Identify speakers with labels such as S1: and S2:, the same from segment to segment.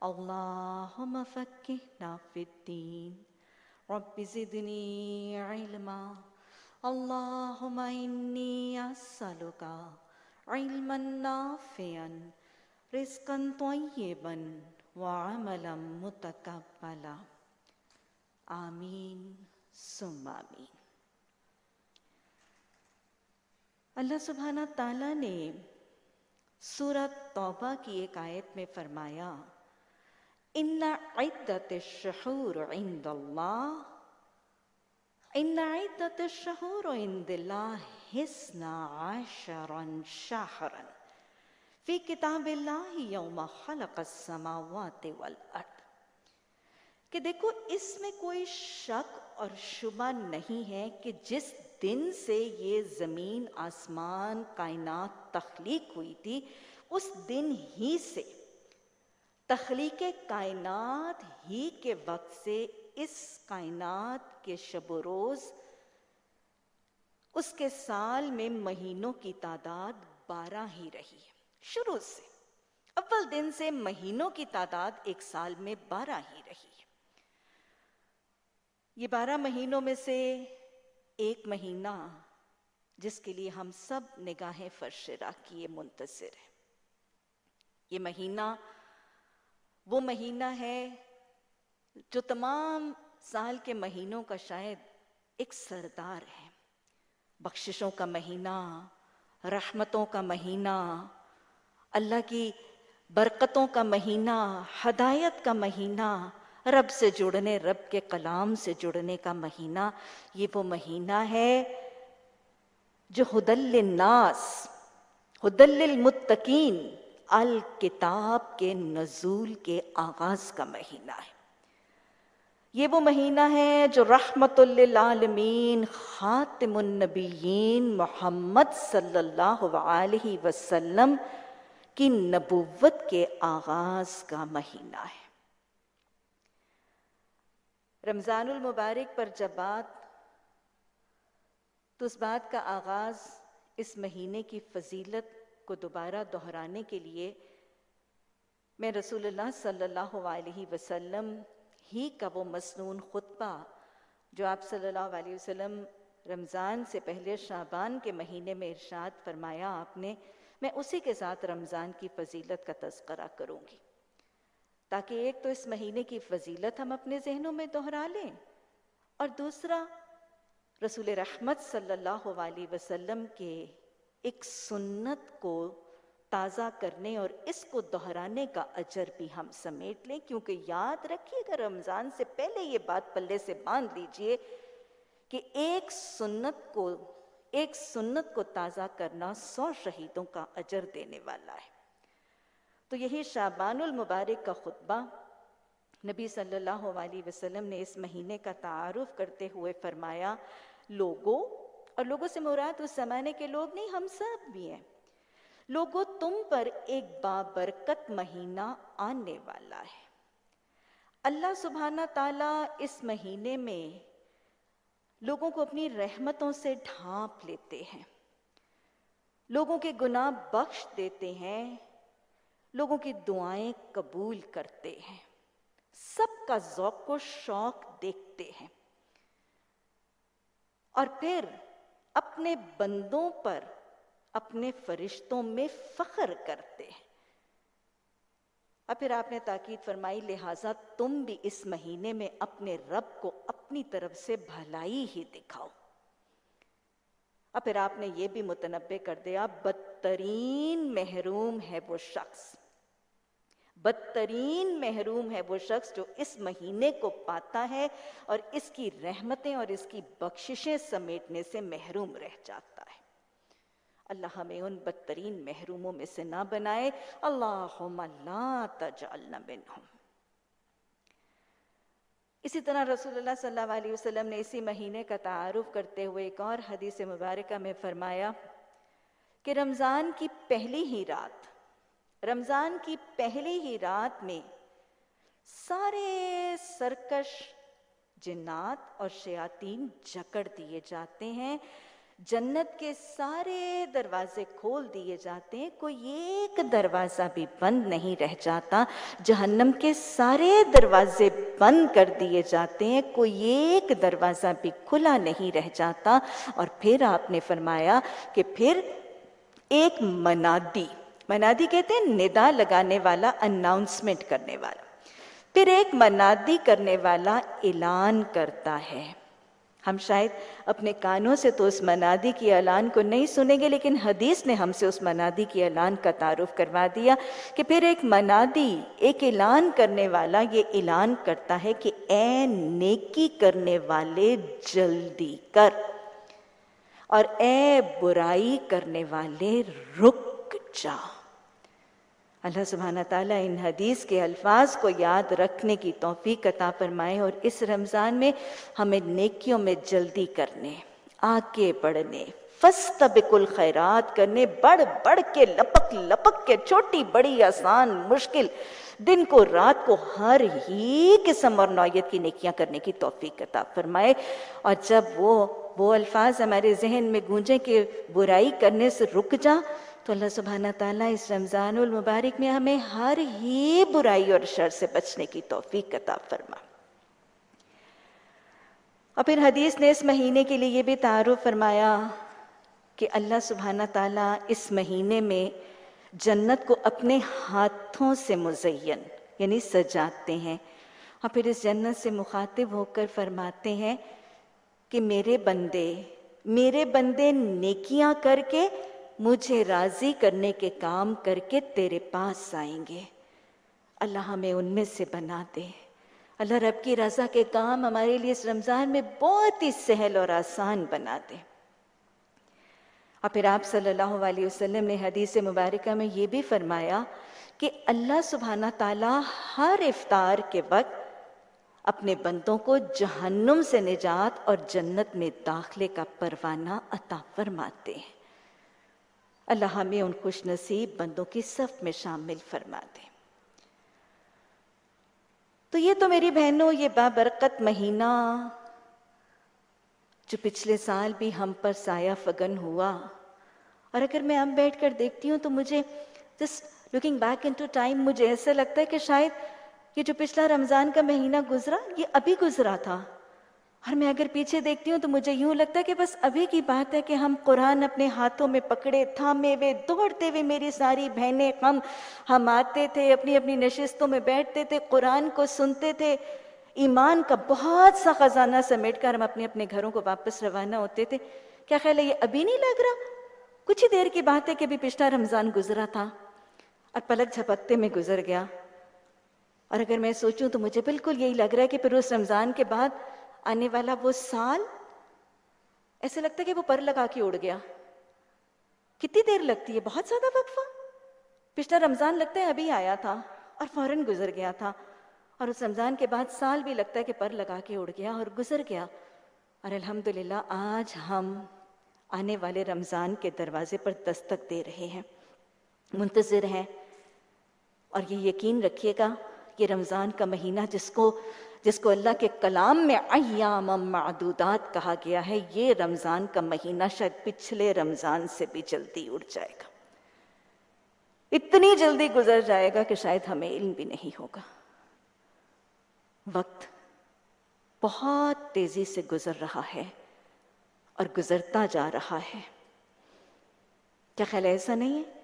S1: اللهم فكهنا في الدين. رب زدني علما. اللهم إني أسألك علما نافعا، رزقا طيبا وعملا متقبلا. آمین ثم آمین اللہ سبحانہ تعالیٰ نے سورت توبہ کی ایک آیت میں فرمایا ان عدت الشہور عند اللہ ان عدت الشہور عند اللہ حسنا عشرا شہرا فی کتاب اللہ یوم خلق السماوات والارض کہ دیکھو، اس میں کوئی شک اور شبہ نہیں ہے کہ جس دن سے یہ زمین، آسمان، کائنات تخلیق ہوئی تھی، اس دن ہی سے۔ تخلیق کائنات ہی کے وقت سے اس کائنات کے شب و روز، اس کے سال میں مہینوں کی تعداد بارہ ہی رہی ہے۔ شروع سے اول دن سے مہینوں کی تعداد ایک سال میں بارہ ہی رہی ہے۔ یہ بارہ مہینوں میں سے ایک مہینہ جس کے لیے ہم سب نگاہیں فرش راہ کیے منتظر ہیں۔ یہ مہینہ وہ مہینہ ہے جو تمام سال کے مہینوں کا شاید ایک سردار ہے۔ بخششوں کا مہینہ، رحمتوں کا مہینہ، اللہ کی برکتوں کا مہینہ، ہدایت کا مہینہ، رب سے جڑنے، رب کے کلام سے جڑنے کا مہینہ، یہ وہ مہینہ ہے جو حدل للناس حدل للمتقین الکتاب کے نزول کے آغاز کا مہینہ ہے۔ یہ وہ مہینہ ہے جو رحمت للعالمین خاتم النبیین محمد صلی اللہ علیہ وسلم کی نبوت کے آغاز کا مہینہ ہے۔ رمضان المبارک پر جب بات، تو اس بات کا آغاز اس مہینے کی فضیلت کو دوبارہ دہرانے کے لیے میں رسول اللہ صلی اللہ علیہ وسلم ہی کا وہ مسنون خطبہ جو آپ صلی اللہ علیہ وسلم رمضان سے پہلے شعبان کے مہینے میں ارشاد فرمایا آپ نے، میں اسی کے ساتھ رمضان کی فضیلت کا تذکرہ کروں گی۔ تاکہ ایک تو اس مہینے کی فضیلت ہم اپنے ذہنوں میں دہرا لیں اور دوسرا، رسول رحمت صلی اللہ علیہ وسلم کے ایک سنت کو تازہ کرنے اور اس کو دہرانے کا اجر بھی ہم سمیٹ لیں۔ کیونکہ یاد رکھیے گا رمضان سے پہلے یہ بات پلے سے باندھ لیجیے کہ ایک سنت کو، ایک سنت کو تازہ کرنا سو شہیدوں کا اجر دینے والا ہے۔ تو یہی شعبان المبارک کا خطبہ۔ نبی صلی اللہ علیہ وسلم نے اس مہینے کا تعارف کرتے ہوئے فرمایا، لوگوں اور لوگوں سے مراد اس زمانے کے لوگ نہیں، ہم سب بھی ہیں۔ لوگوں، تم پر ایک بابرکت مہینہ آنے والا ہے۔ اللہ سبحانہ تعالیٰ اس مہینے میں لوگوں کو اپنی رحمتوں سے ڈھانپ لیتے ہیں۔ لوگوں کے گناہ بخش دیتے ہیں۔ لوگوں کی دعائیں قبول کرتے ہیں۔ سب کا ذوق و شوق دیکھتے ہیں۔ اور پھر اپنے بندوں پر اپنے فرشتوں میں فخر کرتے ہیں۔ اور پھر آپ نے تاکید فرمائی، لہٰذا تم بھی اس مہینے میں اپنے رب کو اپنی طرف سے بھلائی ہی دکھاؤ۔ اور پھر آپ نے یہ بھی متنبع کر دیا، بدترین محروم ہے وہ شخص۔ بدترین محروم ہے وہ شخص جو اس مہینے کو پاتا ہے اور اس کی رحمتیں اور اس کی بخششیں سمیٹنے سے محروم رہ جاتا ہے۔ اللہ ہمیں ان بدترین محروموں میں سے نہ بنائے۔ اللہم لا تجعلنا منہم۔ اسی طرح رسول اللہ صلی اللہ علیہ وسلم نے اسی مہینے کا تعارف کرتے ہوئے ایک اور حدیث مبارکہ میں فرمایا کہ رمضان کی پہلی ہی رات رمضان کی پہلی ہی رات میں سارے سرکش جنات اور شیاطین جکڑ دیے جاتے ہیں، جنت کے سارے دروازے کھول دیے جاتے ہیں، کوئی ایک دروازہ بھی بند نہیں رہ جاتا، جہنم کے سارے دروازے بند کر دیے جاتے ہیں، کوئی ایک دروازہ بھی کھلا نہیں رہ جاتا۔ اور پھر آپ نے فرمایا کہ پھر ایک منادی منادی کہتے ہیں ندا لگانے والا اناؤنسمنٹ کرنے والا پھر ایک منادی کرنے والا اعلان کرتا ہے ہم شاید اپنے کانوں سے تو اس منادی کی اعلان کو نہیں سنیں گے لیکن حدیث نے ہم سے اس منادی کی اعلان کا تعارف کروا دیا کہ پھر ایک منادی ایک اعلان کرنے والا یہ اعلان کرتا ہے کہ اے نیکی کرنے والے جلدی کر اور اے برائی کرنے والے رک جا اللہ سبحانہ تعالیٰ ان حدیث کے الفاظ کو یاد رکھنے کی توفیق عطا فرمائے اور اس رمضان میں ہمیں نیکیوں میں جلدی کرنے، آگے بڑھنے فستبق الخیرات کرنے، بڑھ بڑھ کے لپک لپک کے چھوٹی بڑی آسان مشکل، دن کو رات کو ہر ہی قسم اور نوعیت کی نیکیاں کرنے کی توفیق عطا فرمائے۔ اور جب وہ وہ الفاظ ہمارے ذہن میں گونجیں کہ برائی کرنے سے رک جا تو اللہ سبحانہ تعالیٰ اس رمضان المبارک میں ہمیں ہر ہی برائی اور شر سے بچنے کی توفیق عطا فرما۔ اور پھر حدیث نے اس مہینے کے لیے یہ بھی تعارف فرمایا کہ اللہ سبحانہ تعالیٰ اس مہینے میں جنت کو اپنے ہاتھوں سے مزین یعنی سجاتے ہیں۔ اور پھر اس جنت سے مخاطب ہو کر فرماتے ہیں کہ میرے بندے میرے بندے نیکیاں کر کے مجھے راضی کرنے کے کام کر کے تیرے پاس آئیں گے۔ اللہ ہمیں ان میں سے بنا دے۔ اللہ رب کی رضا کے کام ہمارے لیے اس رمضان میں بہت ہی سہل اور آسان بنا دے۔ اور پھر آپ صلی اللہ علیہ وسلم نے حدیث مبارکہ میں یہ بھی فرمایا کہ اللہ سبحانہ تعالیٰ ہر افطار کے وقت اپنے بندوں کو جہنم سے نجات اور جنت میں داخلے کا پروانہ عطا فرماتے ہیں۔ اللہ ہمیں ان خوش نصیب بندوں کی صف میں شامل فرما دے۔ تو یہ تو میری بہنوں، یہ بابرکت مہینہ۔ جو پچھلے سال بھی ہم پر سایہ فگن ہوا۔ اور اگر میں اب بیٹھ کر دیکھتی ہوں تو مجھے just looking back in to time مجھے ایسا لگتا ہے کہ شاید یہ جو پچھلا رمضان کا مہینہ گزرا، یہ ابھی گزرا تھا۔ اور میں اگر پیچھے دیکھتی ہوں تو مجھے یوں لگتا ہے کہ بس ابھی کی بات ہے کہ ہم قرآن اپنے ہاتھوں میں پکڑے، تھامے ہوئے، دوڑتے ہوئے میری ساری بہنیں ہم ہم آتے تھے، اپنی اپنی نشستوں میں بیٹھتے تھے، قرآن کو سنتے تھے، ایمان کا بہت سا خزانہ سمیٹ کر ہم اپنے اپنے گھروں کو واپس روانہ ہوتے تھے۔ کیا خیال ہے یہ ابھی نہیں لگ رہا؟ کچھ ہی دیر کی بات ہے کہ ابھی پچھلا رمضان گزرا تھا اور پلک جھپکتے میں گزر گیا۔ اور اگر میں سوچوں تو مجھے بالکل یہی لگ رہا ہے کہ پھر اس رمضان کے بعد آنے والا وہ سال ایسے لگتا ہے کہ وہ پر لگا کے اڑ گیا۔ کتنی دیر لگتی ہے؟ بہت زیادہ وقفہ۔ پچھلا رمضان لگتا ہے ابھی آیا تھا اور فوراً گزر گیا تھا۔ اور اس رمضان کے بعد سال بھی لگتا ہے کہ پر لگا کے اڑ گیا اور گزر گیا۔ اور الحمدللہ آج ہم آنے والے رمضان کے دروازے پر دستک دے رہے ہیں۔ منتظر ہیں۔ اور یہ یقین رکھیے گا یہ رمضان کا مہینہ جس کو جس کو اللہ کے کلام میں ایام معدودات کہا گیا ہے، یہ رمضان کا مہینہ شاید پچھلے رمضان سے بھی جلدی اڑ جائے گا۔ اتنی جلدی گزر جائے گا کہ شاید ہمیں علم بھی نہیں ہوگا۔ وقت بہت تیزی سے گزر رہا ہے اور گزرتا جا رہا ہے۔ کیا خیال ایسا نہیں ہے؟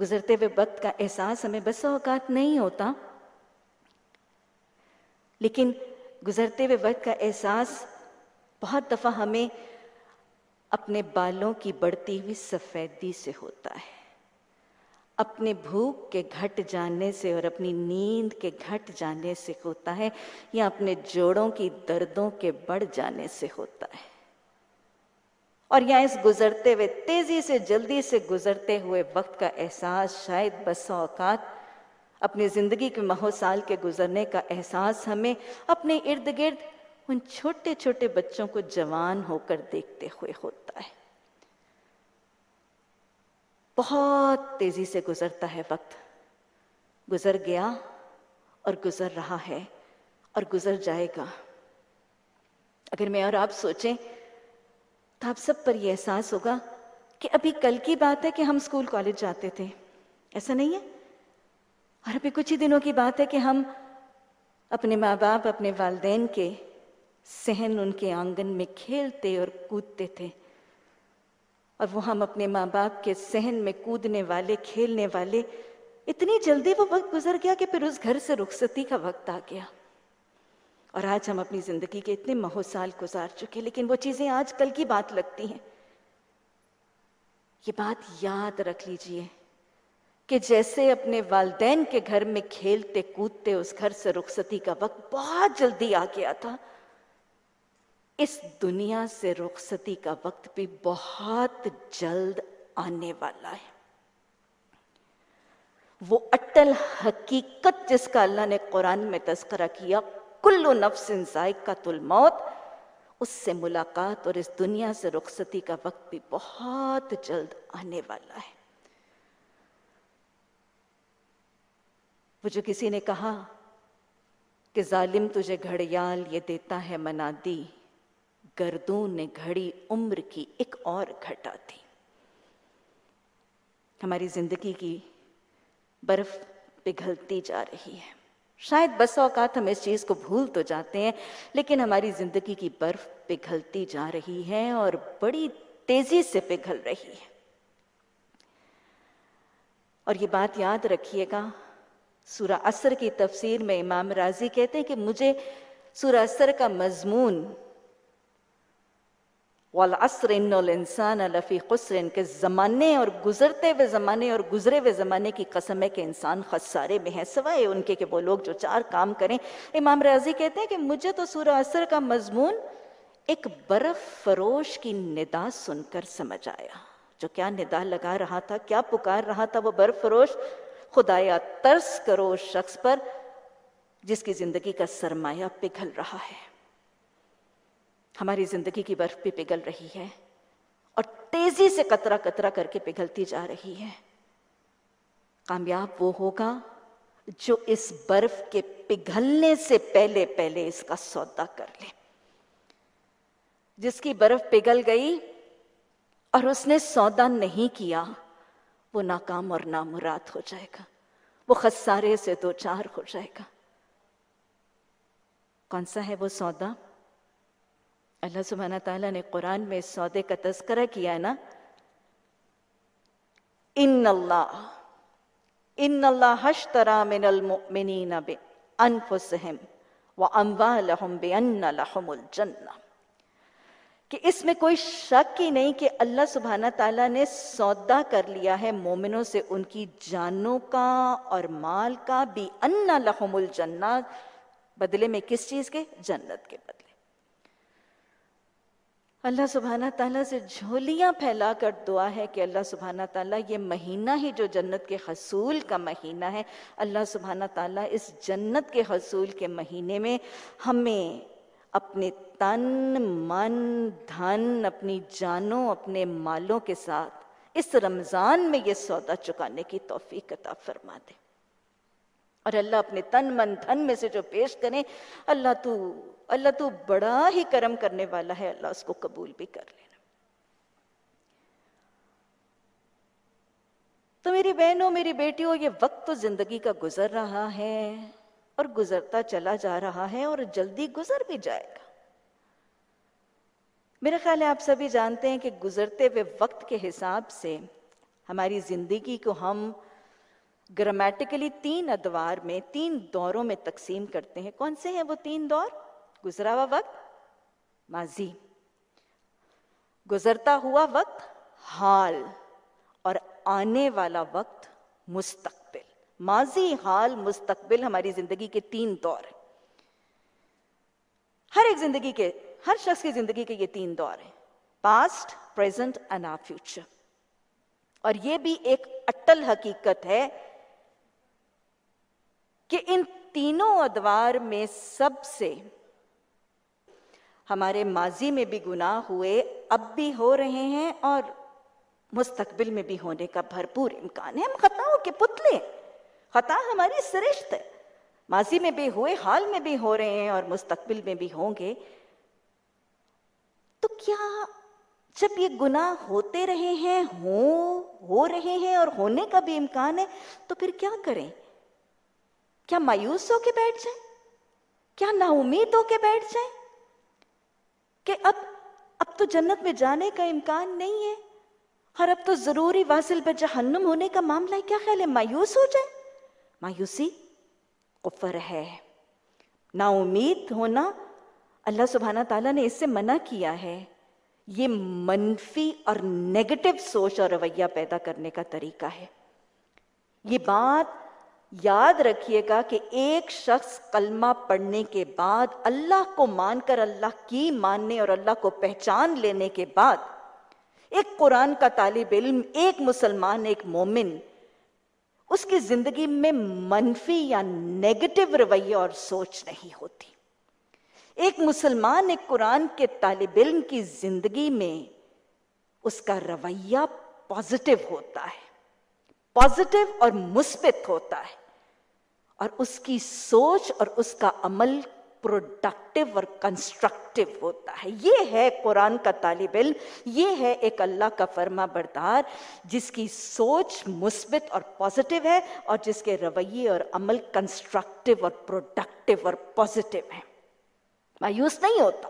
S1: گزرتے ہوئے وقت کا احساس ہمیں بس اوقات نہیں ہوتا۔ لیکن گزرتے ہوئے وقت کا احساس بہت دفعہ ہمیں اپنے بالوں کی بڑھتی ہوئی سفیدی سے ہوتا ہے۔ اپنے بھوک کے گھٹ جانے سے اور اپنی نیند کے گھٹ جانے سے ہوتا ہے یا اپنے جوڑوں کی دردوں کے بڑھ جانے سے ہوتا ہے۔ اور یا اس گزرتے ہوئے تیزی سے جلدی سے گزرتے ہوئے وقت کا احساس، شاید بس اوقات اپنی زندگی کے مہو سال کے گزرنے کا احساس ہمیں اپنے ارد گرد ان چھوٹے چھوٹے بچوں کو جوان ہو کر دیکھتے ہوئے ہوتا ہے۔ بہت تیزی سے گزرتا ہے وقت۔ گزر گیا اور گزر رہا ہے اور گزر جائے گا۔ اگر میں اور آپ سوچیں تو آپ سب پر یہ احساس ہوگا کہ ابھی کل کی بات ہے کہ ہم اسکول کالج جاتے تھے۔ ایسا نہیں ہے؟ اور ابھی کچھ ہی دنوں کی بات ہے کہ ہم اپنے ماں باپ، اپنے والدین کے سہن ان کے آنگن میں کھیلتے اور کودتے تھے۔ اور وہ ہم اپنے ماں باپ کے سہن میں کودنے والے، کھیلنے والے، اتنی جلدی وہ وقت گزر گیا کہ پھر اس گھر سے رخصتی کا وقت آ گیا۔ اور آج ہم اپنی زندگی کے اتنے مہو سال گزار چکے لیکن وہ چیزیں آج کل کی بات لگتی ہیں۔ یہ بات یاد رکھ لیجیے کہ جیسے اپنے والدین کے گھر میں کھیلتے کودتے اس گھر سے رخصتی کا وقت بہت جلدی آ گیا تھا، اس دنیا سے رخصتی کا وقت بھی بہت جلد آنے والا ہے۔ وہ اٹل حقیقت جس کا اللہ نے قرآن میں تذکرہ کیا کلو نفس ذائقہ الموت، اس سے ملاقات اور اس دنیا سے رخصتی کا وقت بھی بہت جلد آنے والا ہے۔ وہ جو کسی نے کہا کہ ظالم تجھے گھڑیال یہ دیتا ہے منادی گردون نے گھڑی عمر کی ایک اور گھٹا تھی ہماری زندگی کی برف پگھلتی جا رہی ہے۔ شاید بس اوقات ہم اس چیز کو بھول تو جاتے ہیں، لیکن ہماری زندگی کی برف پگھلتی جا رہی ہے اور بڑی تیزی سے پگھل رہی ہے۔ اور یہ بات یاد رکھیے گا، سورہ اثر کی تفسیر میں امام راضی کہتے ہیں کہ مجھے سورہ اثر کا مضمون والعصر ان الانسان لفی خسر کے زمانے اور گزرتے ہوئے زمانے اور گزرے ہوئے زمانے کی قسم ہے کہ انسان خسارے میں ہے، سوائے ان کے کہ وہ لوگ جو چار کام کریں۔ امام راضی کہتے ہیں کہ مجھے تو سورہ اثر کا مضمون ایک برف فروش کی ندا سن کر سمجھ آیا۔ جو کیا ندا لگا رہا تھا، کیا پکار رہا تھا وہ برف فروش؟ خدایا، ترس کرو اس شخص پر جس کی زندگی کا سرمایہ پگھل رہا ہے۔ ہماری زندگی کی برف بھی پگھل رہی ہے اور تیزی سے قطرہ قطرہ کر کے پگھلتی جا رہی ہے۔ کامیاب وہ ہوگا جو اس برف کے پگھلنے سے پہلے پہلے اس کا سودا کر لے۔ جس کی برف پگھل گئی اور اس نے سودا نہیں کیا، وہ ناکام اور نامراد ہو جائے گا۔ وہ خسارے سے دو چار ہو جائے گا۔ کون سا ہے وہ سودا؟ اللہ سبحانہ تعالیٰ نے قرآن میں سودے کا تذکرہ کیا ہے نا؟ ان اللہ ان اللہ حشترا من المؤمنین بانفسہم واموالہم بان لہم الجنہ۔ کہ اس میں کوئی شک ہی نہیں کہ اللہ سبحانہ تعالیٰ نے سودا کر لیا ہے مومنوں سے ان کی جانوں کا اور مال کا بھی ان لہم الجنہ۔ بدلے میں کس چیز کے؟ جنت کے بدلے۔ اللہ سبحانہ تعالیٰ سے جھولیاں پھیلا کر دعا ہے کہ اللہ سبحانہ تعالیٰ یہ مہینہ ہی جو جنت کے حصول کا مہینہ ہے۔ اللہ سبحانہ تعالیٰ اس جنت کے حصول کے مہینے میں ہمیں اپنے تن، من، دھن، اپنی جانوں، اپنے مالوں کے ساتھ اس رمضان میں یہ سودا چکانے کی توفیق عطا فرما دے۔ اور اللہ اپنے تن، من، دھن میں سے جو پیش کریں اللہ تو اللہ تو بڑا ہی کرم کرنے والا ہے، اللہ اس کو قبول بھی کر لینا۔ تو میری بہنوں، میری بیٹیوں، یہ وقت تو زندگی کا گزر رہا ہے اور گزرتا چلا جا رہا ہے اور جلدی گزر بھی جائے گا۔ میرا خیال ہے، آپ سبھی جانتے ہیں کہ گزرتے ہوئے وقت کے حساب سے ہماری زندگی کو ہم گرامیٹیکلی تین ادوار میں، تین دوروں میں تقسیم کرتے ہیں۔ کون سے ہیں وہ تین دور؟ گزرا ہوا وقت ماضی۔ گزرتا ہوا وقت حال اور آنے والا وقت مستقبل۔ ماضی، حال، مستقبل ہماری زندگی کے تین دور ہیں۔ ہر ایک زندگی کے، ہر شخص کی زندگی کے یہ تین دور ہیں۔ Past present and a future اور یہ بھی ایک اٹل حقیقت ہے کہ ان تینوں ادوار میں سب سے ہمارے ماضی میں بھی گناہ ہوئے اب بھی ہو رہے ہیں اور مستقبل میں بھی ہونے کا بھرپور امکان ہے۔ ہم خطاؤں کے پتلے خطا ہماری سرشت ہے۔ ماضی میں بھی ہوئے، حال میں بھی ہو رہے ہیں اور مستقبل میں بھی ہوں گے۔ تو کیا جب یہ گناہ ہوتے رہے ہیں، ہوں، ہو رہے ہیں اور ہونے کا بھی امکان ہے، تو پھر کیا کریں؟ کیا مایوس ہو کے بیٹھ جائیں؟ کیا نا امید ہو کے بیٹھ جائیں؟ کہ اب اب تو جنت میں جانے کا امکان نہیں ہے اور اب تو ضروری واصل پہ جہنم ہونے کا معاملہ ہے۔ کیا خیال ہے؟ مایوس ہو جائے مایوسی کفر ہے۔ نا امید ہونا اللہ سبحانہ تعالیٰ نے اس سے منع کیا ہے۔ یہ منفی اور نیگٹو سوچ اور رویہ پیدا کرنے کا طریقہ ہے۔ یہ بات یاد رکھیے گا کہ ایک شخص کلمہ پڑھنے کے بعد اللہ کو مان کر اللہ کی ماننے اور اللہ کو پہچان لینے کے بعد ایک قرآن کا طالب علم، ایک مسلمان، ایک مومن، اس کی زندگی میں منفی یا نیگٹو رویہ اور سوچ نہیں ہوتی۔ ایک مسلمان، ایک قرآن کے طالب علم کی زندگی میں اس کا رویہ پازیٹو ہوتا ہے پازیٹو اور مثبت ہوتا ہے۔ اور اس کی سوچ اور اس کا عمل پروڈکٹیو اور کنسٹرکٹیو ہوتا ہے۔ یہ ہے قرآن کا طالب علم، یہ ہے ایک اللہ کا فرما بردار، جس کی سوچ مثبت اور پازیٹیو ہے اور جس کے رویے اور عمل کنسٹرکٹیو اور پروڈکٹیو اور پازیٹیو ہے مایوس نہیں ہوتا۔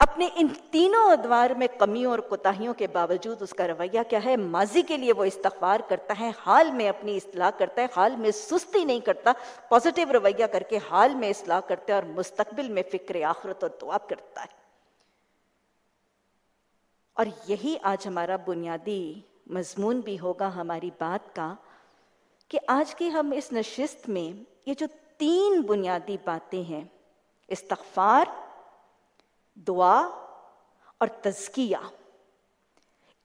S1: اپنے ان تینوں ادوار میں کمیوں اور کوتاہیوں کے باوجود اس کا رویہ کیا ہے؟ ماضی کے لیے وہ استغفار کرتا ہے، حال میں اپنی اصلاح کرتا ہے، حال میں سستی نہیں کرتا پازیٹیو رویہ کر کے حال میں اصلاح کرتا ہے اور مستقبل میں فکر آخرت اور دعا کرتا ہے۔ اور یہی آج ہمارا بنیادی مضمون بھی ہوگا ہماری بات کا کہ آج کی ہم اس نشست میں یہ جو تین بنیادی باتیں ہیں، استغفار دعا اور تزکیہ۔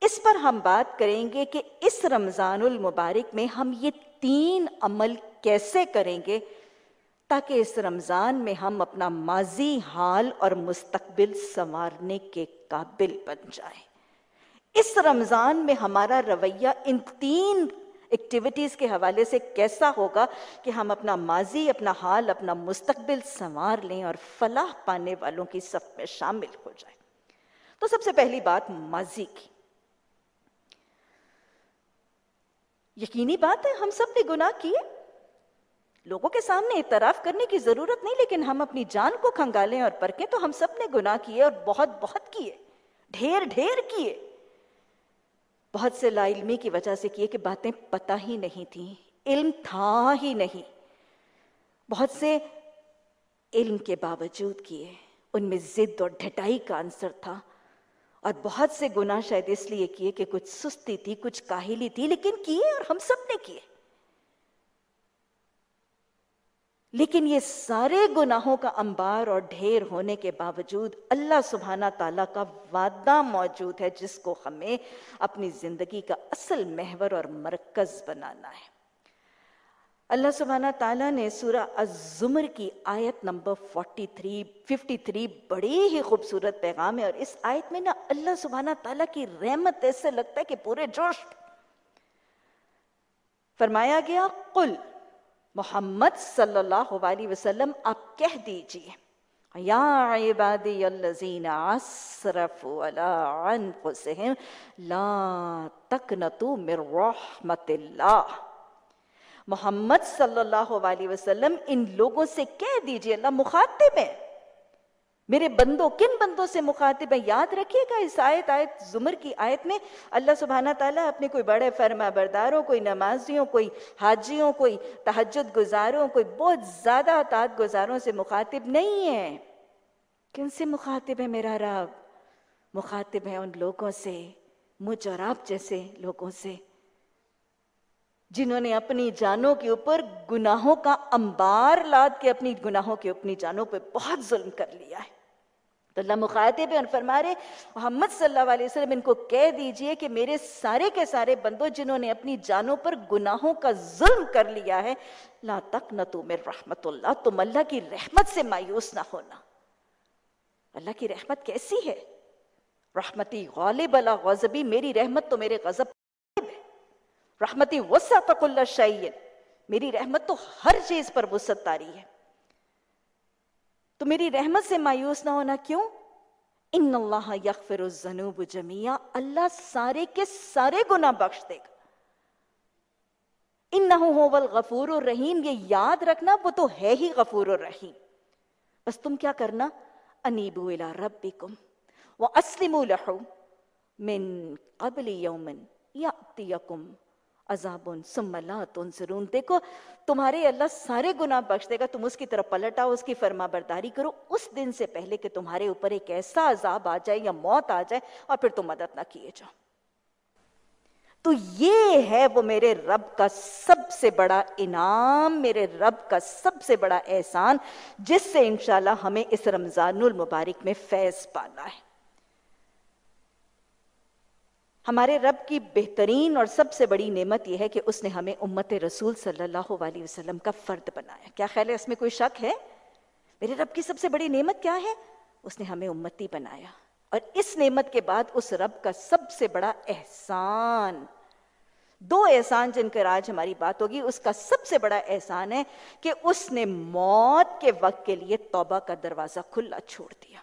S1: اس پر ہم بات کریں گے کہ اس رمضان المبارک میں ہم یہ تین عمل کیسے کریں گے تاکہ اس رمضان میں ہم اپنا ماضی حال اور مستقبل سنوارنے کے قابل بن جائیں۔ اس رمضان میں ہمارا رویہ ان تین ایکٹیویٹیز کے حوالے سے کیسا ہوگا کہ ہم اپنا ماضی، اپنا حال، اپنا مستقبل سنوار لیں اور فلاح پانے والوں کی صف میں شامل ہو جائیں۔ تو سب سے پہلی بات ماضی کی۔ یقینی بات ہے، ہم سب نے گناہ کیے۔ لوگوں کے سامنے اعتراف کرنے کی ضرورت نہیں، لیکن ہم اپنی جان کو کھنگالیں اور پرکیں تو ہم سب نے گناہ کیے اور بہت بہت کیے۔ ڈھیر ڈھیر کیے۔ بہت سے لا علمی کی وجہ سے کیے کہ باتیں پتہ ہی نہیں تھیں، علم تھا ہی نہیں۔ بہت سے علم کے باوجود کیے، ان میں ضد اور ڈھٹائی کا انصر تھا۔ اور بہت سے گناہ شاید اس لیے کیے کہ کچھ سستی تھی، کچھ کاہلی تھی، لیکن کیے اور ہم سب نے کیے۔ لیکن یہ سارے گناہوں کا انبار اور ڈھیر ہونے کے باوجود اللہ سبحانہ تعالیٰ کا وعدہ موجود ہے جس کو ہمیں اپنی زندگی کا اصل محور اور مرکز بنانا ہے۔ اللہ سبحانہ تعالیٰ نے سورہ الزمر کی آیت نمبر 43 53 بڑی ہی خوبصورت پیغام ہے اور اس آیت میں نا اللہ سبحانہ تعالیٰ کی رحمت ایسے لگتا ہے کہ پورے جوش۔ فرمایا گیا، قل محمد صلی اللہ علیہ وسلم، آپ کہہ دیجیے، یا عبادی اللذین اسرفوا علی انفسہم لا تقنطوا من رحمت اللہ۔ محمد صلی اللہ علیہ وسلم، ان لوگوں سے کہہ دیجیے، اللہ مخاطب ہے۔ میرے بندوں، کن بندوں سے مخاطب ہیں؟ یاد رکھیے گا اس آیت آیت زمر کی آیت میں اللہ سبحانہ تعالیٰ اپنے کوئی بڑے فرما برداروں، کوئی نمازیوں، کوئی حاجیوں، کوئی تحجد گزاروں، کوئی بہت زیادہ اطاعت گزاروں سے مخاطب نہیں ہے کن سے مخاطب ہے میرا رب؟ مخاطب ہے ان لوگوں سے، مجھ اور آپ جیسے لوگوں سے، جنہوں نے اپنی جانوں کے اوپر گناہوں کا انبار لاد کے اپنی گناہوں کے اپنی جانوں پہ بہت ظلم کر لیا ہے۔ تو اللہ مخاطب اور فرما رہے، محمد صلی اللہ علیہ وسلم، ان کو کہہ دیجیے کہ میرے سارے کے سارے بندوں جنہوں نے اپنی جانوں پر گناہوں کا ظلم کر لیا ہے، لا تک نہ تو رحمت اللہ، تم اللہ کی رحمت سے مایوس نہ ہونا۔ اللہ کی رحمت کیسی ہے؟ رحمتی غالب اللہ غزبی میری رحمت تو میرے غزب ہے۔ رحمتی وسعت اللہ شعین میری رحمت تو ہر چیز پر وسعت تاری ہے۔ تو میری رحمت سے مایوس نہ ہونا کیوں؟ ان اللہ یغفر الزنوب جمیا اللہ سارے کے سارے گناہ بخش دے گا۔ انہو ہو والغفور الرحیم، یہ یاد رکھنا وہ تو ہے ہی غفور الرحیم۔ بس تم کیا کرنا؟ انیبو الى ربکم واسلموا لہو من قبل یومن یأتیکم عذاب، ثم لا دیکھو، تمہارے اللہ سارے گناہ بخش دے گا، تم اس کی طرف پلٹ آؤ، اس کی فرما برداری کرو۔ اس دن سے پہلے کہ تمہارے اوپر ایک ایسا عذاب آ جائے یا موت آ جائے، اور پھر تم مدد نہ کیے جاؤ۔ تو یہ ہے وہ میرے رب کا سب سے بڑا انعام، میرے رب کا سب سے بڑا احسان، جس سے انشاءاللہ ہمیں اس رمضان المبارک میں فیض پانا ہے۔ ہمارے رب کی بہترین اور سب سے بڑی نعمت یہ ہے کہ اس نے ہمیں امت رسول صلی اللہ علیہ وسلم کا فرد بنایا۔ کیا خیال ہے اس میں کوئی شک ہے؟ میرے رب کی سب سے بڑی نعمت کیا ہے؟ اس نے ہمیں امتی بنایا۔ اور اس نعمت کے بعد اس رب کا سب سے بڑا احسان۔ دو احسان جن کر آج ہماری بات ہوگی، اس کا سب سے بڑا احسان ہے کہ اس نے موت کے وقت کے لیے توبہ کا دروازہ کھلا چھوڑ دیا۔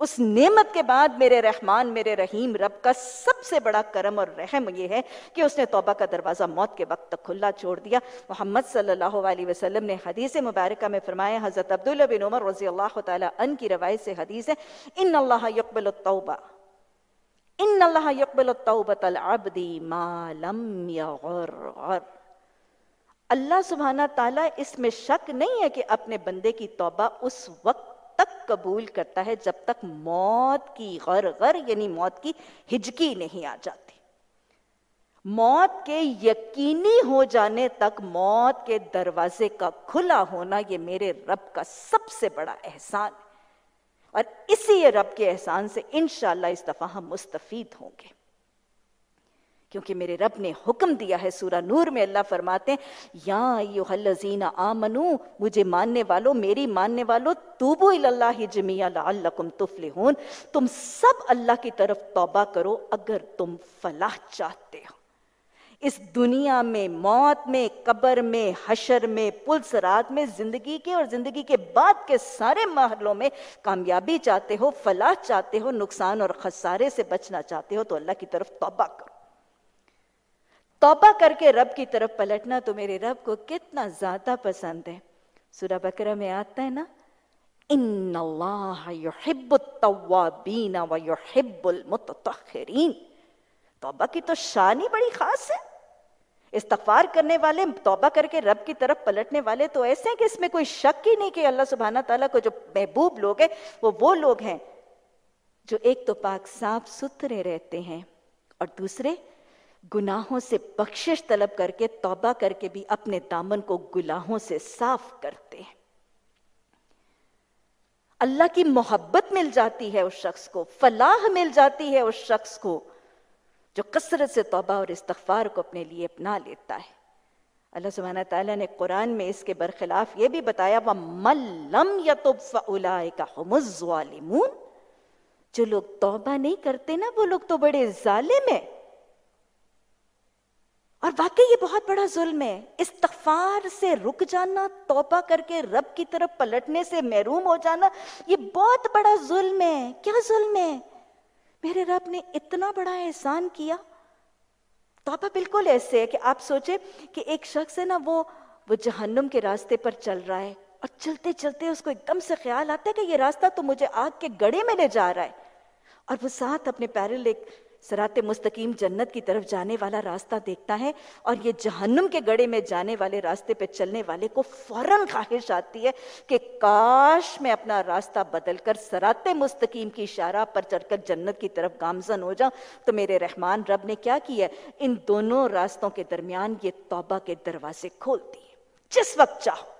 S1: اس نعمت کے بعد میرے رحمان، میرے رحیم، رب کا سب سے بڑا کرم اور رحم یہ ہے کہ اس نے توبہ کا دروازہ موت کے وقت تک کھلا چھوڑ دیا۔ محمد صلی اللہ علیہ وسلم نے حدیث مبارکہ میں فرمایا، حضرت عبداللہ بن عمر رضی اللہ تعالی ان کی روایت سے حدیث ہے، ان اللہ یقبل التوبہ، ان اللہ یقبل التوبت العبدی ما لم یغرغر اللہ سبحانہ تعالیٰ اس میں شک نہیں ہے کہ اپنے بندے کی توبہ اس وقت تک قبول کرتا ہے جب تک موت کی غر غر یعنی موت کی ہجکی نہیں آ جاتی۔ موت کے یقینی ہو جانے تک موت کے دروازے کا کھلا ہونا یہ میرے رب کا سب سے بڑا احسان ہے۔ اور اسی رب کے احسان سے انشاءاللہ اس دفعہ ہم مستفید ہوں گے۔ کیونکہ میرے رب نے حکم دیا ہے، سورہ نور میں اللہ فرماتے ہیں، یا ایوہ الذین آمنو، مجھے ماننے والو، میری ماننے والو، توبو الاللہ جمیع لعلکم تفلحون۔ تم سب اللہ کی طرف توبہ کرو اگر تم فلاح چاہتے ہو۔ اس دنیا میں، موت میں، قبر میں، حشر میں پلسرات میں، زندگی کے اور زندگی کے بعد کے سارے محلوں میں کامیابی چاہتے ہو، فلاح چاہتے ہو، نقصان اور خسارے سے بچنا چاہتے ہو، تو اللہ کی طرف توبہ کرو۔ توبہ کر کے رب کی طرف پلٹنا تو میرے رب کو کتنا زیادہ پسند ہے۔ سورہ بکرہ میں آتا ہے نا، ان اللہ یحب التوابین و یحب المتطخرین توبہ کی تو شان ہی بڑی خاص ہے۔ استغفار کرنے والے، توبہ کر کے رب کی طرف پلٹنے والے تو ایسے ہیں کہ اس میں کوئی شک ہی نہیں کہ اللہ سبحانہ تعالیٰ کو جو محبوب لوگ ہیں، وہ وہ لوگ ہیں جو ایک تو پاک صاف ستھرے رہتے ہیں اور دوسرے گناہوں سے بخشش طلب کر کے توبہ کر کے بھی اپنے دامن کو گناہوں سے صاف کرتے ہیں۔ اللہ کی محبت مل جاتی ہے اس شخص کو، فلاح مل جاتی ہے اس شخص کو جو کثرت سے توبہ اور استغفار کو اپنے لیے اپنا لیتا ہے۔ اللہ سبحانہ تعالیٰ نے قرآن میں اس کے برخلاف یہ بھی بتایا، وَمَن لَمْ يَتُبْ فَأُولَائِكَ هُمُ الظَّالِمُونَ۔ جو لوگ توبہ نہیں کرتے نا، وہ لوگ تو بڑے ظالم ہیں۔ اور واقعی یہ بہت بڑا ظلم ہے۔ استغفار سے رک جانا، توبہ کر کے رب کی طرف پلٹنے سے محروم ہو جانا، یہ بہت بڑا ظلم ہے۔ کیا ظلم ہے؟ میرے رب نے اتنا بڑا احسان کیا۔ توبہ بالکل ایسے ہے کہ آپ سوچیں کہ ایک شخص ہے نا، وہ وہ جہنم کے راستے پر چل رہا ہے اور چلتے چلتے اس کو ایک دم سے خیال آتا ہے کہ یہ راستہ تو مجھے آگ کے گڑے میں لے جا رہا ہے۔ اور وہ ساتھ اپنے پیرل ایک سرات مستقیم جنت کی طرف جانے والا راستہ دیکھتا ہے اور یہ جہنم کے گڑے میں جانے والے راستے پہ چلنے والے کو فوراً خواہش آتی ہے کہ کاش میں اپنا راستہ بدل کر سرات مستقیم کی اشارہ پر چڑھ کر جنت کی طرف گامزن ہو جاؤں۔ تو میرے رحمان، رب نے کیا کیا ان دونوں راستوں کے درمیان یہ توبہ کے دروازے کھول دیے۔ جس وقت چاہو۔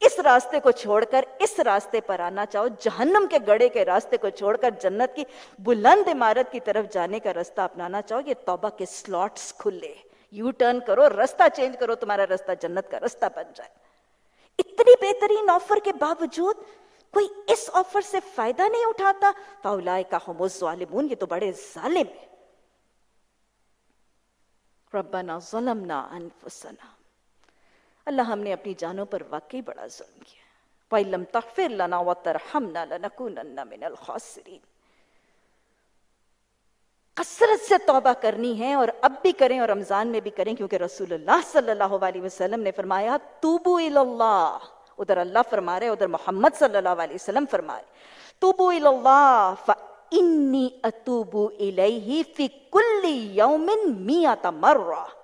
S1: اس راستے کو چھوڑ کر اس راستے پر آنا چاہو، جہنم کے گڑے کے راستے کو چھوڑ کر جنت کی بلند عمارت کی طرف جانے کا رستہ اپنانا چاہو، یہ توبہ کے سلوٹس کھلے۔ یو ٹرن کرو، رستہ چینج کرو، تمہارا رستہ جنت کا رستہ بن جائے۔ اتنی بہترین آفر کے باوجود کوئی اس آفر سے فائدہ نہیں اٹھاتا۔ فاولائے کا ظالمون یہ تو بڑے ظالم ہیں۔ ربنا ظلمنا انفسنا۔ اللہ ہم نے اپنی جانوں پر واقعی بڑا ظلم کیا۔ وَإِلَّمْ تَغْفِرْ لَنَا وَتَرْحَمْنَا لَنَكُونَنَّ مِنَ الْخَاسِرِينَ۔ قصرت سے توبہ کرنی ہے اور اب بھی کریں اور رمضان میں بھی کریں، کیونکہ رسول اللہ صلی اللہ علیہ وسلم نے فرمایا، توبو اللہ ادھر اللہ فرما رہے، ادھر محمد صلی اللہ علیہ وسلم فرما رہے۔ توبو اللہ فَإِنِّي أَتُوبُ إِلَيْهِ فِي كُلِّ يَوْمٍ مِيَةَ مَرَّةً۔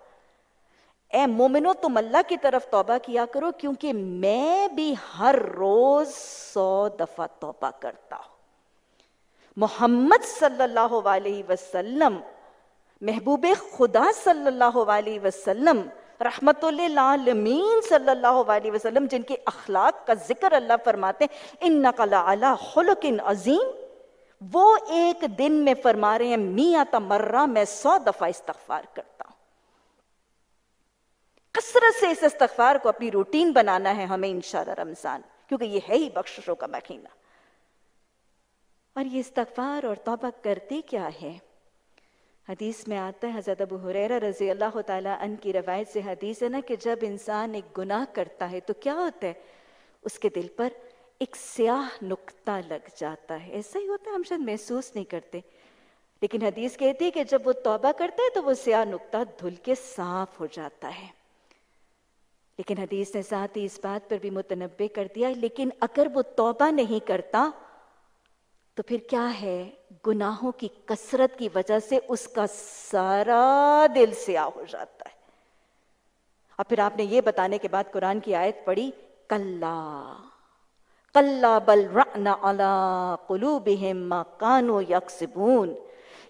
S1: اے مومنو، تم اللہ کی طرف توبہ کیا کرو، کیونکہ میں بھی ہر روز سو دفعہ توبہ کرتا ہوں۔ محمد صلی اللہ علیہ وسلم، محبوب خدا صلی اللہ علیہ وسلم، رحمت للعالمین صلی اللہ علیہ وسلم، جن کے اخلاق کا ذکر اللہ فرماتے ہیں اِنَّقَ لَعَلَى خُلُقٍ عَظِيم وہ ایک دن میں فرما رہے ہیں، میاں تمرہ، میں سو دفعہ استغفار کرتا کثرت سے اس استغفار کو اپنی روٹین بنانا ہے ہمیں انشاءاللہ رمضان، کیونکہ یہ ہے ہی بخششوں کا مہینہ۔ اور یہ استغفار اور توبہ کرتے کیا ہے؟ حدیث میں آتا ہے، حضرت ابو حریرہ رضی اللہ تعالیٰ عنہ کی روایت سے حدیث ہے نا کہ جب انسان ایک گناہ کرتا ہے تو کیا ہوتا ہے؟ اس کے دل پر ایک سیاہ نکتہ لگ جاتا ہے۔ ایسا ہی ہوتا ہے، ہم شاید محسوس نہیں کرتے۔ لیکن حدیث کہتی ہے کہ جب وہ توبہ کرتا ہے تو وہ سیاہ نکتہ دھل کے صاف ہو جاتا ہے۔ لیکن حدیث نے ساتھ ہی اس بات پر بھی متنبع کر دیا، لیکن اگر وہ توبہ نہیں کرتا، تو پھر کیا ہے؟ گناہوں کی کثرت کی وجہ سے اس کا سارا دل سیاہ ہو جاتا ہے۔ اور پھر آپ نے یہ بتانے کے بعد قرآن کی آیت پڑھی، کلا کلا بل قلوبہم ما کانو یکسبون۔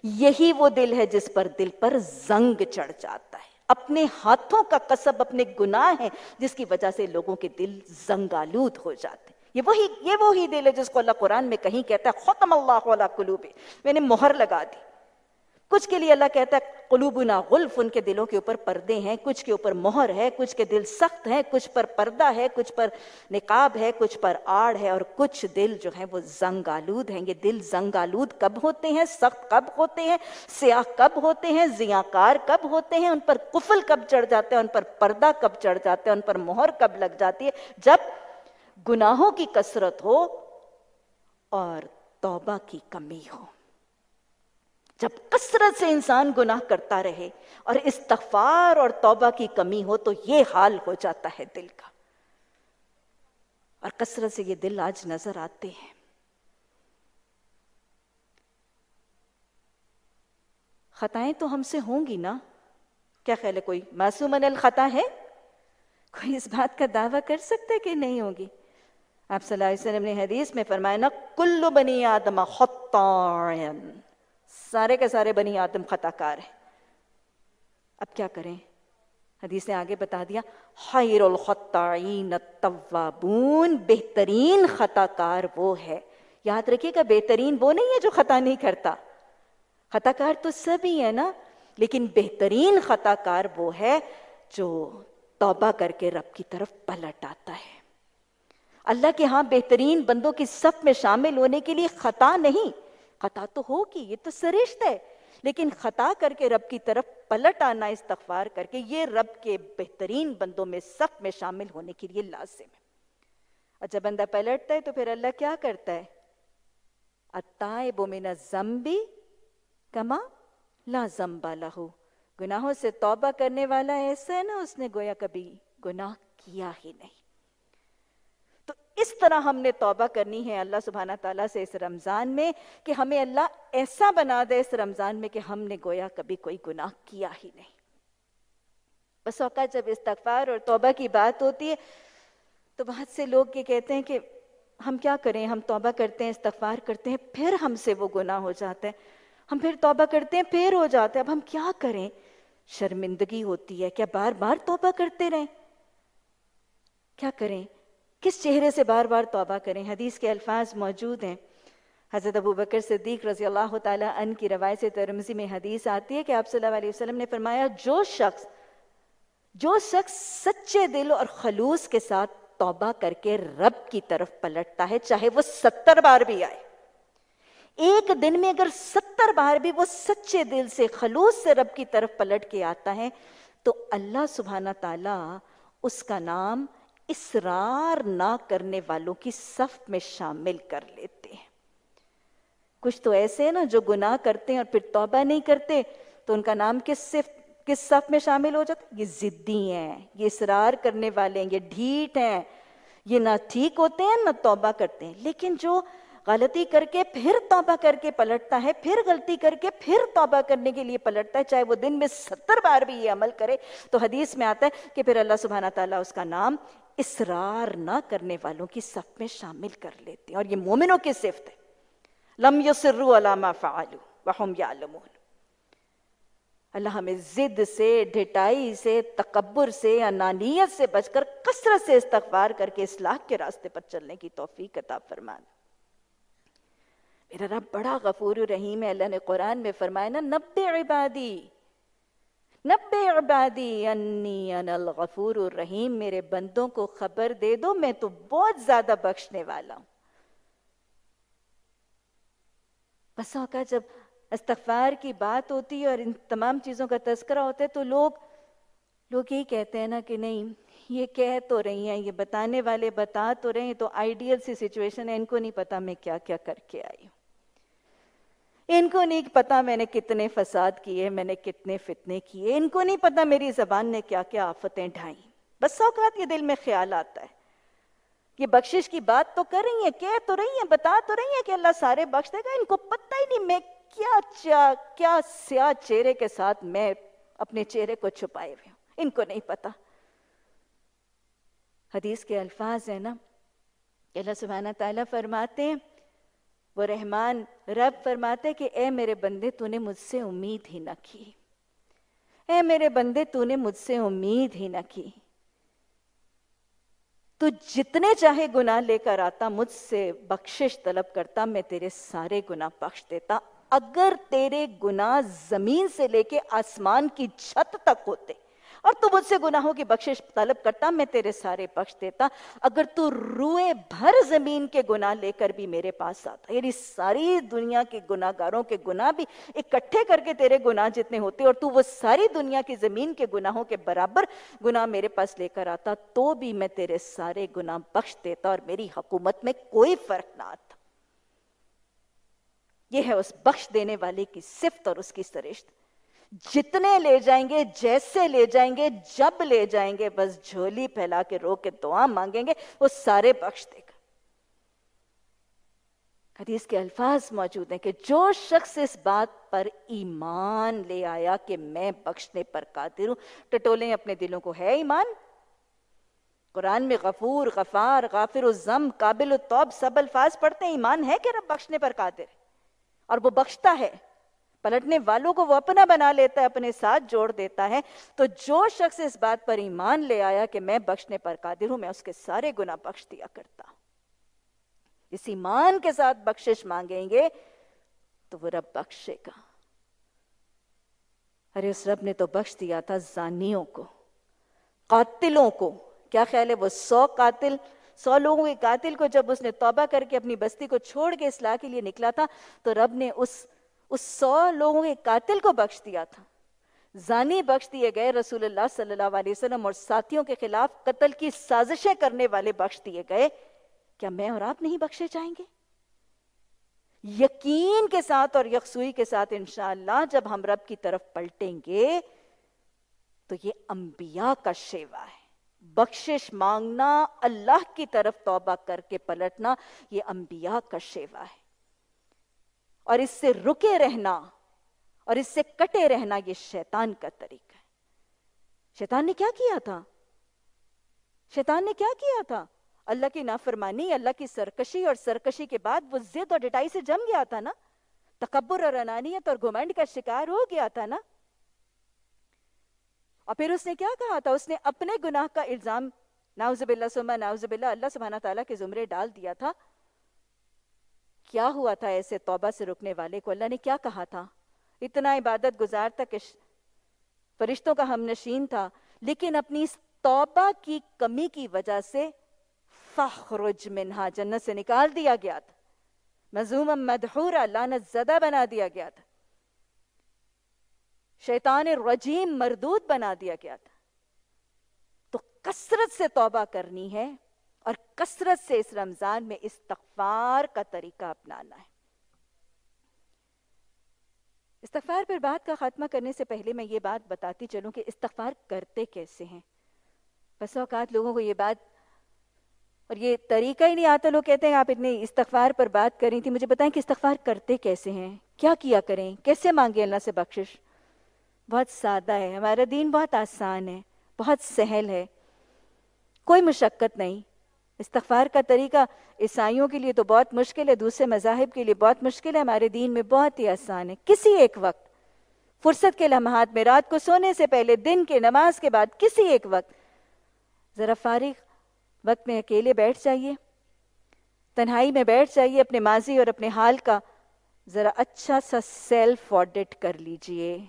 S1: یہی وہ دل ہے جس پر دل پر زنگ چڑھ جاتا ہے۔ اپنے ہاتھوں کا قصب، اپنے گناہ ہیں، جس کی وجہ سے لوگوں کے دل زنگالود ہو جاتے یہ وہی یہ وہی دل ہے جس کو اللہ قرآن میں کہیں کہتا ہے، ختم اللہ علیہ قلوب میں نے مہر لگا دی۔ کچھ کے لیے اللہ کہتا ہے، قلوبنا غلف، ان کے دلوں کے اوپر پردے ہیں، کچھ کے اوپر مہر ہے، کچھ کے دل سخت ہے کچھ پر پردہ ہے، کچھ پر نقاب ہے، کچھ پر آڑ ہے، اور کچھ دل جو ہیں وہ زنگ آلود ہیں۔ یہ دل زنگ آلود کب ہوتے ہیں؟ سخت کب ہوتے ہیں؟ سیاہ کب ہوتے ہیں؟ زیاکار کب ہوتے ہیں؟ ان پر قفل کب چڑھ جاتے ہیں ان پر پردہ کب چڑھ جاتے ہیں ان پر مہر کب لگ جاتی ہے؟ جب گناہوں کی کثرت ہو اور توبہ کی کمی ہو۔ جب کثرت سے انسان گناہ کرتا رہے اور استغفار اور توبہ کی کمی ہو تو یہ حال ہو جاتا ہے دل کا۔ اور کثرت سے یہ دل آج نظر آتے ہیں۔ خطائیں تو ہم سے ہوں گی نا۔ کیا خیال ہے کوئی معصوم الخطا ہے؟ کوئی اس بات کا دعویٰ کر سکتا ہے کہ نہیں ہوگی؟ آپ صلی اللہ علیہ وسلم نے حدیث میں فرمایا نا کل بنی آدم خطائن۔ سارے کے سارے بنی آدم خطا کار ہیں۔ اب کیا کریں؟ حدیث نے آگے بتا دیا، خیر الخطائین التوابون، بہترین خطا کار وہ ہے۔ یاد رکھیے گا، بہترین وہ نہیں ہے جو خطا نہیں کرتا۔ خطا کار تو سب ہی ہے نا، لیکن بہترین خطا کار وہ ہے جو توبہ کر کے رب کی طرف پلٹ آتا ہے۔ اللہ کے ہاں بہترین بندوں کی صف میں شامل ہونے کے لیے خطا نہیں۔ خطا تو ہوگی، یہ تو سرشت ہے۔ لیکن خطا کر کے رب کی طرف پلٹ آنا، استغفار کر کے، یہ رب کے بہترین بندوں میں، صف میں شامل ہونے کے لیے لازم ہے۔ اور جب بندہ پلٹتا ہے تو پھر اللہ کیا کرتا ہے؟ اتائب من الزنبی کما لا زنبا لہو گناہوں سے توبہ کرنے والا ایسا ہے نا، اس نے گویا کبھی گناہ کیا ہی نہیں۔ اس طرح ہم نے توبہ کرنی ہے اللہ سبحانہ تعالیٰ سے اس رمضان میں کہ ہمیں اللہ ایسا بنا دے اس رمضان میں کہ ہم نے گویا کبھی کوئی گناہ کیا ہی نہیں۔ بس اوقات جب استغفار اور توبہ کی بات ہوتی ہے تو بہت سے لوگ یہ کہتے ہیں کہ ہم کیا کریں، ہم توبہ کرتے ہیں، استغفار کرتے ہیں، پھر ہم سے وہ گناہ ہو جاتا ہے۔ ہم پھر توبہ کرتے ہیں، پھر ہو جاتا ہے۔ اب ہم کیا کریں؟ شرمندگی ہوتی ہے۔ کیا بار بار توبہ کرتے رہیں؟ کیا کریں؟ کس چہرے سے بار بار توبہ کریں؟ حدیث کے الفاظ موجود ہیں۔ حضرت ابو بکر صدیق رضی اللہ تعالیٰ عنہ کی روایت سے ترمزی میں حدیث آتی ہے کہ آپ صلی اللہ علیہ وسلم نے فرمایا، جو شخص جو شخص سچے دل اور خلوص کے ساتھ توبہ کر کے رب کی طرف پلٹتا ہے، چاہے وہ ستر بار بھی آئے۔ ایک دن میں اگر ستر بار بھی وہ سچے دل سے، خلوص سے رب کی طرف پلٹ کے آتا ہے، تو اللہ سبحانہ تعالیٰ اس کا نام اسرار نہ کرنے والوں کی صف میں شامل کر لیتے ہیں۔ کچھ تو ایسے ہیں نا جو گناہ کرتے ہیں اور پھر توبہ نہیں کرتے، تو ان کا نام کس صف کس صف میں شامل ہو جاتا یہ زدی ہیں، یہ اسرار کرنے والے ہیں، یہ ڈھیٹ ہیں۔ یہ نہ ٹھیک ہوتے ہیں، نہ توبہ کرتے ہیں۔ لیکن جو غلطی کر کے پھر توبہ کر کے پلٹتا ہے، پھر غلطی کر کے پھر توبہ کرنے کے لیے پلٹتا ہے، چاہے وہ دن میں ستر بار بھی یہ عمل کرے، تو حدیث میں آتا ہے کہ پھر اللہ سبحانہ تعالیٰ اس کا نام اسرار نہ کرنے والوں کی صف میں شامل کر لیتے ہیں۔ اور یہ مومنوں کی صفت ہے لم یسروا علامہ فعلو وہم یعلمون۔ اللہ ہمیں زد سے ڈھٹائی سے، تکبر سے، انانیت سے بچ کر کثرت سے استغفار کر کے اصلاح کے راستے پر چلنے کی توفیق عطا فرمانا میرا رب بڑا غفور رحیم ہے۔ اللہ نے قرآن میں فرمایا نا نبے عبادی نبے عبادی انی انا الغفور الرحیم، میرے بندوں کو خبر دے دو، میں تو بہت زیادہ بخشنے والا ہوں۔ بس اوقات جب استغفار کی بات ہوتی ہے اور ان تمام چیزوں کا تذکرہ ہوتا ہے تو لوگ لوگ یہی کہتے ہیں نا کہ نہیں، یہ کہہ تو رہی ہیں، یہ بتانے والے بتا تو رہے ہیں، تو آئیڈیل سی سچویشن ہے، ان کو نہیں پتا میں کیا کیا کر کے آئی ہوں۔ ان کو نہیں پتا میں نے کتنے فساد کیے، میں نے کتنے فتنے کیے۔ ان کو نہیں پتا میری زبان نے کیا کیا آفتیں ڈھائیں۔ بس اوقات یہ دل میں خیال آتا ہے یہ بخشش کی بات تو کر رہی ہیں، کہہ تو رہی ہیں، بتا تو رہی ہیں کہ اللہ سارے بخش دے گا۔ ان کو پتہ ہی نہیں میں کیا چا، کیا سیاہ چہرے کے ساتھ میں اپنے چہرے کو چھپائے ہوئے ہوں۔ ان کو نہیں پتا۔ حدیث کے الفاظ ہیں نا۔ اللہ سبحانہ تعالیٰ فرماتے ہیں وہ رحمان، رب فرماتے کہ اے میرے بندے، تو نے مجھ سے امید ہی نہ کی۔ اے میرے بندے، تو نے مجھ سے امید ہی نہ کی۔ تو جتنے چاہے گناہ لے کر آتا، مجھ سے بخشش طلب کرتا، میں تیرے سارے گناہ بخش دیتا۔ اگر تیرے گناہ زمین سے لے کے آسمان کی چھت تک ہوتے اور تو مجھ سے گناہوں کی بخشش طلب کرتا، میں تیرے سارے بخش دیتا۔ اگر تو روئے بھر زمین کے گناہ لے کر بھی میرے پاس آتا یعنی ساری دنیا کے گناہ گاروں کے گناہ بھی اکٹھے کر کے تیرے گناہ جتنے ہوتے، اور تو وہ ساری دنیا کی زمین کے گناہوں کے برابر گناہ میرے پاس لے کر آتا، تو بھی میں تیرے سارے گناہ بخش دیتا، اور میری حکومت میں کوئی فرق نہ آتا۔ یہ ہے اس بخش دینے والے کی صفت اور اس کی سرشت۔ جتنے لے جائیں گے، جیسے لے جائیں گے، جب لے جائیں گے، بس جھولی پھیلا کے رو کے دعا مانگیں گے، وہ سارے بخش دے گا۔ حدیث کے الفاظ موجود ہیں کہ جو شخص اس بات پر ایمان لے آیا کہ میں بخشنے پر قادر ہوں، ٹٹولیں اپنے دلوں کو، ہے ایمان؟ قرآن میں غفور، غفار، غافر الزم قابل الطوب سب الفاظ پڑھتے ہیں، ایمان ہے کہ رب بخشنے پر قادر ہے، اور وہ بخشتا ہے۔ پلٹنے والوں کو وہ اپنا بنا لیتا ہے، اپنے ساتھ جوڑ دیتا ہے۔ تو جو شخص اس بات پر ایمان لے آیا کہ میں بخشنے پر قادر ہوں، میں اس کے سارے گناہ بخش دیا کرتا اس ایمان کے ساتھ بخشش مانگیں گے تو وہ رب بخشے گا۔ ارے، اس رب نے تو بخش دیا تھا زانیوں کو، قاتلوں کو۔ کیا خیال ہے وہ سو قاتل، سو لوگوں کے قاتل کو جب اس نے توبہ کر کے اپنی بستی کو چھوڑ کے اصلاح کے لیے نکلا تھا، تو رب نے اس اس سو لوگوں کے قاتل کو بخش دیا تھا۔ زانی بخش دیے گئے رسول اللہ صلی اللہ علیہ وسلم اور ساتھیوں کے خلاف قتل کی سازشیں کرنے والے بخش دیے گئے۔ کیا میں اور آپ نہیں بخشے جائیں گے؟ یقین کے ساتھ اور یکسوئی کے ساتھ انشاءاللہ جب ہم رب کی طرف پلٹیں گے تو یہ انبیاء کا شیوا ہے۔ بخشش مانگنا، اللہ کی طرف توبہ کر کے پلٹنا، یہ انبیاء کا شیوا ہے۔ اور اس سے رکے رہنا اور اس سے کٹے رہنا یہ شیطان کا طریقہ ہے۔ شیطان نے کیا کیا تھا؟ شیطان نے کیا کیا تھا؟ اللہ کی نافرمانی، اللہ کی سرکشی اور سرکشی کے بعد وہ زد اور ڈٹائی سے جم گیا تھا نا؟ تکبر اور انانیت اور گھمنڈ کا شکار ہو گیا تھا نا؟ اور پھر اس نے کیا کہا تھا؟ اس نے اپنے گناہ کا الزام ناؤز باللہ سما ناؤز باللہ، اللہ سبحانہ تعالیٰ کے زمرے ڈال دیا تھا۔ کیا ہوا تھا ایسے توبہ سے رکنے والے کو؟ اللہ نے کیا کہا تھا؟ اتنا عبادت گزار تھا کہ فرشتوں کا ہم نشین تھا، لیکن اپنی اس توبہ کی کمی کی وجہ سے فخرج منہا، جنت سے نکال دیا گیا تھا۔ مظوم مدحورا لانت زدہ بنا دیا گیا تھا۔ شیطان رجیم مردود بنا دیا گیا تھا۔ تو کسرت سے توبہ کرنی ہے۔ اور کسرت سے اس رمضان میں استغفار کا طریقہ اپنانا ہے۔ استغفار پر بات کا خاتمہ کرنے سے پہلے میں یہ بات بتاتی چلوں کہ استغفار کرتے کیسے ہیں۔ بس اوقات لوگوں کو یہ بات اور یہ طریقہ ہی نہیں آتا، لوگ کہتے ہیں آپ اتنے استغفار پر بات کر رہی تھی مجھے بتائیں کہ استغفار کرتے کیسے ہیں؟ کیا کیا کریں؟ کیسے مانگے اللہ سے بخشش؟ بہت سادہ ہے، ہمارا دین بہت آسان ہے، بہت سہل ہے، کوئی مشقت نہیں۔ استغفار کا طریقہ، عیسائیوں کے لیے تو بہت مشکل ہے، دوسرے مذاہب کے لیے بہت مشکل ہے، ہمارے دین میں بہت ہی آسان ہے، کسی ایک وقت۔ فرصت کے لمحات میں رات کو سونے سے پہلے، دن کے نماز کے بعد، کسی ایک وقت۔ ذرا فارغ وقت میں اکیلے بیٹھ جائیے۔ تنہائی میں بیٹھ جائیے اپنے ماضی اور اپنے حال کا۔ ذرا اچھا سا سیلف آڈٹ کر لیجیے۔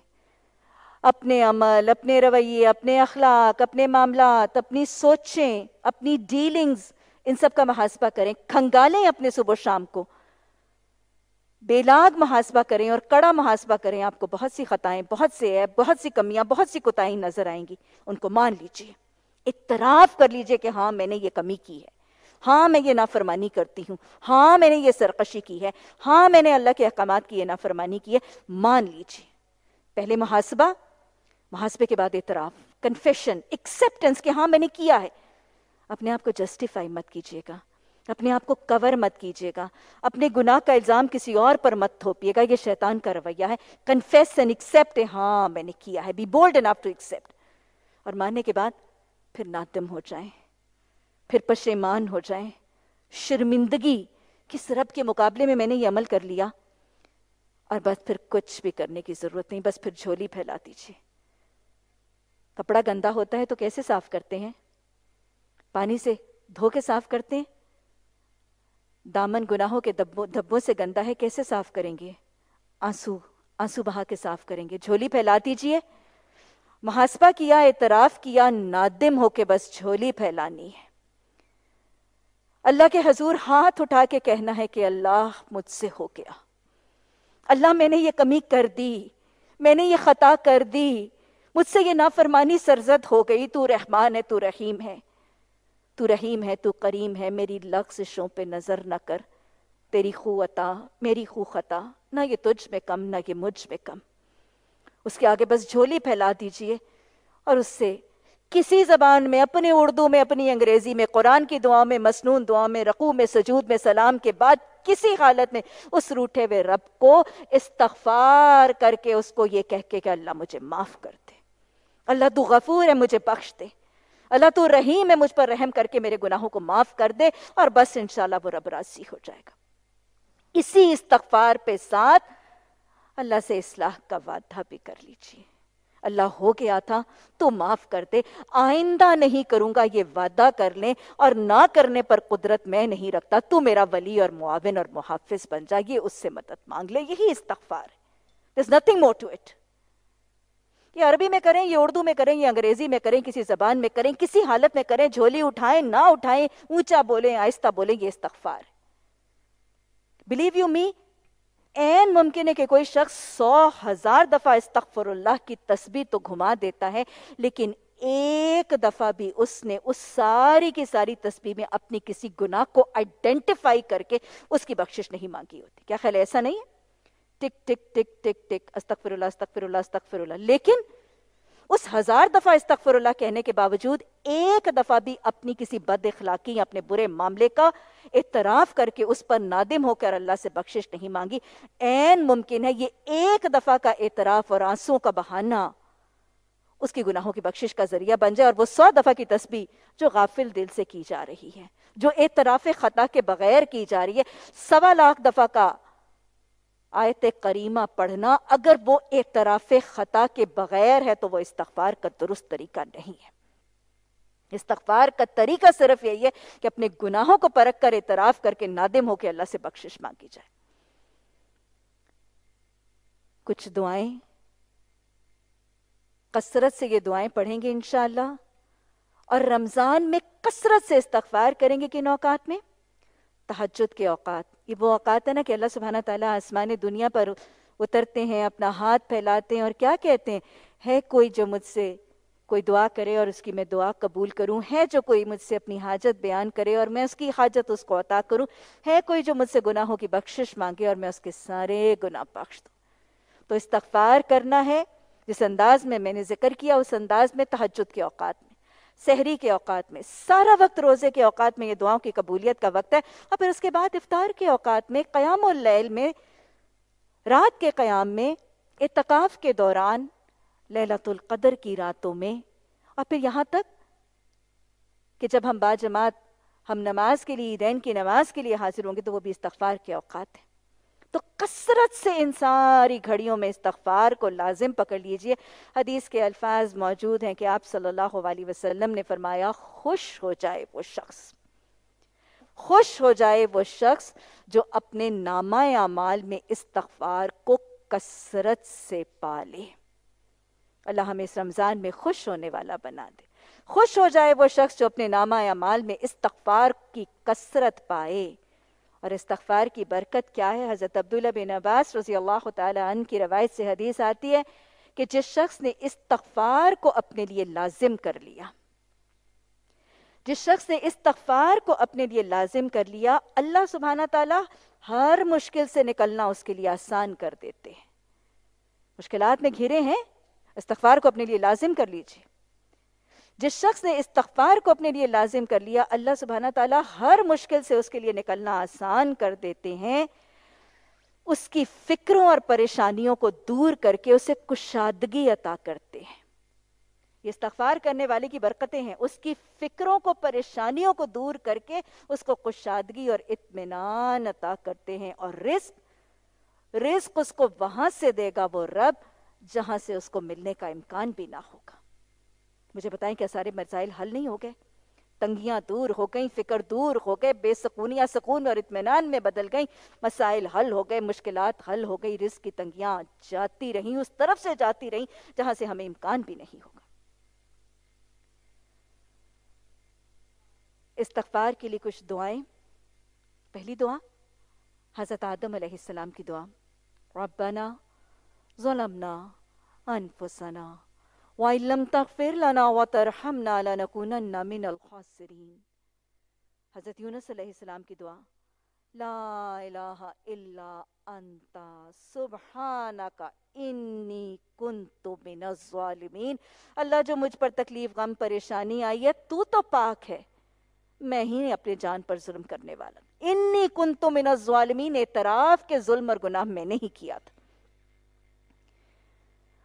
S1: اپنے عمل، اپنے رویے، اپنے اخلاق، اپنے معاملات، اپنی سوچیں، اپنی ڈیلنگز ان سب کا محاسبہ کریں، کھنگالیں اپنے صبح شام کو۔ بے لاگ محاسبہ کریں اور کڑا محاسبہ کریں، آپ کو بہت سی خطائیں، بہت سے بہت سی کمیاں، بہت سی کوتاہیں نظر آئیں گی۔ ان کو مان لیجیے۔ اعتراف کر لیجیے کہ ہاں میں نے یہ کمی کی ہے۔ ہاں میں یہ نافرمانی کرتی ہوں۔ ہاں میں نے یہ سرقشی کی ہے۔ ہاں میں نے اللہ کے احکامات کی یہ نافرمانی کی ہے۔ مان لیجیے۔ پہلے محاسبہ، محاسبے کے بعد اعتراف کنفیشن ایکسیپٹنس کہ ہاں میں نے کیا ہے۔ اپنے آپ کو جسٹیفائی مت کیجیے گا۔ اپنے آپ کو کور مت کیجیے گا۔ اپنے گناہ کا الزام کسی اور پر مت تھوپیے گا۔ یہ شیطان کا رویہ ہے۔ کنفیس اینڈ ایکسیپٹ ہاں میں نے کیا ہے۔ Be bold enough to accept اور ماننے کے بعد پھر نادم ہو جائیں۔ پھر پشیمان ہو جائیں۔ شرمندگی کس رب کے مقابلے میں میں نے یہ عمل کر لیا؟ اور بس پھر کچھ بھی کرنے کی ضرورت نہیں۔ بس پھر جھولی پھیلا دیجیے۔ کپڑا گندا ہوتا ہے تو کیسے صاف کرتے ہیں؟ پانی سے دھو کے صاف کرتے ہیں؟ دامن گناہوں کے دبوں سے گندا ہے، کیسے صاف کریں گے؟ آنسو آنسو بہا کے صاف کریں گے۔ جھولی پھیلا دیجیے۔ محاسبہ کیا، اعتراف کیا، نادم ہو کے بس جھولی پھیلانی ہے۔ اللہ کے حضور ہاتھ اٹھا کے کہنا ہے کہ اللہ مجھ سے ہو گیا۔ اللہ میں نے یہ کمی کر دی، میں نے یہ خطا کر دی۔ مجھ سے یہ نافرمانی سرزد ہو گئی، تو رحمان ہے، تو رحیم ہے۔ تو رحیم ہے، تو کریم ہے، میری لغزشوں پہ نظر نہ کر۔ تیری خو عطا، میری خو خطا، نہ یہ تجھ میں کم، نہ یہ مجھ میں کم۔ اس کے آگے بس جھولی پھیلا دیجیے۔ اور اس سے، کسی زبان میں، اپنے اردو میں، اپنی انگریزی میں، قرآن کی دعا میں، مسنون دعا میں رقو میں، سجود میں، سلام کے بعد کسی حالت میں اس روٹے ہوئے رب کو استغفار کر کے اس کو یہ کہہ کے کہ اللہ مجھے معاف کر دے۔ اللہ تو غفور ہے، مجھے بخش دے۔ اللہ تو رحیم ہے، مجھ پر رحم کر کے میرے گناہوں کو معاف کر دے اور بس انشاءاللہ وہ رب راضی ہو جائے گا۔ اسی استغفار پہ ساتھ اللہ سے اصلاح کا وعدہ بھی کر لیجیے اللہ ہو گیا تھا تو معاف کر دے۔ آئندہ نہیں کروں گا یہ وعدہ کر لیں اور نہ کرنے پر قدرت میں نہیں رکھتا۔ تو میرا ولی اور معاون اور محافظ بن جائے اس سے مدد مانگ لے۔ یہی استغفار ہے۔ There's nothing more to. یہ عربی میں کریں یہ اردو میں کریں یہ انگریزی میں کریں، کسی زبان میں کریں، کسی حالت میں کریں، جھولی اٹھائیں، نہ اٹھائیں، اونچا بولیں، آہستہ بولیں، یہ استغفار۔ بلیو یو می این ممکن ہے کہ کوئی شخص سو ہزار دفعہ استغفر اللہ کی تسبیح تو گھما دیتا ہے، لیکن ایک دفعہ بھی اس نے اس ساری کی ساری تسبیح میں اپنی کسی گناہ کو آئیڈینٹیفائی کر کے اس کی بخشش نہیں مانگی ہوتی۔ کیا خیال ایسا نہیں ہے؟ ٹک ٹک ٹک ٹک ٹک، استغفر اللہ استغفر اللہ استغفر اللہ۔ لیکن اس ہزار دفعہ استغفر اللہ کہنے کے باوجود ایک دفعہ بھی اپنی کسی بد اخلاقی یا اپنے برے معاملے کا اعتراف کر کے اس پر نادم ہو کر اللہ سے بخشش نہیں مانگی۔ این ممکن ہے یہ ایک دفعہ کا اعتراف اور آنسوں کا بہانہ اس کی گناہوں کی بخشش کا ذریعہ بن جائے اور وہ سو دفعہ کی تسبیح جو غافل دل سے کی جا رہی ہے، جو اعتراف خطا کے بغیر کی جا رہی ہے۔ سوا لاکھ دفعہ کا آیت کریمہ پڑھنا اگر وہ اعتراف خطا کے بغیر ہے تو وہ استغفار کا درست طریقہ نہیں ہے۔ استغفار کا طریقہ صرف یہی ہے کہ اپنے گناہوں کو پرکھ کر اعتراف کر کے نادم ہو کے اللہ سے بخشش مانگی جائے۔ کچھ دعائیں؟ کثرت سے یہ دعائیں پڑھیں گے انشاءاللہ۔ اور رمضان میں کثرت سے استغفار کریں گے کن اوقات میں؟ تحجد کے اوقات یہ وہ اوقات ہے نا کہ اللہ سبحانہ تعالیٰ آسمان دنیا پر اترتے ہیں، اپنا ہاتھ پھیلاتے ہیں اور کیا کہتے ہیں؟ ہے کوئی جو مجھ سے کوئی دعا کرے اور اس کی میں دعا قبول کروں؟ ہے جو کوئی مجھ سے اپنی حاجت بیان کرے اور میں اس کی حاجت اس کو عطا کروں؟ ہے کوئی جو مجھ سے گناہوں کی بخشش مانگے اور میں اس کے سارے گناہ بخش دوں؟ تو استغفار کرنا ہے، جس انداز میں میں نے ذکر کیا، اس انداز میں تحجد کے اوقات میں۔ سحری کے اوقات میں، سارا وقت روزے کے اوقات میں یہ دعاؤں کی قبولیت کا وقت ہے۔ اور پھر اس کے بعد افطار کے اوقات میں، قیام اللیل میں، رات کے قیام میں اتقاف کے دوران لیلت القدر کی راتوں میں۔ اور پھر یہاں تک کہ جب ہم باجماعت ہم نماز کے لیے، عیدین کی نماز کے لیے حاضر ہوں گے تو وہ بھی استغفار کے اوقات ہیں۔ تو کثرت سے ان ساری گھڑیوں میں استغفار کو لازم پکڑ لیجیے۔ حدیث کے الفاظ موجود ہیں کہ آپ صلی اللہ علیہ وسلم نے فرمایا، خوش ہو جائے وہ شخص۔ خوش ہو جائے وہ شخص جو اپنے نامہ اعمال میں استغفار کو کثرت سے پالے اللہ ہمیں اس رمضان میں خوش ہونے والا بنا دے۔ خوش ہو جائے وہ شخص جو اپنے نامہ اعمال میں استغفار کی کثرت پائے۔ اور استغفار کی برکت کیا ہے؟ حضرت عبداللہ بن عباس رضی اللہ تعالی عنہ کی روایت سے حدیث آتی ہے کہ جس شخص نے استغفار کو اپنے لیے لازم کر لیا، جس شخص نے استغفار کو اپنے لیے لازم کر لیا، اللہ سبحانہ تعالی ہر مشکل سے نکلنا اس کے لیے آسان کر دیتے ہیں۔ مشکلات میں گھرے ہیں، استغفار کو اپنے لیے لازم کر لیجیے۔ جس شخص نے استغفار کو اپنے لیے لازم کر لیا، اللہ سبحانہ تعالیٰ ہر مشکل سے اس کے لیے نکلنا آسان کر دیتے ہیں۔ اس کی فکروں اور پریشانیوں کو دور کر کے اسے کشادگی عطا کرتے ہیں۔ یہ استغفار کرنے والے کی برکتیں ہیں۔ اس کی فکروں کو، پریشانیوں کو دور کر کے اس کو کشادگی اور اطمینان عطا کرتے ہیں۔ اور رزق رزق اس کو وہاں سے دے گا، وہ رب جہاں سے اس کو ملنے کا امکان بھی نہ ہوگا۔ مجھے بتائیں کیا سارے مسائل حل نہیں ہو گئے۔ تنگیاں دور ہو گئیں، فکر دور ہو گئے، بے سکونیاں سکون اور اطمینان میں بدل گئیں۔ مسائل حل ہو گئے، مشکلات حل ہو گئی رزق کی تنگیاں جاتی رہیں، اس طرف سے جاتی رہیں، جہاں سے ہمیں امکان بھی نہیں ہوگا۔ استغفار کے لیے کچھ دعائیں۔ پہلی دعا، حضرت آدم علیہ السلام کی دعا۔ ربنا ظلمنا انفسنا وَإِن لَمْ تَغْفِرْ لَنَا وَتَرْحَمْنَا لَنَكُونَنَّ مِنَ الْخَاسِرِينَ۔ حضرت یونس علیہ السلام کی دعا، لا الہ الا انتا سبحانک انی کنت من الظالمین۔ اللہ جو مجھ پر تکلیف، غم، پریشانی آئی ہے، تو تو پاک ہے۔ میں ہی اپنے جان پر ظلم کرنے والا۔ انی کنت من الظالمین، اعتراف کے ظلم اور گناہ میں نہیں کیا تھا۔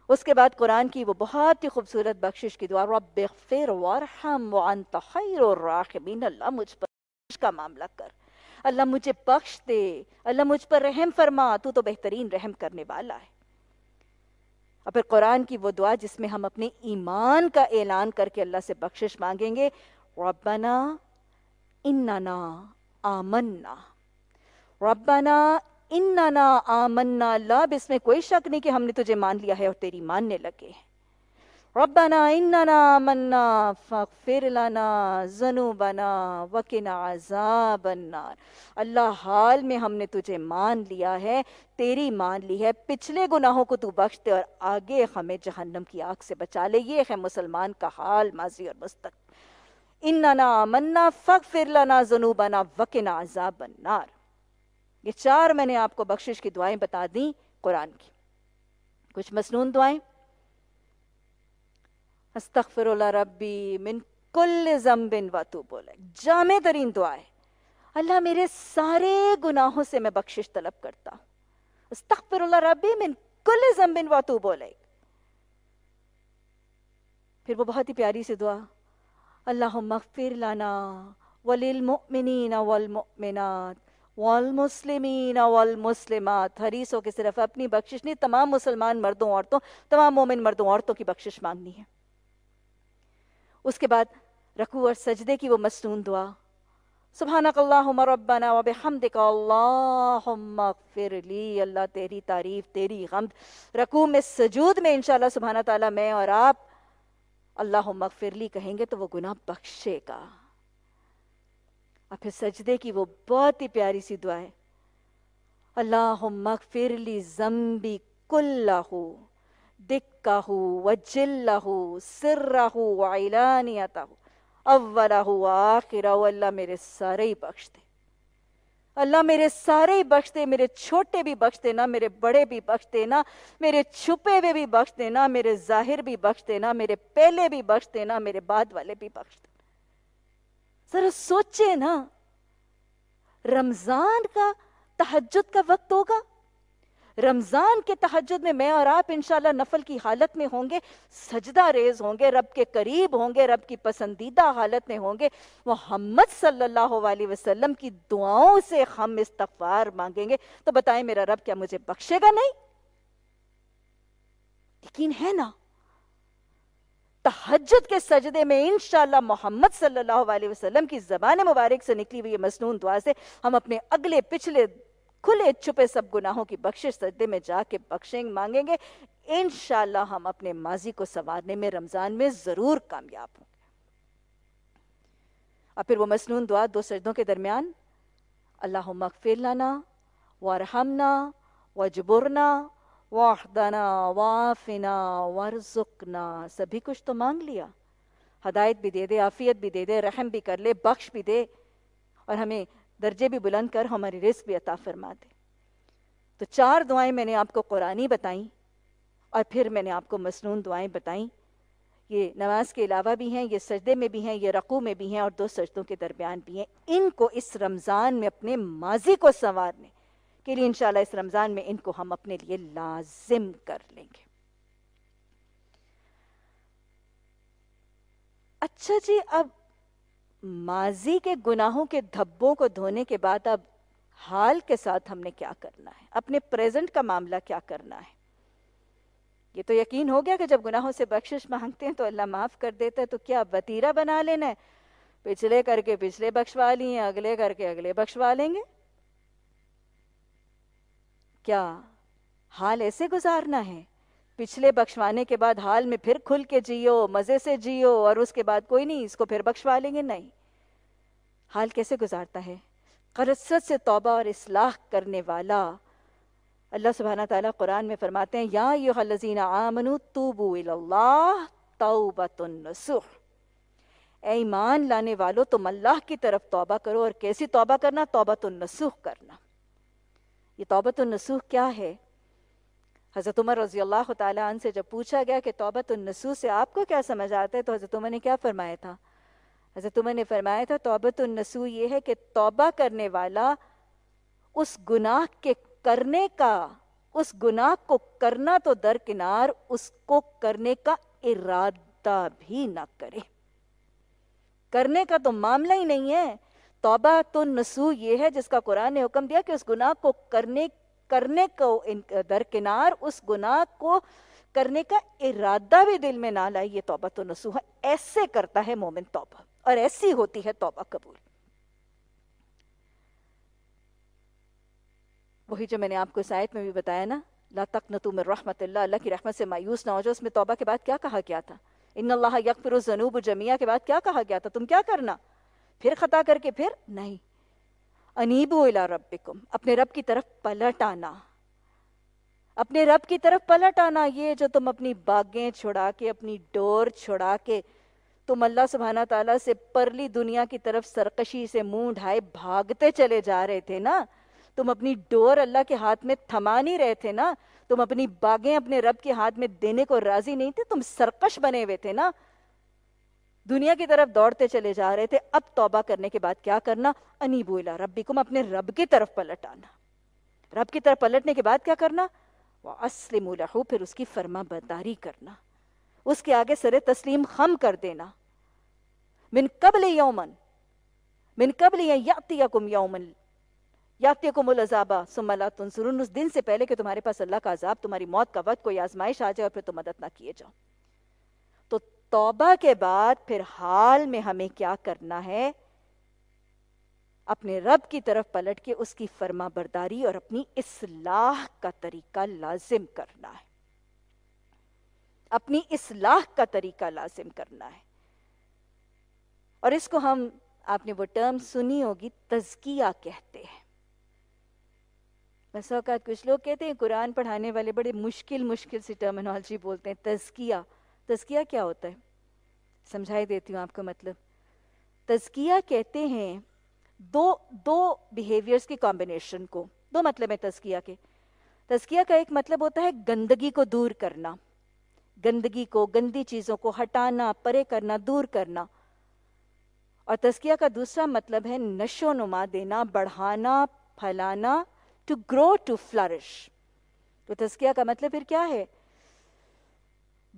S1: اس کے بعد قرآن کی وہ بہت ہی خوبصورت بخشش کی دعا، رب اغفر وارحم وانت خیر الراحمین، اللہ مجھ پر بخش کا معاملہ کر۔ اللہ مجھے بخش دے۔ اللہ مجھ پر رحم فرما۔ تو تو بہترین رحم کرنے والا ہے۔ اور پھر قرآن کی وہ دعا جس میں ہم اپنے ایمان کا اعلان کر کے اللہ سے بخشش مانگیں گے، ربنا اننا آمنا۔ ربنا اننا آمنا اللہ اب اس میں کوئی شک نہیں کہ ہم نے تجھے مان لیا ہے اور تیری ماننے لگے ربنا اننا آمنا، فاغفر لنا ذنوبنا، وقنا عذاب النار۔ اللہ، حال میں ہم نے تجھے مان لیا ہے، تیری مان لی ہے۔ پچھلے گناہوں کو تو بخش دے اور آگے ہمیں جہنم کی آگ سے بچا لے۔ یہ ہے مسلمان کا حال، ماضی اور مستقبل۔ اننا آمنا، فاغفر لنا ذنوبنا، وقنا عذاب النار۔ یہ چار میں نے آپ کو بخشش کی دعائیں بتا دیں قرآن کی۔ کچھ مسنون دعائیں۔ استغفر اللہ ربی من کل زمبن واتو بولے جامع ترین دعائیں اللہ میرے سارے گناہوں سے میں بخشش طلب کرتا ہوں۔ استغفر اللہ ربی من کل زمبن واتو بولے پھر وہ بہت ہی پیاری سی دعا۔ اللہم اغفر لنا وللمؤمنین والمؤمنات۔ والمسلمین والمسلمات حریصوں کے صرف اپنی بخشش نہیں، تمام مسلمان مردوں، عورتوں، تمام مومن مردوں، عورتوں کی بخشش مانگنی ہے۔ اس کے بعد رکوع اور سجدے کی وہ مسنون دعا۔ سبحانک اللہم ربنا و بحمدک اللہم اغفر لی، اللہ تیری تعریف، تیری غمد۔ رکوع میں سجود میں انشاءاللہ سبحانہ تعالیٰ میں اور آپ اللہم اغفر لی کہیں گے تو وہ گناہ بخشے گا۔ اور پھر سجدے کی وہ بہت ہی پیاری سی دعا ہے۔ اللہم اغفر لی زمبی کلہو دکہو وجلہو، سرہو، وعلانیتہو اولہ آخرہ۔ اللہ میرے سارے ہی بخش دے۔ اللہ میرے سارے ہی بخش دے، میرے چھوٹے بھی بخش دینا میرے بڑے بھی بخش دینا میرے چھپے ہوئے بھی بخش دینا میرے ظاہر بھی بخش دینا میرے پہلے بھی بخش دینا میرے بعد والے بھی بخش دینا ذرا سوچے نا۔ رمضان کا تحجد کا وقت ہوگا۔ رمضان کے تحجد میں میں اور آپ انشاءاللہ نفل کی حالت میں ہوں گے، سجدہ ریز ہوں گے، رب کے قریب ہوں گے، رب کی پسندیدہ حالت میں ہوں گے۔ محمد صلی اللہ علیہ وسلم کی دعاؤں سے ہم استغفار مانگیں گے۔ تو بتائیں میرا رب کیا مجھے بخشے گا نہیں؟ یقین ہے نا؟ تحجد کے سجدے میں انشاءاللہ محمد صلی اللہ علیہ وسلم کی زبان مبارک سے نکلی ہوئی مسنون دعا سے ہم اپنے اگلے پچھلے کھلے چھپے سب گناہوں کی بخشش سجدے میں جا کے بخشیں مانگیں گے۔ انشاءاللہ ہم اپنے ماضی کو سوارنے میں رمضان میں ضرور کامیاب ہوں گے۔ اور پھر وہ مسنون دعا دو سجدوں کے درمیان، اللہم اغفر لنا، وارحمنا، وجبرنا واحدنا وافنا ورزقنا سبھی کچھ تو مانگ لیا ہدایت بھی دے دے عافیت بھی دے دے رحم بھی کر لے بخش بھی دے اور ہمیں درجے بھی بلند کر، ہماری رزق بھی عطا فرما دے. تو چار دعائیں میں نے آپ کو قرآنی بتائیں اور پھر میں نے آپ کو مسنون دعائیں بتائیں. یہ نماز کے علاوہ بھی ہیں، یہ سجدے میں بھی ہیں، یہ رقو میں بھی ہیں اور دو سجدوں کے درمیان بھی ہیں. ان کو اس رمضان میں اپنے ماضی کو سنوارنے کے لیے انشاءاللہ اس رمضان میں ان کو ہم اپنے لیے لازم کر لیں گے۔ اچھا جی اب ماضی کے گناہوں کے دھبوں کو دھونے کے بعد اب حال کے ساتھ ہم نے کیا کرنا ہے؟ اپنے پریزنٹ کا معاملہ کیا کرنا ہے؟ یہ تو یقین ہو گیا کہ جب گناہوں سے بخشش مانگتے ہیں تو اللہ معاف کر دیتا ہے، تو کیا وطیرہ بنا لینا ہے؟ پچھلے کر کے پچھلے بخشوا لیے اگلے کر کے اگلے بخشوا لیں گے؟ کیا حال ایسے گزارنا ہے؟ پچھلے بخشوانے کے بعد حال میں پھر کھل کے جیو، مزے سے جیو اور اس کے بعد کوئی نہیں، اس کو پھر بخشوا لیں گے نہیں۔ حال کیسے گزارتا ہے؟ قرصت سے توبہ اور اصلاح کرنے والا۔ اللہ سبحانہ تعالیٰ قرآن میں فرماتے ہیں، یا ایوہ الذین آمنوا توبو الاللہ توبت النسوح اے ایمان لانے والو، تم اللہ کی طرف توبہ کرو اور کیسی توبہ کرنا؟ توبت النسوح کرنا۔ یہ توبت النسوح کیا ہے؟ حضرت عمر رضی اللہ تعالیٰ عنہ سے جب پوچھا گیا کہ توبت النسوح سے آپ کو کیا سمجھ آتا ہے، تو حضرت عمر نے کیا فرمایا تھا؟ حضرت عمر نے فرمایا تھا توبت النسوح یہ ہے کہ توبہ کرنے والا اس گناہ کے کرنے کا، اس گناہ کو کرنا تو درکنار، اس کو کرنے کا ارادہ بھی نہ کرے۔ کرنے کا تو معاملہ ہی نہیں ہے۔ توبہ تو نسو یہ ہے جس کا قرآن نے حکم دیا کہ اس گناہ کو کرنے کرنے کو درکنار، اس گناہ کو کرنے کا ارادہ بھی دل میں نہ لائے، یہ توبہ تو نسو ہے۔ ایسے کرتا ہے مومن توبہ، اور ایسی ہوتی ہے توبہ قبول۔ وہی جو میں نے آپ کو اس آیت میں بھی بتایا نا، لا تقنطو من رحمت اللہ اللہ کی رحمت سے مایوس نہ ہو جو اس میں توبہ کے بعد کیا کہا گیا تھا؟ ان اللہ یغفر الذنوب جميعا کے بعد کیا کہا گیا تھا؟ تم کیا کرنا؟ پھر خطا کر کے پھر نہیں۔ انیبو الى ربکم، اپنے رب کی طرف پلٹ آنا اپنے رب کی طرف پلٹ آنا یہ جو تم اپنی باغیں چھڑا کے، اپنی ڈور چھڑا کے تم اللہ سبحانہ تعالیٰ سے پرلی دنیا کی طرف سرکشی سے منہ ڈھائے بھاگتے چلے جا رہے تھے نا۔ تم اپنی ڈور اللہ کے ہاتھ میں تھما نہیں رہے تھے نا۔ تم اپنی باغیں اپنے رب کے ہاتھ میں دینے کو راضی نہیں تھے، تم سرکش بنے ہوئے تھے نا۔ دنیا کی طرف دوڑتے چلے جا رہے تھے، اب توبہ کرنے کے بعد کیا کرنا؟ انیبو الہ ربکم، اپنے رب کی طرف پلٹ آنا رب کی طرف پلٹنے کے بعد کیا کرنا؟ وَأَسْلِمُ لَحُ پھر اس کی فرما برداری کرنا۔ اس کے آگے سر تسلیم خم کر دینا۔ من قبل یومن، من قبل یعطیکم یومن یعطیکم العذابہ ثم لا تنصرون اس دن سے پہلے کہ تمہارے پاس اللہ کا عذاب، تمہاری موت کا وقت، کوئی آزمائش آ جائے اور پھر تم مدد نہ کیے جاؤ۔ توبہ کے بعد پھر حال میں ہمیں کیا کرنا ہے؟ اپنے رب کی طرف پلٹ کے اس کی فرما برداری اور اپنی اصلاح کا طریقہ لازم کرنا ہے۔ اپنی اصلاح کا طریقہ لازم کرنا ہے۔ اور اس کو ہم، آپ نے وہ ٹرم سنی ہوگی، تزکیہ کہتے ہیں۔ بس اوقات کچھ لوگ کہتے ہیں، قرآن پڑھانے والے بڑے مشکل مشکل سی ٹرمنالوجی بولتے ہیں، تزکیہ۔ تزکیہ کیا ہوتا ہے؟ سمجھائی دیتی ہوں آپ کا مطلب۔ تزکیہ کہتے ہیں دو دو بیہیویئرز کی کمبینیشن کو، دو مطلب ہے تزکیہ کے۔ تزکیہ کا ایک مطلب ہوتا ہے گندگی کو دور کرنا، گندگی کو، گندی چیزوں کو ہٹانا، پرے کرنا، دور کرنا۔ اور تزکیہ کا دوسرا مطلب ہے نشو نما دینا، بڑھانا، پھیلانا ٹو گرو ٹو فلرش تو تزکیہ کا مطلب پھر کیا ہے؟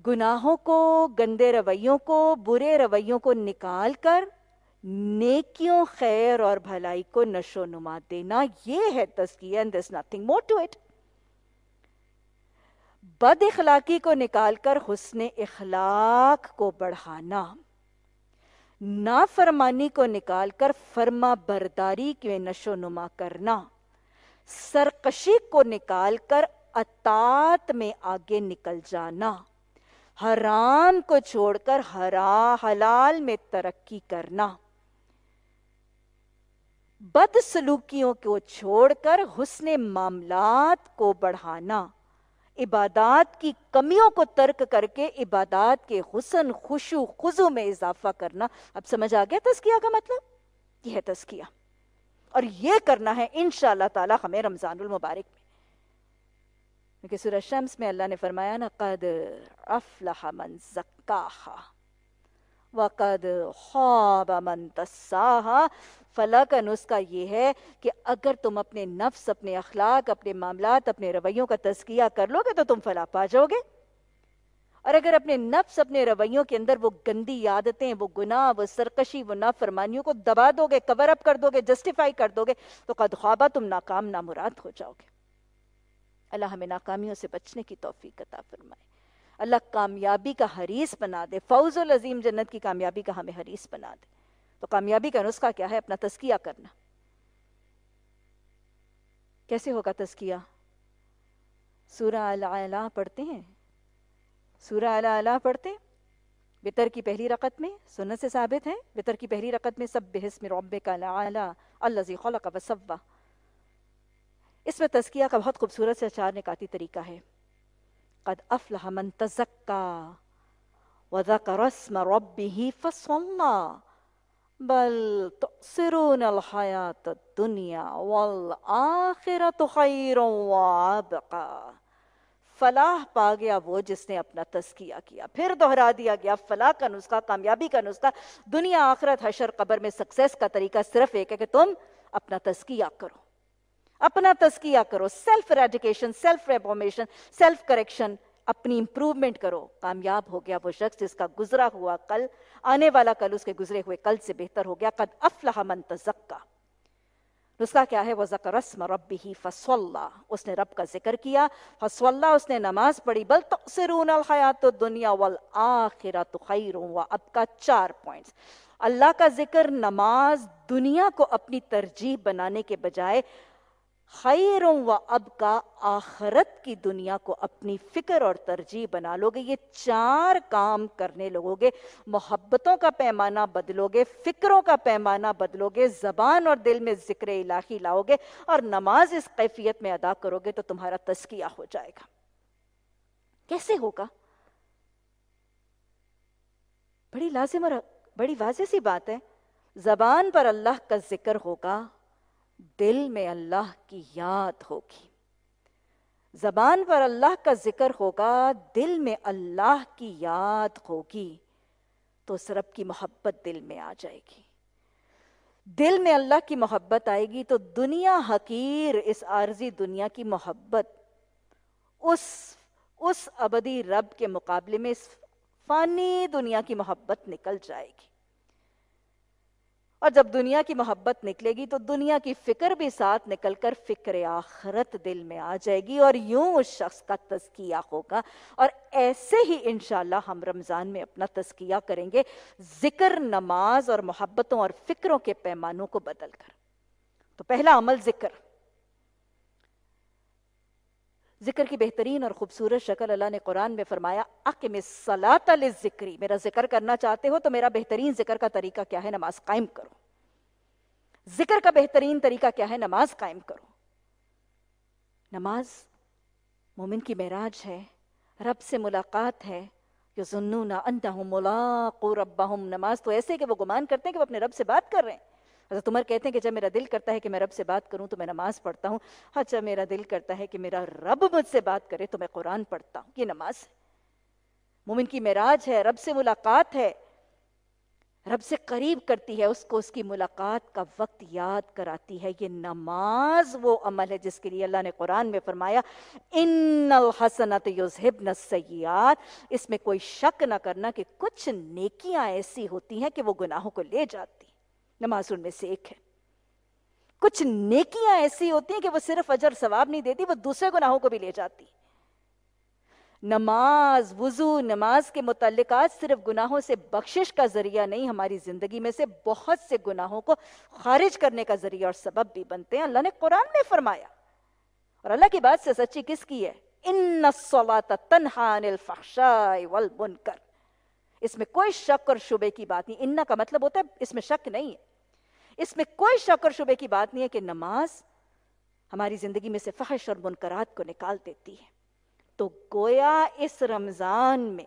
S1: گناہوں کو، گندے رویوں کو، برے رویوں کو نکال کر نیکیوں، خیر اور بھلائی کو نشو نما دینا، یہ ہے تزکیہ and there's nothing more to it. بد اخلاقی کو نکال کر حسن اخلاق کو بڑھانا، نافرمانی کو نکال کر فرما برداری کے نشو نما کرنا، سرکشی کو نکال کر اطاعت میں آگے نکل جانا۔ حرام کو چھوڑ کر ہرا حلال میں ترقی کرنا۔ بد سلوکیوں کو چھوڑ کر حسن معاملات کو بڑھانا۔ عبادات کی کمیوں کو ترک کر کے عبادات کے حسن، خوشو خزو میں اضافہ کرنا۔ اب سمجھ آ گیا تذکیہ کا مطلب؟ یہ ہے تذکیہ اور یہ کرنا ہے انشاءاللہ تعالی ہمیں رمضان المبارک۔ کیونکہ سورہ شمس میں اللہ نے فرمایا نا قد افلح من زکاہا وقد خواب من تساہا۔ فلاح کا نسخہ یہ ہے کہ اگر تم اپنے نفس، اپنے اخلاق، اپنے معاملات، اپنے رویوں کا تذکیہ کر لو گے تو تم فلاح پا جاؤ گے۔ اور اگر اپنے نفس، اپنے رویوں کے اندر وہ گندی عادتیں، وہ گناہ، وہ سرکشی، وہ نافرمانیوں کو دبا دو گے کور اپ کر دو گے جسٹیفائی کر دو گے، تو قد خوابہ تم ناکام، نامراد ہو جاؤ گے۔ اللہ ہمیں ناکامیوں سے بچنے کی توفیق عطا فرمائے۔ اللہ کامیابی کا حریص بنا دے۔ فوز العظیم جنت کی کامیابی کا ہمیں حریص بنا دے۔ تو کامیابی کا نسخہ کیا ہے؟ اپنا تزکیہ کرنا۔ کیسے ہوگا تزکیہ؟ سورہ العلا پڑھتے ہیں؟ سورہ العلا پڑھتے بطر کی پہلی رقط میں سنت سے ثابت ہے بطر کی پہلی رقط میں سب بحسم ربک العلا اللذی خلق وصوہ اس میں تزکیہ کا بہت خوبصورت سے چار نکاتی طریقہ ہے۔ قد افلح من تزکا وذکر اسم ربه فصلہ بل تؤثرون الحیات الدنیا والآخرت خیر وابقا فلاح پا گیا وہ جس نے اپنا تذکیہ کیا۔ پھر دہرا دیا گیا فلاح کا نسخہ، کامیابی کا نسخہ۔ دنیا آخرت حشر قبر میں سکسیس کا طریقہ صرف ایک ہے کہ تم اپنا تذکیہ کرو۔ اپنا تذکیہ کرو self eradication self reformation self correction اپنی امپروومنٹ کرو۔ کامیاب ہو گیا وہ شخص جس کا گزرا ہوا کل، آنے والا کل، اس کے گزرے ہوئے کل سے بہتر ہو گیا۔ قد افلح من تزکا۔ نسخہ کیا ہے؟ وہ ذکر رسم ربی فصولہ اس نے رب کا ذکر کیا۔ فصولہ اس نے نماز پڑھی۔ بل تقصرون الحیات الدنیا والآخرت خیر و اب کا چار پوائنٹس اللہ کا ذکر نماز دنیا کو اپنی ترجیح بنانے کے بجائے خیروں و اب کا آخرت کی دنیا کو اپنی فکر اور ترجیح بنا لو گے یہ چار کام کرنے لگو گے محبتوں کا پیمانہ بدلو گے فکروں کا پیمانہ بدلو گے زبان اور دل میں ذکر الہی لاؤ گے اور نماز اس قیفیت میں ادا کرو گے تو تمہارا تذکیہ ہو جائے گا۔ کیسے ہوگا؟ بڑی لازم اور بڑی واضح سی بات ہے۔ زبان پر اللہ کا ذکر ہوگا۔ دل میں اللہ کی یاد ہوگی۔ زبان پر اللہ کا ذکر ہوگا، دل میں اللہ کی یاد ہوگی، تو اس رب کی محبت دل میں آ جائے گی۔ دل میں اللہ کی محبت آئے گی، تو دنیا حقیر، اس عارضی دنیا کی محبت، اس اس ابدی رب کے مقابلے میں اس فانی دنیا کی محبت نکل جائے گی۔ اور جب دنیا کی محبت نکلے گی تو دنیا کی فکر بھی ساتھ نکل کر فکر آخرت دل میں آ جائے گی اور یوں اس شخص کا تزکیہ ہوگا اور ایسے ہی انشاءاللہ ہم رمضان میں اپنا تزکیہ کریں گے، ذکر، نماز اور محبتوں اور فکروں کے پیمانوں کو بدل کر۔ تو پہلا عمل ذکر۔ ذکر کی بہترین اور خوبصورت شکل اللہ نے قرآن میں فرمایا اقم الصلاۃ للذکری میرا ذکر کرنا چاہتے ہو تو میرا بہترین ذکر کا طریقہ کیا ہے؟ نماز قائم کرو۔ ذکر کا بہترین طریقہ کیا ہے؟ نماز قائم کرو۔ نماز مومن کی معراج ہے، رب سے ملاقات ہے۔ یظنون انہم ملاقو ربہم۔ نماز تو ایسے کہ وہ گمان کرتے ہیں کہ وہ اپنے رب سے بات کر رہے ہیں۔ حضرت عمر کہتے ہیں کہ جب میرا دل کرتا ہے کہ میں رب سے بات کروں تو میں نماز پڑھتا ہوں۔ ہاں جب میرا دل کرتا ہے کہ میرا رب مجھ سے بات کرے تو میں قرآن پڑھتا ہوں۔ یہ نماز ہے۔ مومن کی معراج ہے، رب سے ملاقات ہے۔ رب سے قریب کرتی ہے، اس کو اس کی ملاقات کا وقت یاد کراتی ہے۔ یہ نماز وہ عمل ہے جس کے لیے اللہ نے قرآن میں فرمایا، ان الحسنت یذہبن السیئات اس میں کوئی شک نہ کرنا کہ کچھ نیکیاں ایسی ہوتی ہیں کہ وہ گناہوں کو لے جاتی نماز ان میں سے ایک ہے۔ کچھ نیکیاں ایسی ہوتی ہیں کہ وہ صرف اجر ثواب نہیں دیتی، وہ دوسرے گناہوں کو بھی لے جاتی۔ نماز، وضو، نماز کے متعلقات صرف گناہوں سے بخشش کا ذریعہ نہیں، ہماری زندگی میں سے بہت سے گناہوں کو خارج کرنے کا ذریعہ اور سبب بھی بنتے ہیں۔ اللہ نے قرآن میں فرمایا، اور اللہ کی بات سے سچی کس کی ہے؟ ان تنہا الفحشاء والمنکر۔ اس میں کوئی شک اور شبے کی بات نہیں۔ انہ کا مطلب ہوتا ہے اس میں شک نہیں ہے۔ اس میں کوئی شک اور شبے کی بات نہیں ہے کہ نماز ہماری زندگی میں سے فحش اور منکرات کو نکال دیتی ہے۔ تو گویا اس رمضان میں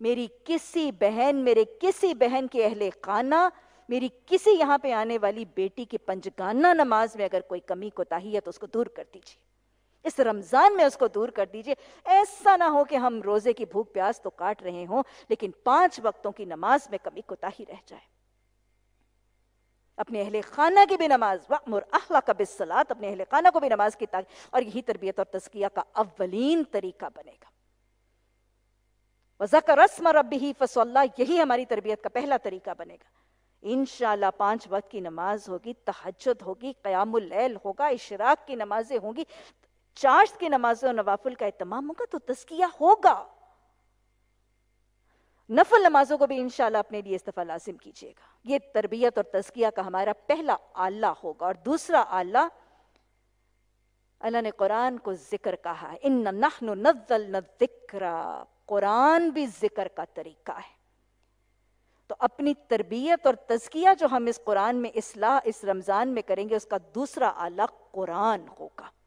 S1: میری کسی بہن، میرے کسی بہن کے اہل خانہ، میری کسی یہاں پہ آنے والی بیٹی کی پنجگانہ نماز میں اگر کوئی کمی کو ہے تو اس کو دور کر دیجیے۔ اس رمضان میں اس کو دور کر دیجیے۔ ایسا نہ ہو کہ ہم روزے کی بھوک پیاس تو کاٹ رہے ہوں، لیکن پانچ وقتوں کی نماز میں کمی کوتا ہی رہ جائے۔ اپنے اہل خانہ کی بھی نماز وَأْمُرْ أَحْلَقَ بِالصَّلَاةِ، اپنے اہل خانہ کو بھی نماز کی تاکہ، اور یہی تربیت اور تذکیہ کا اولین طریقہ بنے گا۔ وَذَكَرَ اسْمَ رَبِّهِ فَصَلَّى یہی ہماری تربیت کا پہلا طریقہ بنے گا۔ انشاءاللہ پانچ وقت کی نماز ہوگی تحجد ہوگی، قیام اللیل ہوگا، اشراق کی نمازیں ہوں گی چارج کی نمازوں نوافل کا اہتمام ہوگا تو تذکیہ ہوگا۔ نفل نمازوں کو بھی انشاءاللہ اپنے لیے استفا لازم کیجیے گا۔ یہ تربیت اور تذکیہ کا ہمارا پہلا آلہ ہوگا اور دوسرا آلہ اللہ نے قرآن کو ذکر کہا ہے۔ ان نحن نزلنا الذکر۔ قرآن بھی ذکر کا طریقہ ہے۔ تو اپنی تربیت اور تذکیہ جو ہم اس قرآن میں اصلاح، اس رمضان میں کریں گے، اس کا دوسرا آلہ قرآن ہوگا۔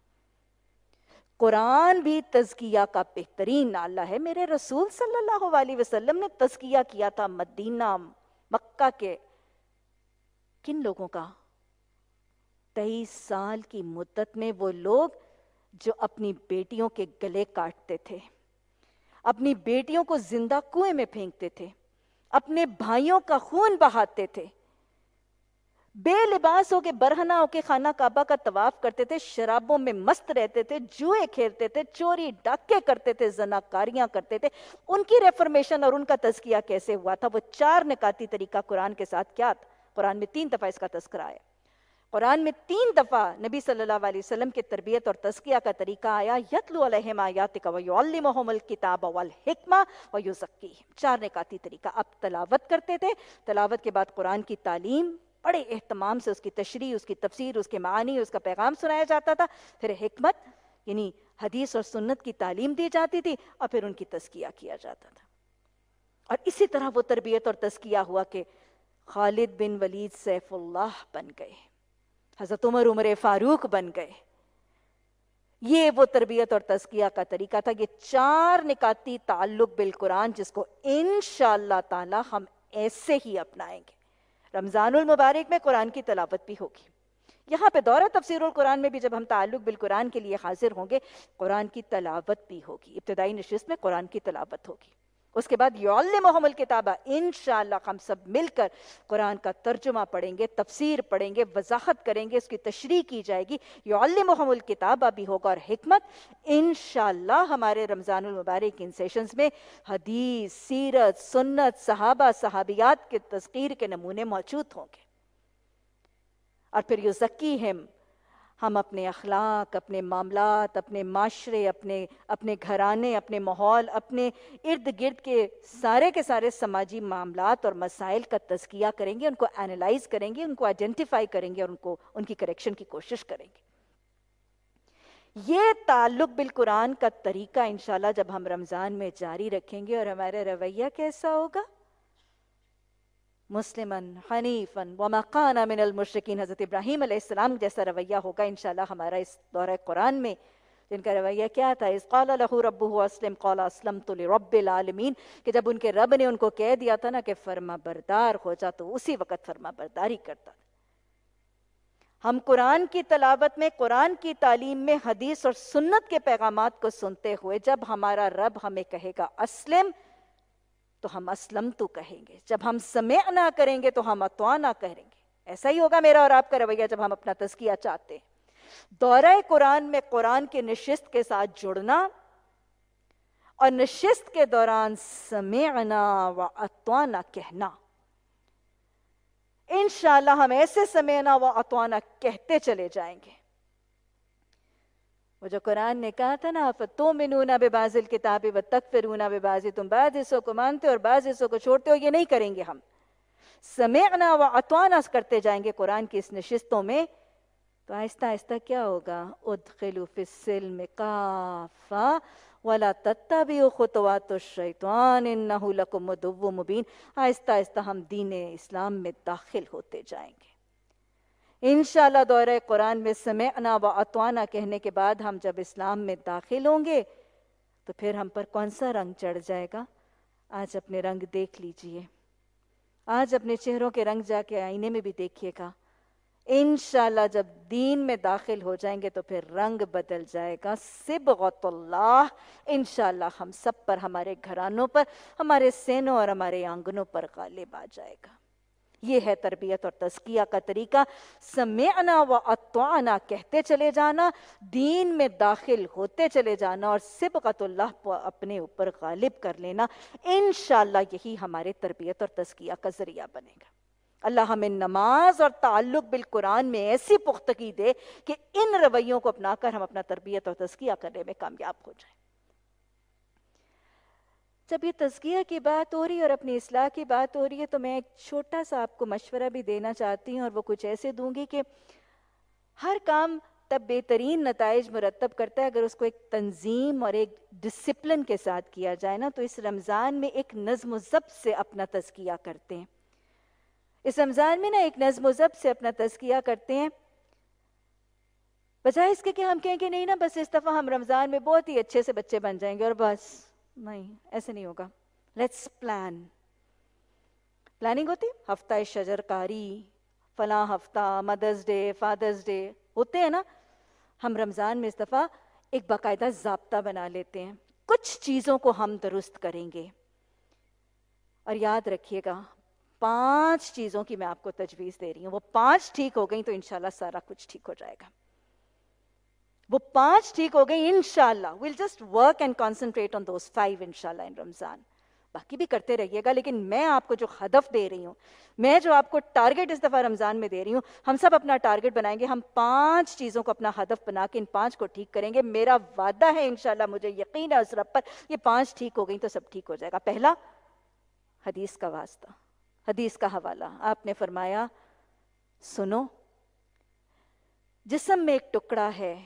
S1: قرآن بھی تزکیہ کا بہترین نالہ ہے۔ میرے رسول صلی اللہ علیہ وسلم نے تزکیہ کیا تھا مدینہ، مکہ کے۔ کن لوگوں کا؟ تیئیس سال کی مدت میں وہ لوگ جو اپنی بیٹیوں کے گلے کاٹتے تھے، اپنی بیٹیوں کو زندہ کنویں میں پھینکتے تھے، اپنے بھائیوں کا خون بہاتے تھے۔ بے لباس ہو کے برہنہ ہو کے خانہ کعبہ کا طواف کرتے تھے، شرابوں میں مست رہتے تھے، جوئے کھیلتے تھے، چوری ڈاکے کرتے تھے، زناکاریاں کرتے تھے۔ ان کی ریفرمیشن اور ان کا تذکیہ کیسے ہوا تھا؟ وہ چار نکاتی طریقہ قرآن کے ساتھ کیا تھا؟ قرآن میں تین دفعہ اس کا تذکرہ آیا۔ قرآن میں تین دفعہ نبی صلی اللہ علیہ وسلم کے تربیت اور تذکیہ کا طریقہ آیا۔ یتلو علیہم آیاتک ویعلمہم الکتاب والحکمہ ویزکیہم چار نکاتی طریقہ۔ اب تلاوت کرتے تھے۔ تلاوت کے بعد قرآن کی تعلیم بڑے اہتمام سے اس کی تشریح، اس کی تفسیر، اس کے معنی اس کا پیغام سنایا جاتا تھا۔ پھر حکمت یعنی حدیث اور سنت کی تعلیم دی جاتی تھی اور پھر ان کی تذکیہ کیا جاتا تھا۔ اور اسی طرح وہ تربیت اور تذکیہ ہوا کہ خالد بن ولید سیف اللہ بن گئے، حضرت عمر عمر فاروق بن گئے۔ یہ وہ تربیت اور تذکیہ کا طریقہ تھا، یہ چار نکاتی تعلق بالقرآن جس کو انشاءاللہ تعالی ہم ایسے ہی اپنائیں گے۔ رمضان المبارک میں قرآن کی تلاوت بھی ہوگی۔ یہاں پہ دورہ تفسیر القرآن میں بھی جب ہم تعلق بالقرآن کے لیے حاضر ہوں گے، قرآن کی تلاوت بھی ہوگی۔ ابتدائی نشست میں قرآن کی تلاوت ہوگی۔ اس کے بعد یعلمہم الکتابہ انشاءاللہ ہم سب مل کر قرآن کا ترجمہ پڑھیں گے، تفسیر پڑھیں گے، وضاحت کریں گے، اس کی تشریح کی جائے گی۔ یعلمہم الکتابہ بھی ہوگا اور حکمت انشاءاللہ ہمارے رمضان المبارک ان سیشنز میں حدیث، سیرت، سنت، صحابہ، صحابیات کے تذکیر کے نمونے موجود ہوں گے۔ اور پھر یو ذکی ہم اپنے اخلاق، اپنے معاملات، اپنے معاشرے، اپنے اپنے گھرانے، اپنے ماحول، اپنے ارد گرد کے سارے کے سارے سماجی معاملات اور مسائل کا تزکیہ کریں گے، ان کو اینالائز کریں گے، ان کو آئیڈینٹیفائی کریں گے اور ان کو، ان کی کریکشن کی کوشش کریں گے۔ یہ تعلق بالقرآن کا طریقہ انشاءاللہ جب ہم رمضان میں جاری رکھیں گے اور ہمارا رویہ کیسا ہوگا؟ مسلمن حنیفن ومقانا من المشرقین حضرت ابراہیم علیہ السلام جیسا رویہ ہوگا انشاءاللہ ہمارا اس دورہ قرآن میں، جن کا رویہ کیا تھا اس قال لہو ربہ اسلم، قال اسلمت لرب العالمین، کہ جب ان کے رب نے ان کو کہہ دیا تھا نا کہ فرما بردار ہو جا، تو اسی وقت فرما برداری کرتا ہم قرآن کی تلاوت میں، قرآن کی تعلیم میں حدیث اور سنت کے پیغامات کو سنتے ہوئے، جب ہمارا رب ہمیں کہے گا اسلم تو ہم اسلم تو کہیں گے۔ جب ہم سمعنا کریں گے تو ہم اتوانا کہیں گے۔ ایسا ہی ہوگا میرا اور آپ کا رویہ جب ہم اپنا تذکیہ چاہتے ہیں۔ دورہ قرآن میں قرآن کی نشست کے ساتھ جڑنا اور نشست کے دوران سمعنا و اتوانا کہنا۔ انشاءاللہ ہم ایسے سمینا و اتوانا کہتے چلے جائیں گے۔ وہ جو قرآن نے کہا تھا نا فَتُومِنُونَ بِبَازِ الْكِتَابِ وَتَكْفِرُونَ بِبَازِ تم بعض حصوں کو مانتے اور بعض حصوں کو چھوڑتے ہو، یہ نہیں کریں گے ہم۔ سمعنا و اتوانا کرتے جائیں گے قرآن کی اس نشستوں میں۔ تو آہستہ آہستہ کیا ہوگا؟ ادخلوا فی السلم کافا ولا تتبعوا خطوات الشیطان انه لکم مدو مبین۔ آہستہ آہستہ ہم دین اسلام میں داخل ہوتے جائیں گے۔ انشاءاللہ دورہ قرآن میں سمعنا و اتوانا کہنے کے بعد ہم جب اسلام میں داخل ہوں گے، تو پھر ہم پر کون سا رنگ چڑھ جائے گا؟ آج اپنے رنگ دیکھ لیجیے۔ آج اپنے چہروں کے رنگ جا کے آئینے میں بھی دیکھیے گا۔ انشاءاللہ جب دین میں داخل ہو جائیں گے تو پھر رنگ بدل جائے گا۔ سبغت اللہ۔ انشاءاللہ ہم سب پر، ہمارے گھرانوں پر، ہمارے سینوں اور ہمارے آنگنوں پر غالب آ جائے گا۔ یہ ہے تربیت اور تزکیہ کا طریقہ۔ سمعنا و اتوانا کہتے چلے جانا، دین میں داخل ہوتے چلے جانا اور سبقت اللہ کو اپنے اوپر غالب کر لینا۔ انشاءاللہ یہی ہمارے تربیت اور تزکیہ کا ذریعہ بنے گا۔ اللہ ہمیں نماز اور تعلق بالقرآن میں ایسی پختگی دے کہ ان رویوں کو اپنا کر ہم اپنا تربیت اور تزکیہ کرنے میں کامیاب ہو جائیں۔ جب یہ تزکیہ کی بات ہو رہی ہے اور اپنی اصلاح کی بات ہو رہی ہے تو میں ایک چھوٹا سا آپ کو مشورہ بھی دینا چاہتی ہوں اور وہ کچھ ایسے دوں گی کہ ہر کام تب بہترین نتائج مرتب کرتا ہے اگر اس کو ایک تنظیم اور ایک ڈسپلن کے ساتھ کیا جائے نا، تو اس رمضان میں ایک نظم و ضبط سے اپنا تزکیہ کرتے ہیں۔ اس رمضان میں نا ایک نظم و ضبط سے اپنا تزکیہ کرتے ہیں۔ بجائے اس کے کہ ہم کہیں کہ نہیں نا، بس اس دفعہ ہم رمضان میں بہت ہی اچھے سے بچے بن جائیں گے اور بس۔ نہیں، ایسے نہیں ہوگا۔ لیٹس پلان پلاننگ ہوتی؟ ہفتہ شجر کاری فلاں ہفتہ مدرس ڈے فادرس ڈے ہوتے ہیں نا؟ ہم رمضان میں اس دفعہ ایک باقاعدہ ضابطہ بنا لیتے ہیں۔ کچھ چیزوں کو ہم درست کریں گے۔ اور یاد رکھیے گا، پانچ چیزوں کی میں آپ کو تجویز دے رہی ہوں۔ وہ پانچ ٹھیک ہو گئی تو انشاءاللہ سارا کچھ ٹھیک ہو جائے گا۔ وہ پانچ ٹھیک ہو گئی انشاءاللہ۔ We'll just work and concentrate on those five انشاءاللہ، in رمضان باقی بھی کرتے رہیے گا، لیکن میں آپ کو جو ہدف دے رہی ہوں، میں جو آپ کو ٹارگٹ اس دفعہ رمضان میں دے رہی ہوں، ہم سب اپنا ٹارگٹ بنائیں گے۔ ہم پانچ چیزوں کو اپنا ہدف بنا کے ان پانچ کو ٹھیک کریں گے۔ میرا وعدہ ہے، انشاءاللہ، مجھے یقین ہے اس رب پر، یہ پانچ ٹھیک ہو گئی تو سب ٹھیک ہو جائے گا۔ پہلا، حدیث کا واسطہ۔ حدیث کا حوالہ۔ آپ نے فرمایا، سنو، جسم میں ایک ٹکڑا ہے۔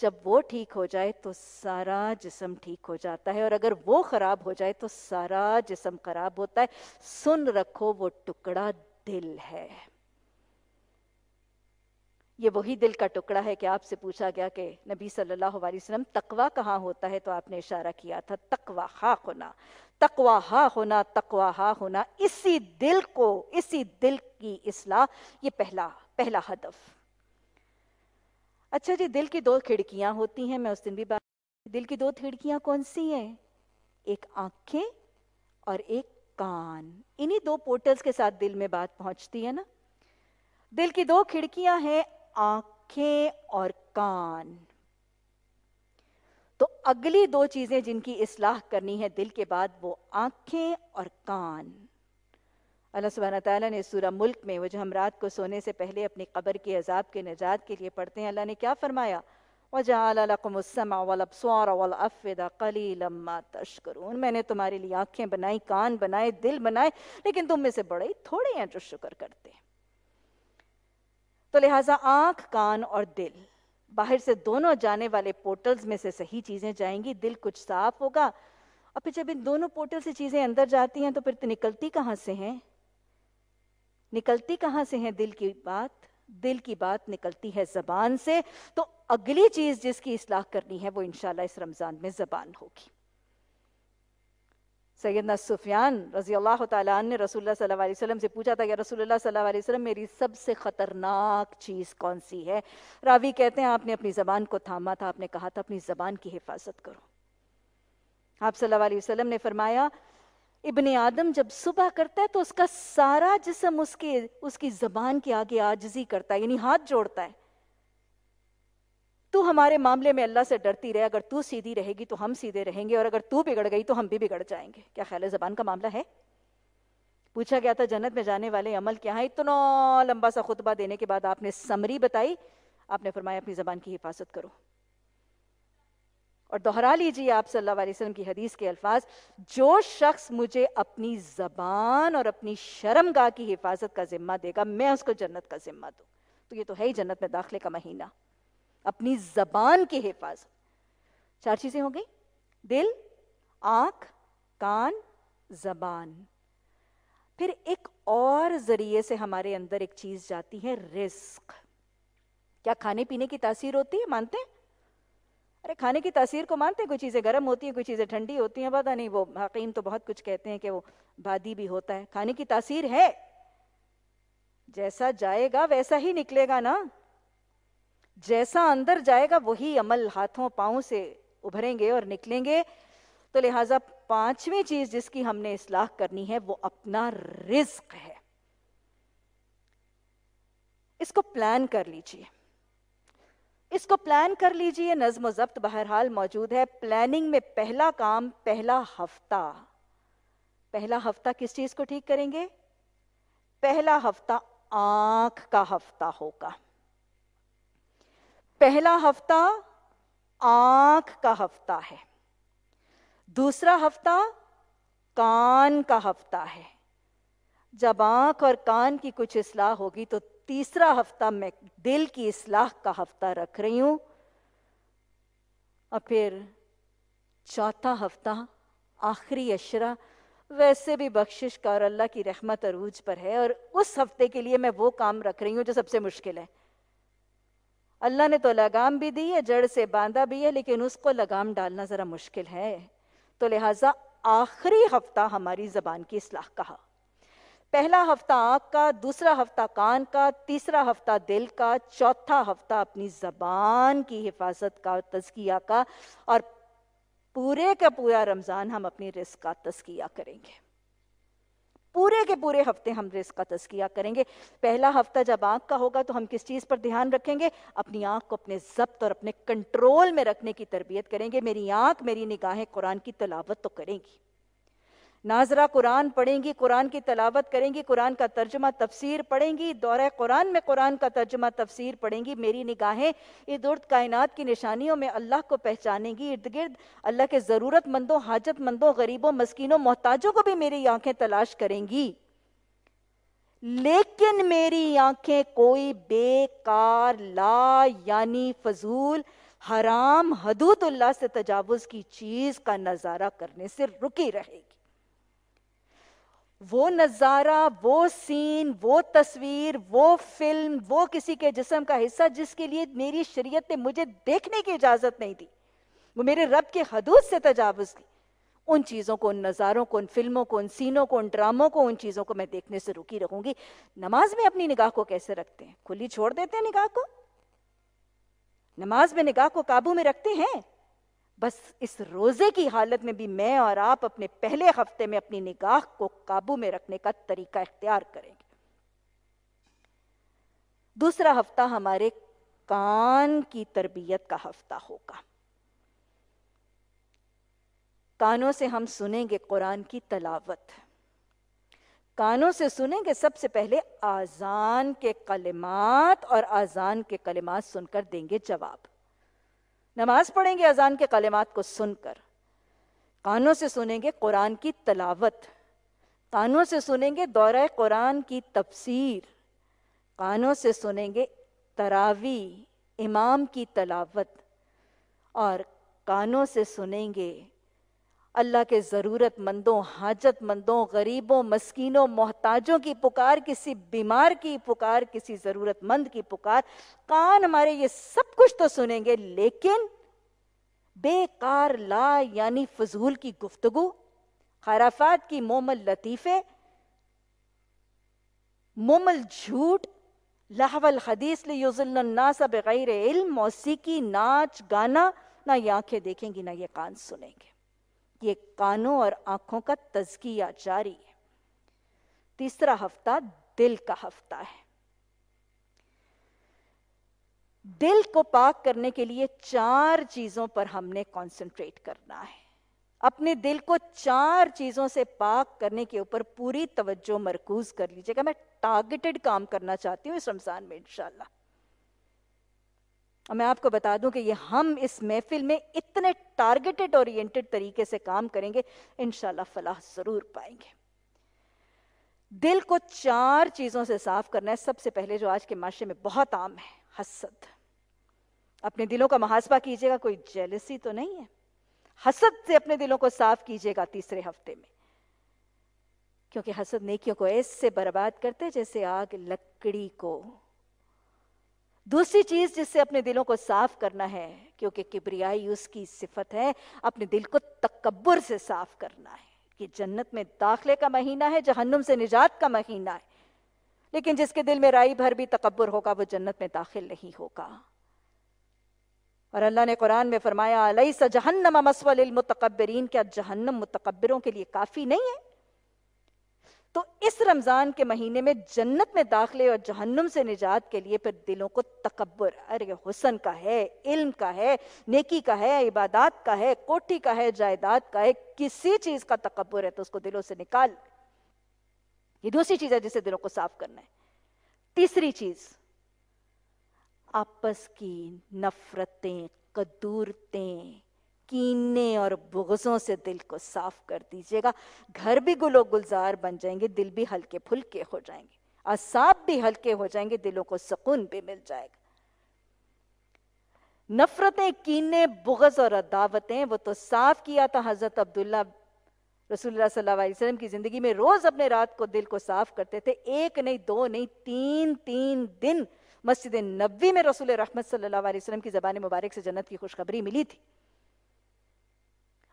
S1: جب وہ ٹھیک ہو جائے تو سارا جسم ٹھیک ہو جاتا ہے اور اگر وہ خراب ہو جائے تو سارا جسم خراب ہوتا ہے۔ سن رکھو وہ ٹکڑا دل ہے۔ یہ وہی دل کا ٹکڑا ہے کہ آپ سے پوچھا گیا کہ نبی صلی اللہ علیہ وسلم، تقوی کہاں ہوتا ہے؟ تو آپ نے اشارہ کیا تھا، تقوی ہا ہونا، تقوی ہا ہونا، تقوی ہا ہونا، اسی دل کو، اسی دل کی اصلاح، یہ پہلا پہلا ہدف۔ اچھا جی دل کی دو کھڑکیاں ہوتی ہیں، میں اس دن بھی بات دل کی دو کھڑکیاں کون سی ہیں؟ ایک آنکھیں اور ایک کان۔ انہی دو پورٹلز کے ساتھ دل میں بات پہنچتی ہے نا۔ دل کی دو کھڑکیاں ہیں، آنکھیں اور کان۔ تو اگلی دو چیزیں جن کی اصلاح کرنی ہے دل کے بعد، وہ آنکھیں اور کان۔ اللہ سبحانہ تعالیٰ نے سورہ ملک میں، وہ جو ہم رات کو سونے سے پہلے اپنی قبر کے عذاب کے نجات کے لیے پڑھتے ہیں، اللہ نے کیا فرمایا؟ وَجَعَلَ لَكُمُ السَّمْعَ وَالْأَبْصَارَ وَالْأَفْئِدَةَ قَلِيلًا مَا تَشْكُرُونَ۔ میں نے تمہارے لیے آنکھیں بنائی، کان بنائے، دل بنائے، لیکن تم میں سے بڑے تھوڑے ہیں جو شکر کرتے ہیں۔ تو لہٰذا آنکھ، کان اور دل، باہر سے دونوں جانے والے پورٹلز میں سے صحیح چیزیں جائیں گی، دل کچھ صاف ہوگا۔ اور پھر جب ان دونوں پورٹل سے چیزیں اندر جاتی ہیں تو پھر تو نکلتی کہاں سے ہیں؟ نکلتی کہاں سے ہیں دل کی بات؟ دل کی بات نکلتی ہے زبان سے۔ تو اگلی چیز جس کی اصلاح کرنی ہے وہ انشاءاللہ اس رمضان میں زبان ہوگی۔ سیدنا سفیان رضی اللہ تعالیٰ نے رسول اللہ صلی اللہ علیہ وسلم سے پوچھا تھا کہ رسول اللہ صلی اللہ علیہ وسلم، میری سب سے خطرناک چیز کون سی ہے؟ راوی کہتے ہیں، آپ نے اپنی زبان کو تھاما تھا، آپ نے کہا تھا اپنی زبان کی حفاظت کرو۔ آپ صلی اللہ علیہ وسلم نے فرمایا ابن آدم جب صبح کرتا ہے تو اس کا سارا جسم اس کے، اس کی زبان کے آگے آجزی کرتا ہے یعنی ہاتھ جوڑتا ہے۔ تو ہمارے معاملے میں اللہ سے ڈرتی رہے، اگر تو سیدھی رہے گی تو ہم سیدھے رہیں گے، اور اگر تو بگڑ گئی تو ہم بھی بگڑ جائیں گے۔ کیا خیال ہے، زبان کا معاملہ ہے؟ پوچھا گیا تھا جنت میں جانے والے عمل کیا ہے اتنا لمبا سا خطبہ دینے کے بعد آپ نے سمری بتائی، آپ نے فرمایا اپنی زبان کی حفاظت کرو۔ اور دہرا لیجیے آپ صلی اللہ علیہ وسلم کی حدیث کے الفاظ، جو شخص مجھے اپنی زبان اور اپنی شرم گاہ کی حفاظت کا ذمہ دے گا، میں اس کو جنت کا ذمہ دوں۔ تو یہ تو ہے ہی جنت میں داخلے کا مہینہ۔ اپنی زبان کی حفاظت۔ چار چیزیں ہو گئی دل، آنکھ، کان، زبان۔ پھر ایک اور ذریعے سے ہمارے اندر ایک چیز جاتی ہے، رزق۔ کیا کھانے پینے کی تاثیر ہوتی ہے؟ مانتے ہیں؟ ارے کھانے کی تاثیر کو مانتے ہیں، کوئی چیزیں گرم ہوتی ہیں، کوئی چیزیں ٹھنڈی ہوتی ہیں پتا نہیں، وہ حقیم تو بہت کچھ کہتے ہیں کہ وہ بادی بھی ہوتا ہے۔ کھانے کی تاثیر ہے۔ جیسا جائے گا ویسا ہی نکلے گا نا۔ جیسا اندر جائے گا وہی عمل ہاتھوں پاؤں سے ابھریں گے اور نکلیں گے۔ تو لہٰذا پانچویں چیز جس کی ہم نے اصلاح کرنی ہے، وہ اپنا رزق ہے۔ اس کو پلان کر لیجیے۔ اس کو پلان کر لیجیے، نظم و ضبط بہرحال موجود ہے۔ پلاننگ میں پہلا کام، پہلا ہفتہ۔ پہلا ہفتہ کس چیز کو ٹھیک کریں گے؟ پہلا ہفتہ آنکھ کا ہفتہ ہوگا۔ پہلا ہفتہ آنکھ کا ہفتہ ہے۔ دوسرا ہفتہ کان کا ہفتہ ہے۔ جب آنکھ اور کان کی کچھ اصلاح ہوگی تو تیسرا ہفتہ میں دل کی اصلاح کا ہفتہ رکھ رہی ہوں۔ اور پھر چوتھا ہفتہ، آخری اشرا ویسے بھی بخشش کا اور اللہ کی رحمت عروج پر ہے۔ اور اس ہفتے کے لیے میں وہ کام رکھ رہی ہوں جو سب سے مشکل ہے۔ اللہ نے تو لگام بھی دی ہے، جڑ سے باندھا بھی ہے، لیکن اس کو لگام ڈالنا ذرا مشکل ہے۔ تو لہٰذا آخری ہفتہ ہماری زبان کی اصلاح کہا پہلا ہفتہ آنکھ کا، دوسرا ہفتہ کان کا، تیسرا ہفتہ دل کا، چوتھا ہفتہ اپنی زبان کی حفاظت کا تزکیہ کا اور پورے کا پورا رمضان ہم اپنی رزق کا تزکیہ کریں گے۔ پورے کے پورے ہفتے ہم رزق کا تزکیہ کریں گے۔ پہلا ہفتہ جب آنکھ کا ہوگا تو ہم کس چیز پر دھیان رکھیں گے؟ اپنی آنکھ کو اپنے ضبط اور اپنے کنٹرول میں رکھنے کی تربیت کریں گے۔ میری آنکھ، میری نگاہیں قرآن کی تلاوت تو کریں گی۔ ناظرہ قرآن پڑھیں گی، قرآن کی تلاوت کریں گی، قرآن کا ترجمہ تفسیر پڑھیں گی، دورہ قرآن میں قرآن کا ترجمہ تفسیر پڑھیں گی، میری نگاہیں ارد گرد کائنات کی نشانیوں میں اللہ کو پہچانیں گی، ارد گرد اللہ کے ضرورت مندوں حاجت مندوں غریبوں، مسکینوں، محتاجوں کو بھی میری آنکھیں تلاش کریں گی۔ لیکن میری آنکھیں کوئی بیکار لا یعنی فضول، حرام، حدود اللہ سے تجاوز کی چیز کا نظارہ کرنے سے رکی رہے گی۔ وہ نظارہ، وہ سین، وہ تصویر، وہ فلم، وہ کسی کے جسم کا حصہ جس کے لیے میری شریعت نے مجھے دیکھنے کی اجازت نہیں دی، وہ میرے رب کے حدود سے تجاوز کی۔ ان چیزوں کو، ان نظاروں کو، ان فلموں کو، ان سینوں کو، ان ڈراموں کو، ان چیزوں کو میں دیکھنے سے رکی رہوں گی۔ نماز میں اپنی نگاہ کو کیسے رکھتے ہیں؟ کھلی چھوڑ دیتے ہیں نگاہ کو؟ نماز میں نگاہ کو قابو میں رکھتے ہیں؟ بس اس روزے کی حالت میں بھی میں اور آپ اپنے پہلے ہفتے میں اپنی نگاہ کو قابو میں رکھنے کا طریقہ اختیار کریں گے۔ دوسرا ہفتہ ہمارے کان کی تربیت کا ہفتہ ہوگا۔ کانوں سے ہم سنیں گے قرآن کی تلاوت۔ کانوں سے سنیں گے سب سے پہلے آزان کے کلمات اور آزان کے کلمات سن کر دیں گے جواب۔ نماز پڑھیں گے، اذان کے کلمات کو سن کر۔ کانوں سے سنیں گے قرآن کی تلاوت۔ کانوں سے سنیں گے دورہ قرآن کی تفسیر۔ کانوں سے سنیں گے تراوی، امام کی تلاوت۔ اور کانوں سے سنیں گے اللہ کے ضرورت مندوں حاجت مندوں غریبوں، مسکینوں، محتاجوں کی پکار، کسی بیمار کی پکار، کسی ضرورت مند کی پکار، کان ہمارے یہ سب کچھ تو سنیں گے، لیکن بے کار لا یعنی فضول کی گفتگو، خرافات کی مومل لطیفے، مومل جھوٹ لحو الحدیث لیوزل الناس بغیر علم، موسیقی، ناچ، گانا، نہ یہ آنکھیں دیکھیں گی، نہ یہ کان سنیں گے۔ یہ کانوں اور آنکھوں کا تزکیہ جاری ہے۔ تیسرا ہفتہ دل کا ہفتہ ہے۔ دل کو پاک کرنے کے لیے چار چیزوں پر ہم نے کانسنٹریٹ کرنا ہے۔ اپنے دل کو چار چیزوں سے پاک کرنے کے اوپر پوری توجہ مرکوز کر لیجیے گا۔ میں ٹارگٹڈ کام کرنا چاہتی ہوں اس رمضان میں انشاءاللہ۔ اور میں آپ کو بتا دوں کہ یہ ہم اس محفل میں اتنے ٹارگٹڈ اورینٹڈ طریقے سے کام کریں گے، انشاءاللہ فلاح ضرور پائیں گے۔ دل کو چار چیزوں سے صاف کرنا ہے۔ سب سے پہلے جو آج کے معاشرے میں بہت عام ہے، حسد۔ اپنے دلوں کا محاسبہ کیجیے گا، کوئی جیلسی تو نہیں ہے۔ حسد سے اپنے دلوں کو صاف کیجیے گا تیسرے ہفتے میں۔ کیونکہ حسد نیکیوں کو ایسے برباد کرتے جیسے آگ لکڑی کو۔ دوسری چیز جس سے اپنے دلوں کو صاف کرنا ہے، کیونکہ کبریائی اس کی صفت ہے، اپنے دل کو تکبر سے صاف کرنا ہے کہ جنت میں داخلے کا مہینہ ہے، جہنم سے نجات کا مہینہ ہے۔ لیکن جس کے دل میں رائی بھر بھی تکبر ہوگا، وہ جنت میں داخل نہیں ہوگا۔ اور اللہ نے قرآن میں فرمایا علیہ جہنم مسول المتقبرین کیا جہنم متقبروں کے لیے کافی نہیں ہے؟ تو اس رمضان کے مہینے میں جنت میں داخلے اور جہنم سے نجات کے لیے پھر دلوں کو تکبر ارے حسن کا ہے، علم کا ہے، نیکی کا ہے، عبادات کا ہے، کوٹھی کا ہے، جائیداد کا ہے، کسی چیز کا تکبر ہے تو اس کو دلوں سے نکال۔ یہ دوسری چیز ہے جسے دلوں کو صاف کرنا ہے۔ تیسری چیز، آپس کی نفرتیں، قدورتیں کینے اور بغضوں سے دل کو صاف کر دیجیے گا۔ گھر بھی گل و گلزار بن جائیں گے، دل بھی ہلکے پھلکے ہو جائیں گے۔ اصاب بھی ہلکے ہو جائیں گے، دلوں کو سکون بھی مل جائے گا۔ نفرتیں، کینے، بغض اور عداوتیں، وہ تو صاف کیا تھا حضرت عبداللہ رسول اللہ صلی اللہ علیہ وسلم کی زندگی میں۔ روز اپنے رات کو دل کو صاف کرتے تھے۔ ایک نہیں، دو نہیں، تین تین دن مسجد نبی میں رسول رحمت صلی اللہ علیہ وسلم کی زبان مبارک سے جنت کی خوشخبری ملی تھی۔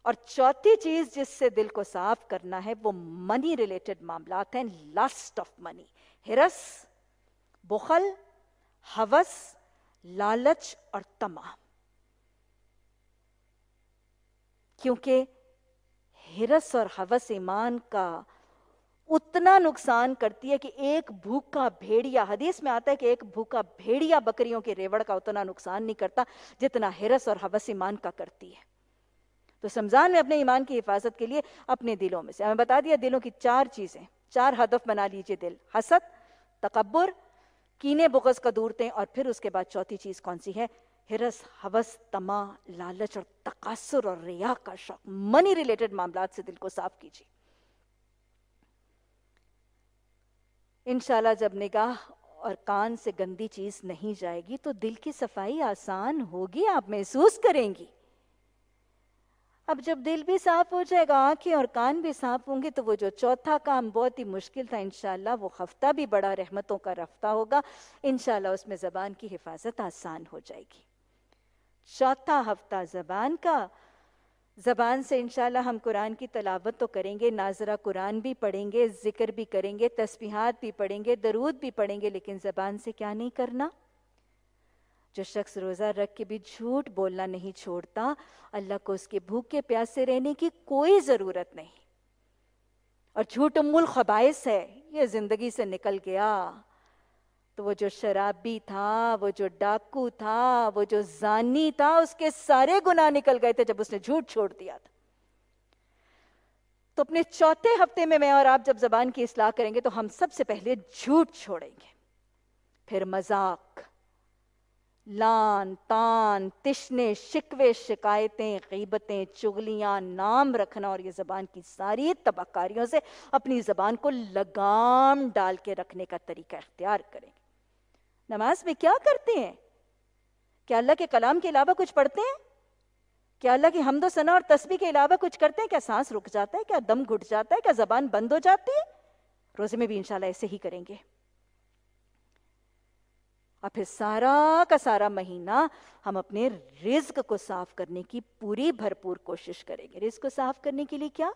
S1: اور چوتھی چیز جس سے دل کو صاف کرنا ہے، وہ منی ریلیٹڈ معاملات ہیں۔ لاسٹ آف منی ہرس، بخل ہوس لالچ اور تمام۔ کیونکہ ہرس اور ہوس ایمان کا اتنا نقصان کرتی ہے کہ ایک بھوکا بھیڑیا، حدیث میں آتا ہے کہ ایک بھوکا بھیڑیا بکریوں کے ریوڑ کا اتنا نقصان نہیں کرتا جتنا ہرس اور ہوس ایمان کا کرتی ہے۔ تو سمزان میں اپنے ایمان کی حفاظت کے لیے اپنے دلوں میں سے ہمیں بتا دیا دلوں کی چار چیزیں۔ چار ہدف بنا لیجیے دل۔ حسد، تکبر، کینے بغض کا دورتے اور پھر اس کے بعد چوتھی چیز کون سی ہے؟ ہرس حوث تما لالچ اور تقاصر اور ریا کا شوق۔ منی ریلیٹڈ معاملات سے دل کو صاف کیجیے انشاءاللہ جب نگاہ اور کان سے گندی چیز نہیں جائے گی تو دل کی صفائی آسان ہوگی، آپ محسوس کریں گی۔ اب جب دل بھی صاف ہو جائے گا، آنکھیں اور کان بھی صاف ہوں گے تو وہ جو چوتھا کام بہت ہی مشکل تھا، انشاءاللہ وہ ہفتہ بھی بڑا رحمتوں کا رفتہ ہوگا۔ انشاءاللہ اس میں زبان کی حفاظت آسان ہو جائے گی۔ چوتھا ہفتہ زبان کا۔ زبان سے انشاءاللہ ہم قرآن کی تلاوت تو کریں گے، ناظرہ قرآن بھی پڑھیں گے، ذکر بھی کریں گے، تسبیحات بھی پڑھیں گے، درود بھی پڑھیں گے، لیکن زبان سے کیا نہیں کرنا؟ جو شخص روزہ رکھ کے بھی جھوٹ بولنا نہیں چھوڑتا، اللہ کو اس کے بھوکے پیاسے رہنے کی کوئی ضرورت نہیں۔ اور جھوٹ ام الخبائس ہے، یہ زندگی سے نکل گیا۔ تو وہ جو شرابی تھا، وہ جو ڈاکو تھا، وہ جو زانی تھا، اس کے سارے گناہ نکل گئے تھے جب اس نے جھوٹ چھوڑ دیا تھا۔ تو اپنے چوتھے ہفتے میں میں اور آپ جب زبان کی اصلاح کریں گے تو ہم سب سے پہلے جھوٹ چھوڑیں گے۔ پھر مذاق۔ لان، تان، تشنے، شکوے، شکایتیں، غیبتیں چگلیاں نام رکھنا اور یہ زبان کی ساری تبکاریوں سے اپنی زبان کو لگام ڈال کے رکھنے کا طریقہ اختیار کریں۔ گے نماز میں کیا کرتے ہیں؟ کیا اللہ کے کلام کے علاوہ کچھ پڑھتے ہیں؟ کیا اللہ کی حمد و ثنا اور تسبیح کے علاوہ کچھ کرتے ہیں؟ کیا سانس رک جاتا ہے؟ کیا دم گھٹ جاتا ہے؟ کیا زبان بند ہو جاتی ہے؟ روزے میں بھی انشاءاللہ ایسے ہی کریں گے۔ اور پھر سارا کا سارا مہینہ ہم اپنے رزق کو صاف کرنے کی پوری بھرپور کوشش کریں گے۔ رزق کو صاف کرنے کے لیے کیا؟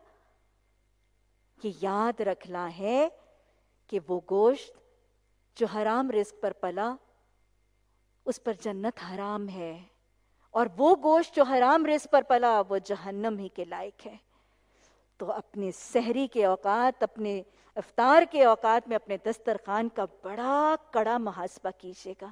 S1: یہ یاد رکھنا ہے کہ وہ گوشت جو حرام رزق پر پلا، اس پر جنت حرام ہے۔ اور وہ گوشت جو حرام رز پر پلا، وہ جہنم ہی کے لائق ہے۔ تو اپنے سحری کے اوقات، اپنے افطار کے اوقات میں اپنے دسترخوان کا بڑا کڑا محاسبہ کیجیے گا۔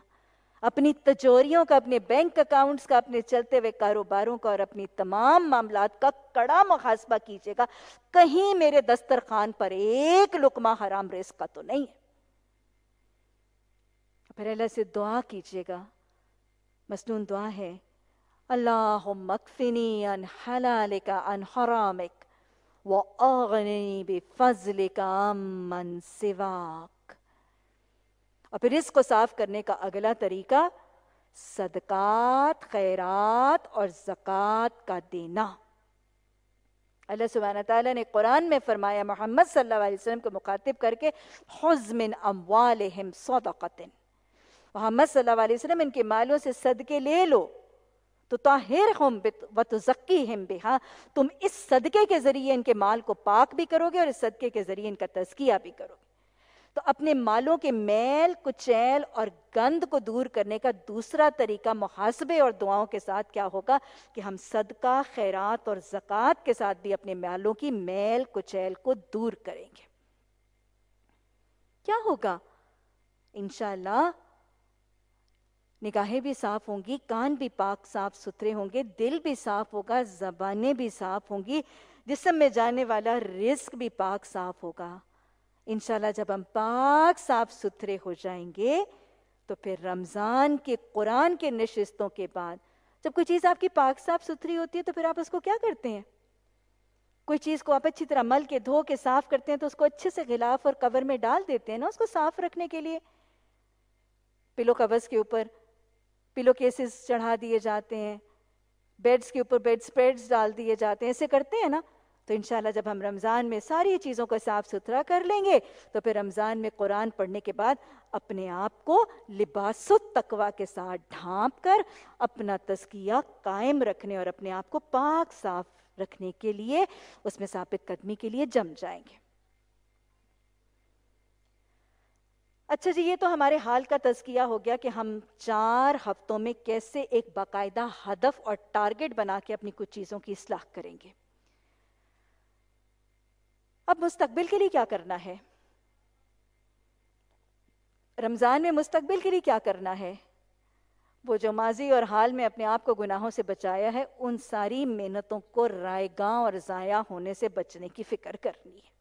S1: اپنی تجوریوں کا، اپنے بینک اکاؤنٹس کا، اپنے چلتے ہوئے کاروباروں کا اور اپنی تمام معاملات کا کڑا محاسبہ کیجیے گا۔ کہیں میرے دسترخوان پر ایک لکمہ حرام ریس کا تو نہیں ہے۔ پھر اللہ سے دعا کیجیے گا۔ مصنون دعا ہے۔ اللهم اكفني عن حلالك عن حرامك وأغني بفضلك عمن سواك۔ اور پھر اس کو صاف کرنے کا اگلا طریقہ، صدقات، خیرات اور زکوٰۃ کا دینا۔ اللہ سبحانہ تعالیٰ نے قرآن میں فرمایا، محمد صلی اللہ علیہ وسلم کو مخاطب کر کے خذ من اموالہم صدقت محمد صلی اللہ علیہ وسلم ان کے مالوں سے صدقے لے لو۔ تو طاہرہم وتزکیہم بہا۔ تم اس صدقے کے ذریعے ان کے مال کو پاک بھی کرو گے اور اس صدقے کے ذریعے ان کا تزکیہ بھی کرو گے تو اپنے مالوں کے میل، کچیل اور گند کو دور کرنے کا دوسرا طریقہ محاسبے اور دعاؤں کے ساتھ کیا ہوگا؟ کہ ہم صدقہ، خیرات اور زکوٰۃ کے ساتھ بھی اپنے مالوں کی میل، کچیل کو دور کریں گے۔ کیا ہوگا؟ انشاءاللہ نگاہیں بھی صاف ہوں گی، کان بھی پاک صاف ستھرے ہوں گے، دل بھی صاف ہوگا، زبانیں بھی صاف ہوں گی، جسم میں جانے والا رزق بھی پاک صاف ہوگا۔ انشاءاللہ جب ہم پاک صاف ستھرے ہو جائیں گے، تو پھر رمضان کے، قرآن کے نشستوں کے بعد جب کوئی چیز آپ کی پاک صاف ستھری ہوتی ہے، تو پھر آپ اس کو کیا کرتے ہیں؟ کوئی چیز کو آپ اچھی طرح مل کے، دھو کے صاف کرتے ہیں، تو اس کو اچھے سے غلاف اور کور میں ڈال دیتے ہیں نا، اس کو صاف رکھنے کے لیے۔ پلو کورز کے اوپر پلو کیسز چڑھا دیے جاتے ہیں بیڈز کے اوپر بیڈ سپریڈز ڈال دیے جاتے ہیں، ایسے کرتے ہیں نا؟ تو انشاءاللہ جب ہم رمضان میں ساری چیزوں کو صاف ستھرا کر لیں گے، تو پھر رمضان میں قرآن پڑھنے کے بعد اپنے آپ کو لباس تقوا کے ساتھ ڈھانپ کر اپنا تزکیہ قائم رکھنے اور اپنے آپ کو پاک صاف رکھنے کے لیے، اس میں ثابت قدمی کے لیے جم جائیں گے۔ اچھا جی یہ تو ہمارے حال کا تذکیہ ہو گیا کہ ہم چار ہفتوں میں کیسے ایک باقاعدہ ہدف اور ٹارگٹ بنا کے اپنی کچھ چیزوں کی اصلاح کریں گے۔ اب مستقبل کے لیے کیا کرنا ہے؟ رمضان میں مستقبل کے لیے کیا کرنا ہے؟ وہ جو ماضی اور حال میں اپنے آپ کو گناہوں سے بچایا ہے، ان ساری محنتوں کو رائے گاں اور ضائع ہونے سے بچنے کی فکر کرنی ہے۔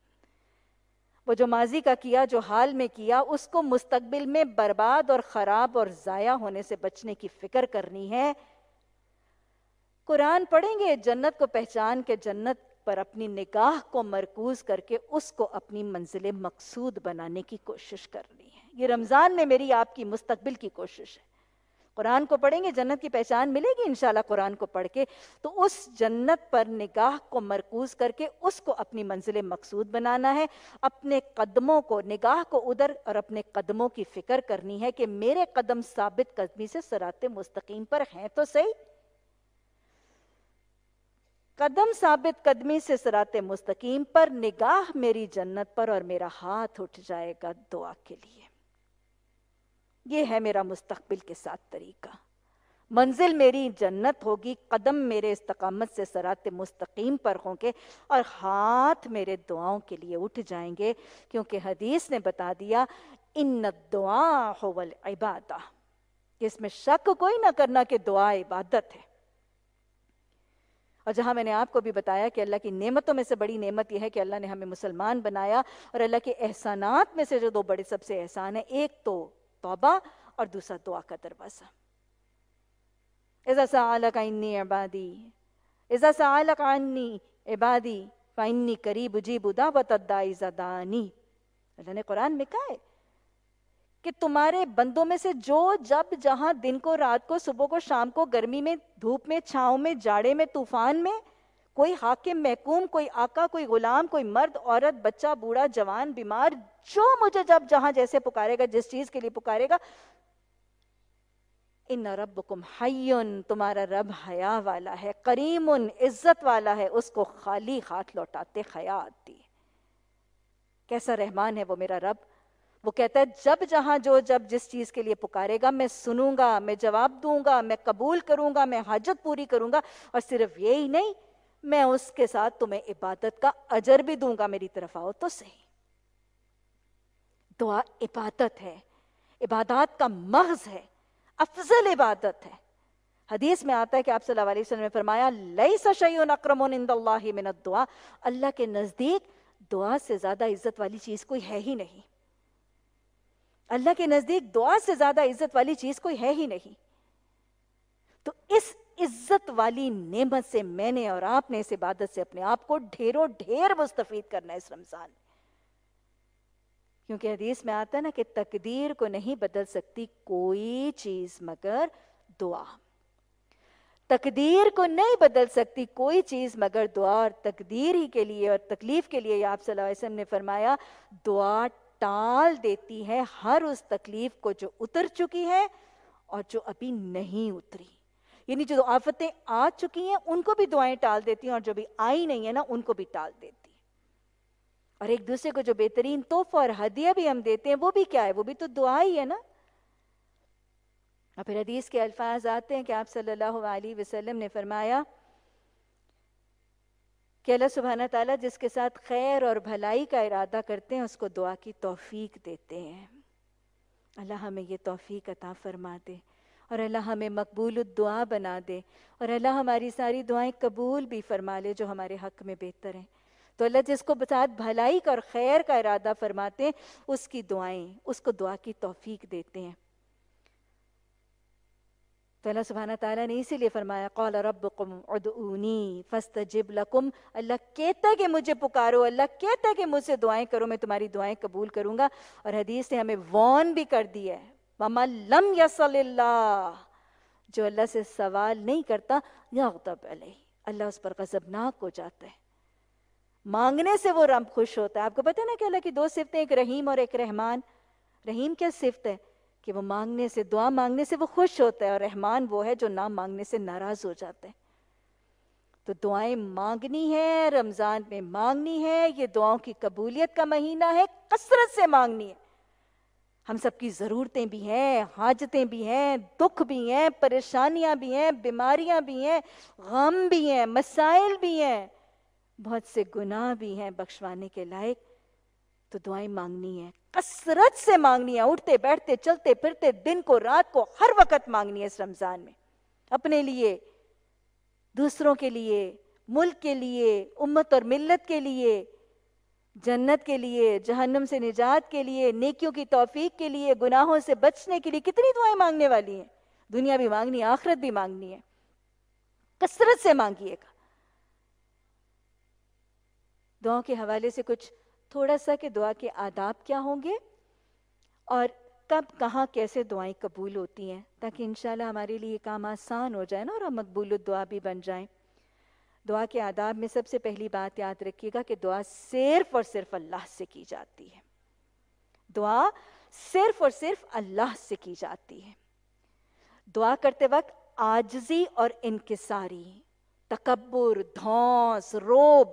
S1: وہ جو ماضی کا کیا، جو حال میں کیا، اس کو مستقبل میں برباد اور خراب اور ضائع ہونے سے بچنے کی فکر کرنی ہے۔ قرآن پڑھیں گے، جنت کو پہچان کے جنت پر اپنی نگاہ کو مرکوز کر کے اس کو اپنی منزل مقصود بنانے کی کوشش کرنی ہے۔ یہ رمضان میں میری آپ کی مستقبل کی کوشش ہے۔ قرآن کو پڑھیں گے، جنت کی پہچان ملے گی انشاءاللہ قرآن کو پڑھ کے۔ تو اس جنت پر نگاہ کو مرکوز کر کے اس کو اپنی منزل مقصود بنانا ہے۔ اپنے قدموں کو، نگاہ کو ادھر اور اپنے قدموں کی فکر کرنی ہے کہ میرے قدم ثابت قدمی سے سرات مستقیم پر ہیں تو صحیح۔ قدم ثابت قدمی سے سرات مستقیم پر نگاہ میری جنت پر اور میرا ہاتھ اٹھ جائے گا دعا کے لیے۔ یہ ہے میرا مستقبل کے ساتھ طریقہ۔ منزل میری جنت ہوگی، قدم میرے استقامت سے سرات مستقیم پر ہوں گے اور ہاتھ میرے دعاؤں کے لیے اٹھ جائیں گے، کیونکہ حدیث نے بتا دیا، ان دعا عبادہ اس میں شک کوئی نہ کرنا کہ دعا عبادت ہے۔ اور جہاں میں نے آپ کو بھی بتایا کہ اللہ کی نعمتوں میں سے بڑی نعمت یہ ہے کہ اللہ نے ہمیں مسلمان بنایا اور اللہ کے احسانات میں سے جو دو بڑے سب سے احسان ہیں، ایک تو توبہ اور دوسرا دعا کا دروازہ۔ اذا سألك انی عبادی، اذا سألك عنی عبادی فإنی قریب جیب دعوت الدائی زدانی۔ اللہ نے قرآن میں کہا ہے کہ تمہارے بندوں میں سے جو جب جہاں دن کو رات کو، صبح کو، شام کو، گرمی میں، دھوپ میں، چھاؤں میں، جاڑے میں، طوفان میں کوئی حاکم محکوم، کوئی آقا، کوئی غلام، کوئی مرد، عورت، بچہ، بوڑھا، جوان، بیمار، جو مجھے جب جہاں جیسے پکارے گا، جس چیز کے لیے پکارے گا، ان ربکم حیون تمہارا رب حیا والا ہے کریم عزت والا ہے، اس کو خالی ہاتھ لوٹاتے خیات دی۔ کیسا رحمان ہے وہ میرا رب۔ وہ کہتا ہے، جب جہاں جو جب جس چیز کے لیے پکارے گا، میں سنوں گا، میں جواب دوں گا، میں قبول کروں گا، میں حاجت پوری کروں گا، اور صرف یہی نہیں میں اس کے ساتھ تمہیں عبادت کا اجر بھی دوں گا میری طرف آؤ تو صحیح۔ دعا عبادت ہے، عبادات کا محض ہے، افضل عبادت ہے۔ حدیث میں آتا ہے کہ آپ صلی اللہ علیہ وسلم نے فرمایا لیس شیئن اکرمون اند اللہ من الدعا اللہ کے نزدیک دعا سے زیادہ عزت والی چیز کوئی ہے ہی نہیں۔ اللہ کے نزدیک دعا سے زیادہ عزت والی چیز کوئی ہے ہی نہیں۔ تو اس عزت والی نعمت سے میں نے اور آپ نے اس عبادت سے اپنے آپ کو ڈھیروں ڈھیر مستفید کرنا ہے اس رمضان میں۔ کیونکہ حدیث میں آتا ہے نا کہ تقدیر کو نہیں بدل سکتی کوئی چیز مگر دعا۔ تقدیر کو نہیں بدل سکتی کوئی چیز مگر دعا اور تقدیر ہی کے لیے اور تکلیف کے لیے آپ صلی اللہ علیہ وسلم نے فرمایا، دعا ٹال دیتی ہے ہر اس تکلیف کو جو اتر چکی ہے اور جو ابھی نہیں اتری۔ یعنی جو آفتیں آ چکی ہیں، ان کو بھی دعائیں ٹال دیتی ہیں اور جو بھی آئی نہیں ہے نا، ان کو بھی ٹال دیتی اور ایک دوسرے کو جو بہترین تحفہ اور ہدیہ بھی ہم دیتے ہیں، وہ بھی کیا ہے؟ وہ بھی تو دعا ہی ہے نا۔ اور پھر حدیث کے الفاظ آتے ہیں کہ آپ صلی اللہ علیہ وسلم نے فرمایا کہ اللہ سبحانہ تعالیٰ جس کے ساتھ خیر اور بھلائی کا ارادہ کرتے ہیں، اس کو دعا کی توفیق دیتے ہیں۔ اللہ ہمیں یہ توفیق عطا فرما دے۔ اور اللہ ہمیں مقبول الدعا بنا دے اور اللہ ہماری ساری دعائیں قبول بھی فرما لے جو ہمارے حق میں بہتر ہیں۔ تو اللہ جس کو ساتھ بھلائی کا اور خیر کا ارادہ فرماتے ہیں، اس کی دعائیں، اس کو دعا کی توفیق دیتے ہیں۔ تو اللہ سبحانہ تعالیٰ نے اسی لیے فرمایا قول ربکم ادعونی فاستجب لکم، اللہ کہتا کہ مجھے پکارو، اللہ کہتا کہ مجھ سے دعائیں کرو، میں تمہاری دعائیں قبول کروں گا۔ اور حدیث نے ہمیں وون بھی کر دی ہے۔ وَمَا لَمْ يَسَلِ اللَّهِ جو اللہ سے سوال نہیں کرتا یغضب علیہ، اللہ اس پر غضبناک ہو جاتا ہے۔ مانگنے سے وہ رب خوش ہوتا ہے۔ آپ کو پتہ نا کہ اللہ کی دو صفتیں، ایک رحیم اور ایک رحمان۔ رحیم کیا صفت ہے؟ کہ وہ مانگنے سے، دعا مانگنے سے وہ خوش ہوتا ہے، اور رحمان وہ ہے جو نہ مانگنے سے ناراض ہو جاتے ہیں تو دعائیں مانگنی ہے، رمضان میں مانگنی ہے، یہ دعاؤں کی قبولیت کا مہینہ ہے، کثرت سے مانگنی ہے۔ ہم سب کی ضرورتیں بھی ہیں، حاجتیں بھی ہیں، دکھ بھی ہیں، پریشانیاں بھی ہیں، بیماریاں بھی ہیں، غم بھی ہیں، مسائل بھی ہیں۔ بہت سے گناہ بھی ہیں بخشوانے کے لائق۔ تو دعائیں مانگنی ہیں۔ کثرت سے مانگنی ہے اٹھتے، بیٹھتے، چلتے، پھرتے، دن کو، رات کو، ہر وقت مانگنی ہے اس رمضان میں۔ اپنے لیے، دوسروں کے لیے، ملک کے لیے، امت اور ملت کے لیے۔ جنت کے لیے، جہنم سے نجات کے لیے، نیکیوں کی توفیق کے لیے، گناہوں سے بچنے کے لیے کتنی دعائیں مانگنے والی ہیں؟ دنیا بھی مانگنی ہے، آخرت بھی مانگنی ہے۔ کثرت سے مانگیے گا۔ دعاؤں کے حوالے سے کچھ تھوڑا سا کہ دعا کے آداب کیا ہوں گے اور کب، کہاں، کیسے دعائیں قبول ہوتی ہیں تاکہ انشاءاللہ ہمارے لیے کام آسان ہو جائے نا اور ہم مقبول الدعا بھی بن جائیں۔ دعا کے آداب میں سب سے پہلی بات یاد رکھیے گا کہ دعا صرف اور صرف اللہ سے کی جاتی ہے۔ دعا صرف اور صرف اللہ سے کی جاتی ہے۔ دعا کرتے وقت آجزی اور انکساری، تکبر، دھونس، روب،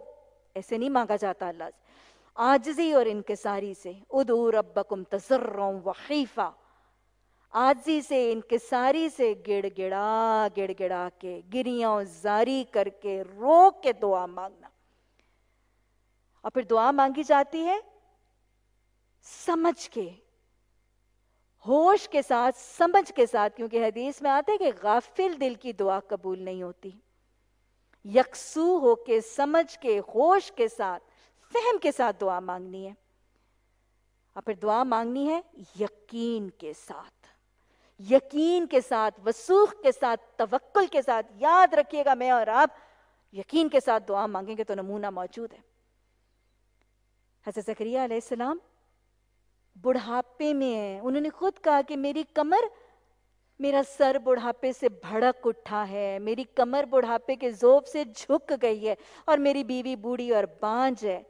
S1: ایسے نہیں مانگا جاتا اللہ سے۔ آجزی اور انکساری سے۔ ادو ربکم تزرعوں وخیفہ آجزی سے انکساری سے گڑ گڑا گڑ گڑا کے گریوں زاری کر کے روک کے دعا مانگنا۔ اور پھر دعا مانگی جاتی ہے؟ سمجھ کے، ہوش کے ساتھ، سمجھ کے ساتھ، کیونکہ حدیث میں آتا ہے کہ غافل دل کی دعا قبول نہیں ہوتی۔ یکسو ہو کے، سمجھ کے، ہوش کے ساتھ، فہم کے ساتھ دعا مانگنی ہے۔ اور پھر دعا مانگنی ہے یقین کے ساتھ۔ یقین کے ساتھ، وسوخ کے ساتھ، توکل کے ساتھ یاد رکھیے گا میں اور آپ۔ یقین کے ساتھ دعا مانگیں گے تو نمونہ موجود ہے۔ حضرت زکریہ علیہ السلام بڑھاپے میں ہیں۔ انہوں نے خود کہا کہ میری کمر، میرا سر بڑھاپے سے بھڑک اٹھا ہے، میری کمر بڑھاپے کے زوب سے جھک گئی ہے اور میری بیوی بوڑھی اور بانج ہے۔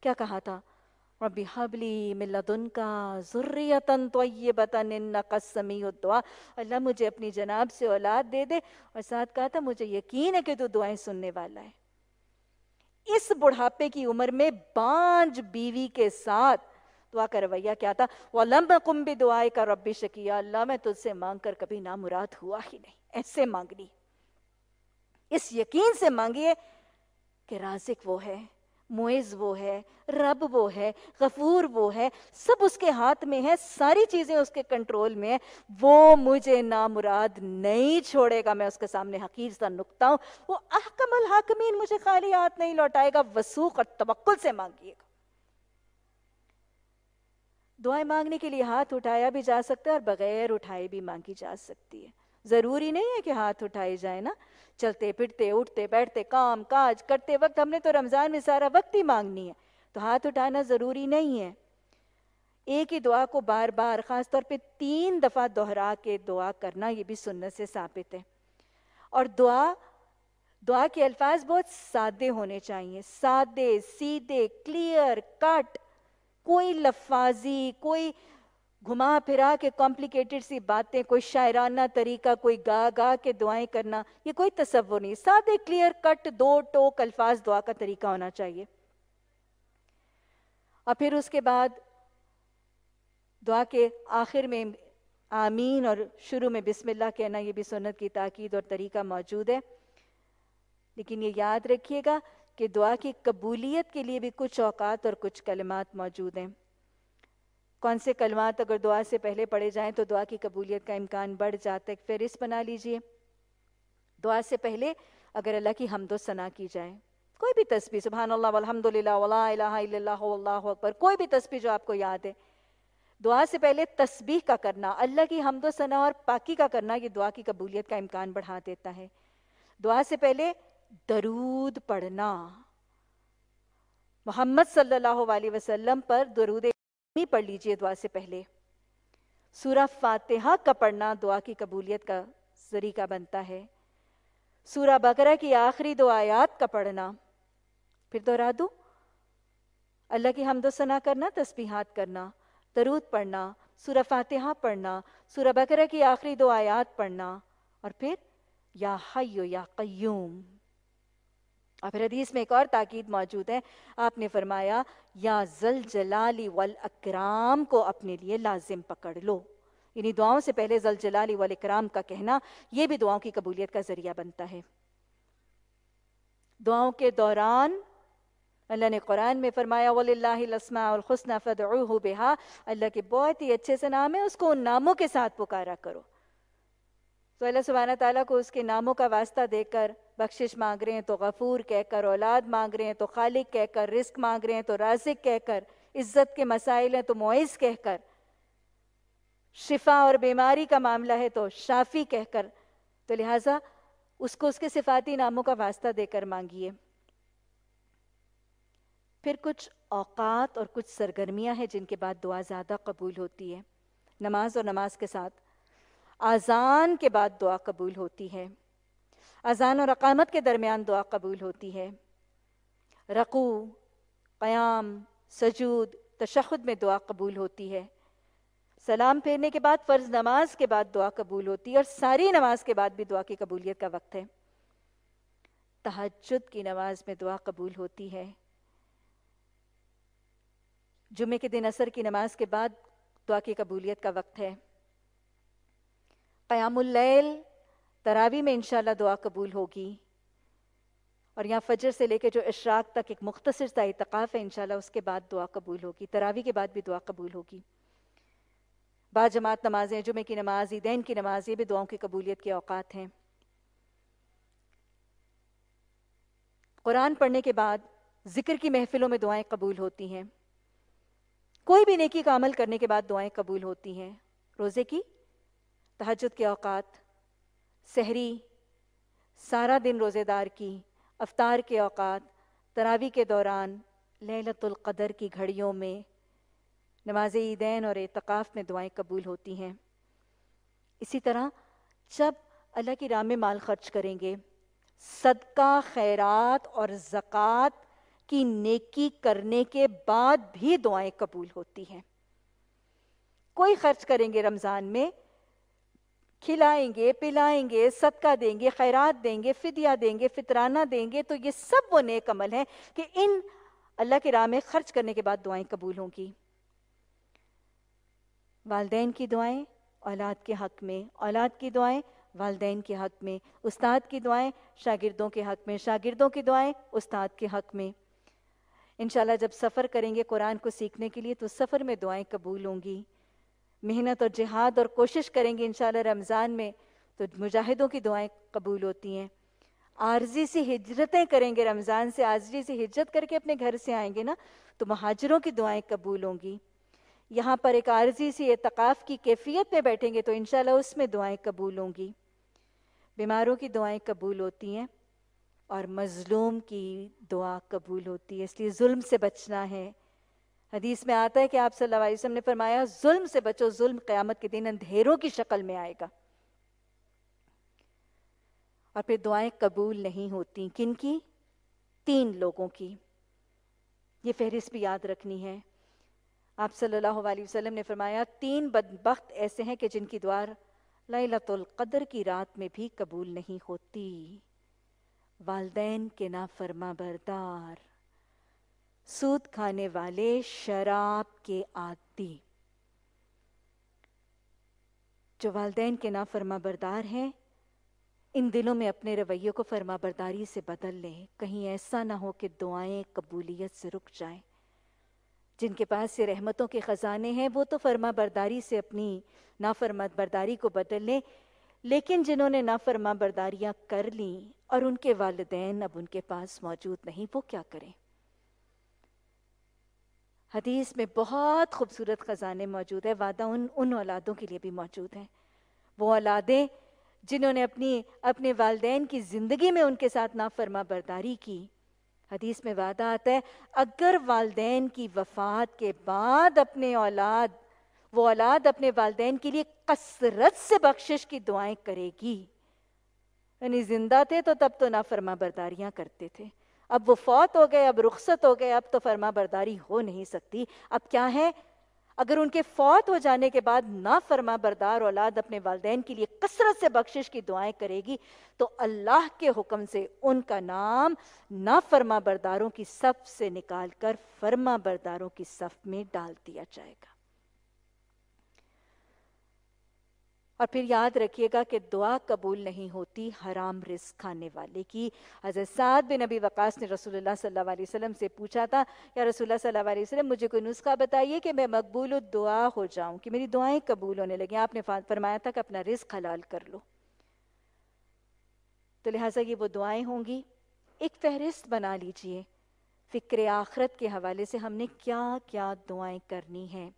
S1: کیا کہا تھا؟ ربی حبلی ملدن کا ذریتن طیبتن انکا سمیع الدعا اللہ مجھے اپنی جناب سے اولاد دے دے اور ساتھ کہا تھا مجھے یقین ہے کہ تو دعائیں سننے والا ہے اس بڑھاپے کی عمر میں بانج بیوی کے ساتھ دعا کا رویہ کیا تھا وَلَمَّ قُمْ بِدُعَائِ کا ربی شکیہ اللہ میں تجھ سے مانگ کر کبھی نامراد ہوا ہی نہیں ایسے مانگنی اس یقین سے مانگیے کہ رازق وہ ہے معز وہ ہے، رب وہ ہے، غفور وہ ہے، سب اس کے ہاتھ میں ہے ساری چیزیں اس کے کنٹرول میں ہیں۔ وہ مجھے نامراد نہیں چھوڑے گا، میں اس کے سامنے حقیر سا نکتا ہوں۔ وہ احکم الحاکمین مجھے خالی ہاتھ نہیں لوٹائے گا، وسوخ اور توکل سے مانگیے گا۔ دعائیں مانگنے کے لیے ہاتھ اٹھایا بھی جا سکتا ہے اور بغیر اٹھائے بھی مانگی جا سکتی ہے۔ ضروری نہیں ہے کہ ہاتھ اٹھائے جائیں نا۔ چلتے، پھرتے، اٹھتے، بیٹھتے، کام، کاج کرتے وقت ہم نے تو رمضان میں سارا وقت ہی مانگنی ہے۔ تو ہاتھ اٹھانا ضروری نہیں ہے۔ ایک ہی دعا کو بار بار، خاص طور پہ تین دفعہ دہرا کے دعا کرنا، یہ بھی سنت سے ثابت ہے۔ اور دعا دعا کے الفاظ بہت سادے ہونے چاہیے۔ سادے، سیدھے کلیئر کٹ کوئی لفاظی، کوئی گھما پھرا کے کمپلیکیٹڈ سی باتیں، کوئی شاعرانہ طریقہ، کوئی گا گا کے دعائیں کرنا، یہ کوئی تصور نہیں۔ سادے کلیئر کٹ دو ٹوک الفاظ دعا کا طریقہ ہونا چاہیے۔ اور پھر اس کے بعد دعا کے آخر میں آمین اور شروع میں بسم اللہ کہنا، یہ بھی سنت کی تاکید اور طریقہ موجود ہے۔ لیکن یہ یاد رکھیے گا کہ دعا کی قبولیت کے لیے بھی کچھ اوقات اور کچھ کلمات موجود ہیں۔ کون سے کلمات اگر دعا سے پہلے پڑھے جائیں تو دعا کی قبولیت کا امکان بڑھ جاتا ہے فہرست بنا لیجیے۔ دعا سے پہلے اگر اللہ کی حمد و ثنا کی جائے۔ کوئی بھی تسبیح، سبحان اللہ والحمد للہ ولا الہ الا اللہ، واللہ اکبر، کوئی بھی تسبیح جو آپ کو یاد ہے۔ دعا سے پہلے تسبیح کا کرنا، اللہ کی حمد و ثنا اور پاکی کا کرنا، یہ دعا کی قبولیت کا امکان بڑھا دیتا ہے۔ دعا سے پہلے درود پڑھنا۔ محمد صلی اللہ علیہ وسلم پر درود پڑھ لیجیے دعا سے پہلے۔ سورہ فاتحہ کا پڑھنا دعا کی قبولیت کا ذریعہ بنتا ہے۔ سورہ بقرہ کی آخری دو آیات کا پڑھنا۔ پھر دہرا دوں۔ اللہ کی حمد و ثنا کرنا، تسبیحات کرنا، درود پڑھنا، سورہ فاتحہ پڑھنا، سورہ بقرہ کی آخری دو آیات پڑھنا۔ اور پھر یا حیو یا قیوم۔ اور پھر حدیث میں ایک اور تاکید موجود ہے۔ آپ نے فرمایا، یا زل جلالی والاکرام کو اپنے لیے لازم پکڑ لو۔ یعنی دعاؤں سے پہلے زل جلالی والاکرام کا کہنا، یہ بھی دعاؤں کی قبولیت کا ذریعہ بنتا ہے۔ دعاؤں کے دوران اللہ نے قرآن میں فرمایا، وَلِلَّهِ الْأَسْمَاءُ الْحُسْنَى فَدْعُوهُ بِهَا۔ اللہ کے بہت ہی اچھے سے نام ہے، اس کو ان ناموں کے ساتھ پکارا کرو۔ تو اللہ سبحانہ تعالیٰ کو اس کے ناموں کا واسطہ دے کر بخشش مانگ رہے ہیں، تو غفور کہہ کر، اولاد مانگ رہے ہیں، تو خالق کہہ کر، رزق مانگ رہے ہیں، تو رازق کہہ کر، عزت کے مسائل ہیں، تو معیز کہہ کر۔ شفا اور بیماری کا معاملہ ہے، تو شافی کہہ کر۔ تو لہٰذا اس کو اس کے صفاتی ناموں کا واسطہ دے کر مانگیے۔ پھر کچھ اوقات اور کچھ سرگرمیاں ہیں جن کے بعد دعا زیادہ قبول ہوتی ہے۔ نماز اور نماز کے ساتھ آزان کے بعد دعا قبول ہوتی ہے۔ اذان اور اقامت کے درمیان دعا قبول ہوتی ہے۔ رقو قیام، سجود تشخد میں دعا قبول ہوتی ہے۔ سلام پھیرنے کے بعد فرض نماز کے بعد دعا قبول ہوتی ہے اور ساری نماز کے بعد بھی دعا کی قبولیت کا وقت ہے۔ تحجد کی نماز میں دعا قبول ہوتی ہے۔ جمعے کے دن اثر کی نماز کے بعد دعا کی قبولیت کا وقت ہے۔ قیام اللیل، تراوی میں انشاءاللہ دعا قبول ہوگی۔ اور یہاں فجر سے لے کے جو اشراق تک ایک مختصر سا اتقاف ہے، انشاءاللہ اس کے بعد دعا قبول ہوگی۔ تراوی کے بعد بھی دعا قبول ہوگی۔ بعض جماعت نمازیں، جمعہ کی نماز، عیدین کی نماز، یہ بھی دعاؤں کی قبولیت کے اوقات ہیں۔ قرآن پڑھنے کے بعد ذکر کی محفلوں میں دعائیں قبول ہوتی ہیں۔ کوئی بھی نیکی کا عمل کرنے کے بعد دعائیں قبول ہوتی ہیں۔ روزے کی تحجد کے اوقات، سحری سارا دن روزے دار کی افطار کے اوقات، تراوی کے دوران للت القدر کی گھڑیوں میں نماز عیدین اور اعتقاف میں دعائیں قبول ہوتی ہیں۔ اسی طرح جب اللہ کی راہ میں مال خرچ کریں گے، صدقہ، خیرات اور زکوٰۃ کی نیکی کرنے کے بعد بھی دعائیں قبول ہوتی ہیں۔ کوئی خرچ کریں گے رمضان میں کھلائیں گے، پلائیں گے، صدقہ دیں گے، خیرات دیں گے، فدیہ دیں گے، فطرانہ دیں گے، تو یہ سب وہ نیک عمل ہے کہ ان اللہ کی راہ میں خرچ کرنے کے بعد دعائیں قبول ہوں گی۔ والدین کی دعائیں اولاد کے حق میں، اولاد کی دعائیں والدین کے حق میں، استاد کی دعائیں شاگردوں کے حق میں، شاگردوں کی دعائیں استاد کے حق میں۔ انشاءاللہ جب سفر کریں گے قرآن کو سیکھنے کے لیے تو سفر میں دعائیں قبول ہوں گی۔ محنت اور جہاد اور کوشش کریں گے انشاءاللہ رمضان میں، تو مجاہدوں کی دعائیں قبول ہوتی ہیں۔ عارضی سے ہجرتیں کریں گے رمضان سے، عارضی سے ہجرت کر کے اپنے گھر سے آئیں گے نا، تو مہاجروں کی دعائیں قبول ہوں گی۔ یہاں پر ایک عارضی سی اعتقاف کی کیفیت میں بیٹھیں گے، تو انشاءاللہ اس میں دعائیں قبول ہوں گی۔ بیماروں کی دعائیں قبول ہوتی ہیں اور مظلوم کی دعا قبول ہوتی ہے، اس لیے ظلم سے بچنا ہے۔ حدیث میں آتا ہے کہ آپ صلی اللہ علیہ وسلم نے فرمایا، ظلم سے بچو، ظلم قیامت کے دن اندھیروں کی شکل میں آئے گا۔ اور پھر دعائیں قبول نہیں ہوتی۔ کن کی؟ تین لوگوں کی۔ یہ فہرست بھی یاد رکھنی ہے۔ آپ صلی اللہ علیہ وسلم نے فرمایا، تین بدبخت ایسے ہیں کہ جن کی دوار لیلت القدر کی رات میں بھی قبول نہیں ہوتی۔ والدین کے نافرما بردار۔ سود کھانے والے شراب کے عادی جو والدین کے نافرما بردار ہیں، ان دنوں میں اپنے رویوں کو فرما برداری سے بدل لیں۔ کہیں ایسا نہ ہو کہ دعائیں قبولیت سے رک جائیں۔ جن کے پاس سے رحمتوں کے خزانے ہیں، وہ تو فرما برداری سے اپنی نافرمت برداری کو بدل لیں۔ لیکن جنہوں نے نافرما برداریاں کر لیں اور ان کے والدین اب ان کے پاس موجود نہیں، وہ کیا کریں؟ حدیث میں بہت خوبصورت خزانے موجود ہیں، وعدہ ان ان اولادوں کے لیے بھی موجود ہیں۔ وہ اولادیں جنہوں نے اپنی، اپنے والدین کی زندگی میں ان کے ساتھ نافرما برداری کی۔ حدیث میں وعدہ آتا ہے، اگر والدین کی وفات کے بعد اپنے اولاد، وہ اولاد اپنے والدین کے لیے کثرت سے بخشش کی دعائیں کرے گی۔ یعنی زندہ تھے تو تب تو نافرما برداریاں کرتے تھے۔ اب وہ فوت ہو گئے، اب رخصت ہو گئے، اب تو فرما برداری ہو نہیں سکتی۔ اب کیا ہے؟ اگر ان کے فوت ہو جانے کے بعد نہ فرما بردار اولاد اپنے والدین کے لیے کثرت سے بخشش کی دعائیں کرے گی، تو اللہ کے حکم سے ان کا نام نہ فرما برداروں کی صف سے نکال کر فرما برداروں کی صف میں ڈال دیا جائے گا۔ اور پھر یاد رکھیے گا کہ دعا قبول نہیں ہوتی، حرام رزق کھانے والے کی۔ حضرت سعد بن نبی وقاص نے رسول اللہ صلی اللہ علیہ وسلم سے پوچھا تھا، یا رسول اللہ صلی اللہ علیہ وسلم، مجھے کوئی نسخہ بتائیے کہ میں مقبول و دعا ہو جاؤں، کہ میری دعائیں قبول ہونے لگیں؟ آپ نے فرمایا تھا کہ اپنا رزق حلال کر لو۔ تو لہٰذا یہ وہ دعائیں ہوں گی۔ ایک فہرست بنا لیجیے۔ فکر آخرت کے حوالے سے ہم نے کیا کیا دعائیں کرنی ہیں۔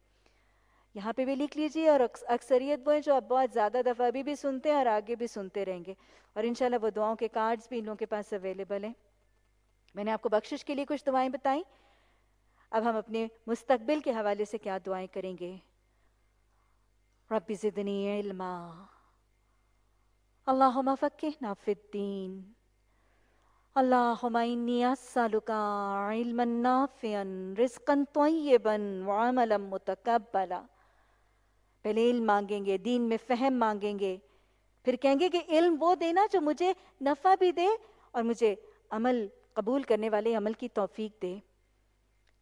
S1: یہاں پہ بھی لکھ لیجیے اور اکثریت وہ ہیں جو اب بہت زیادہ دفعہ ابھی بھی سنتے ہیں اور آگے بھی سنتے رہیں گے۔ اور انشاءاللہ وہ دعاؤں کے کارڈز بھی ان لوگوں کے پاس اویلیبل ہیں۔ میں نے آپ کو بخشش کے لیے کچھ دعائیں بتائیں۔ اب ہم اپنے مستقبل کے حوالے سے کیا دعائیں کریں گے۔ رب زدنی علما۔ اللہم فکہنا فی الدین۔ اللہم انی اسالکا علما نافعا، رزقا طیبا وعملا متقبلا۔ پہلے علم مانگیں گے، دین میں فہم مانگیں گے۔ پھر کہیں گے کہ علم وہ دینا جو مجھے نفع بھی دے اور مجھے عمل قبول کرنے والے عمل کی توفیق دے۔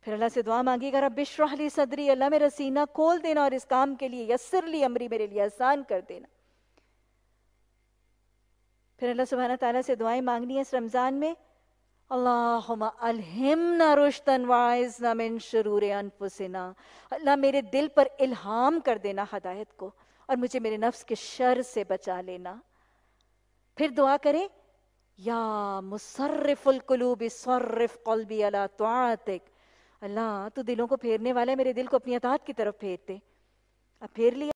S1: پھر اللہ سے دعا مانگے گا رب اشرح لی صدری اللہ میرا سینہ کھول دینا اور اس کام کے لیے، یسر لی امری میرے لیے آسان کر دینا۔ پھر اللہ سبحانہ تعالیٰ سے دعائیں مانگنی ہے اس رمضان میں۔ اللہم الہمنا رشتن وعزنا من شرور انفسنا اللہ میرے دل پر الہام کر دینا ہدایت کو اور مجھے میرے نفس کے شر سے بچا لینا. پھر دعا کریں، یا مصرف القلوب صرف قلبی علی طاعتک. اللہ تو دلوں کو پھیرنے والا ہے، میرے دل کو اپنی اطاعت کی طرف پھیرتے. اب پھیر لیا۔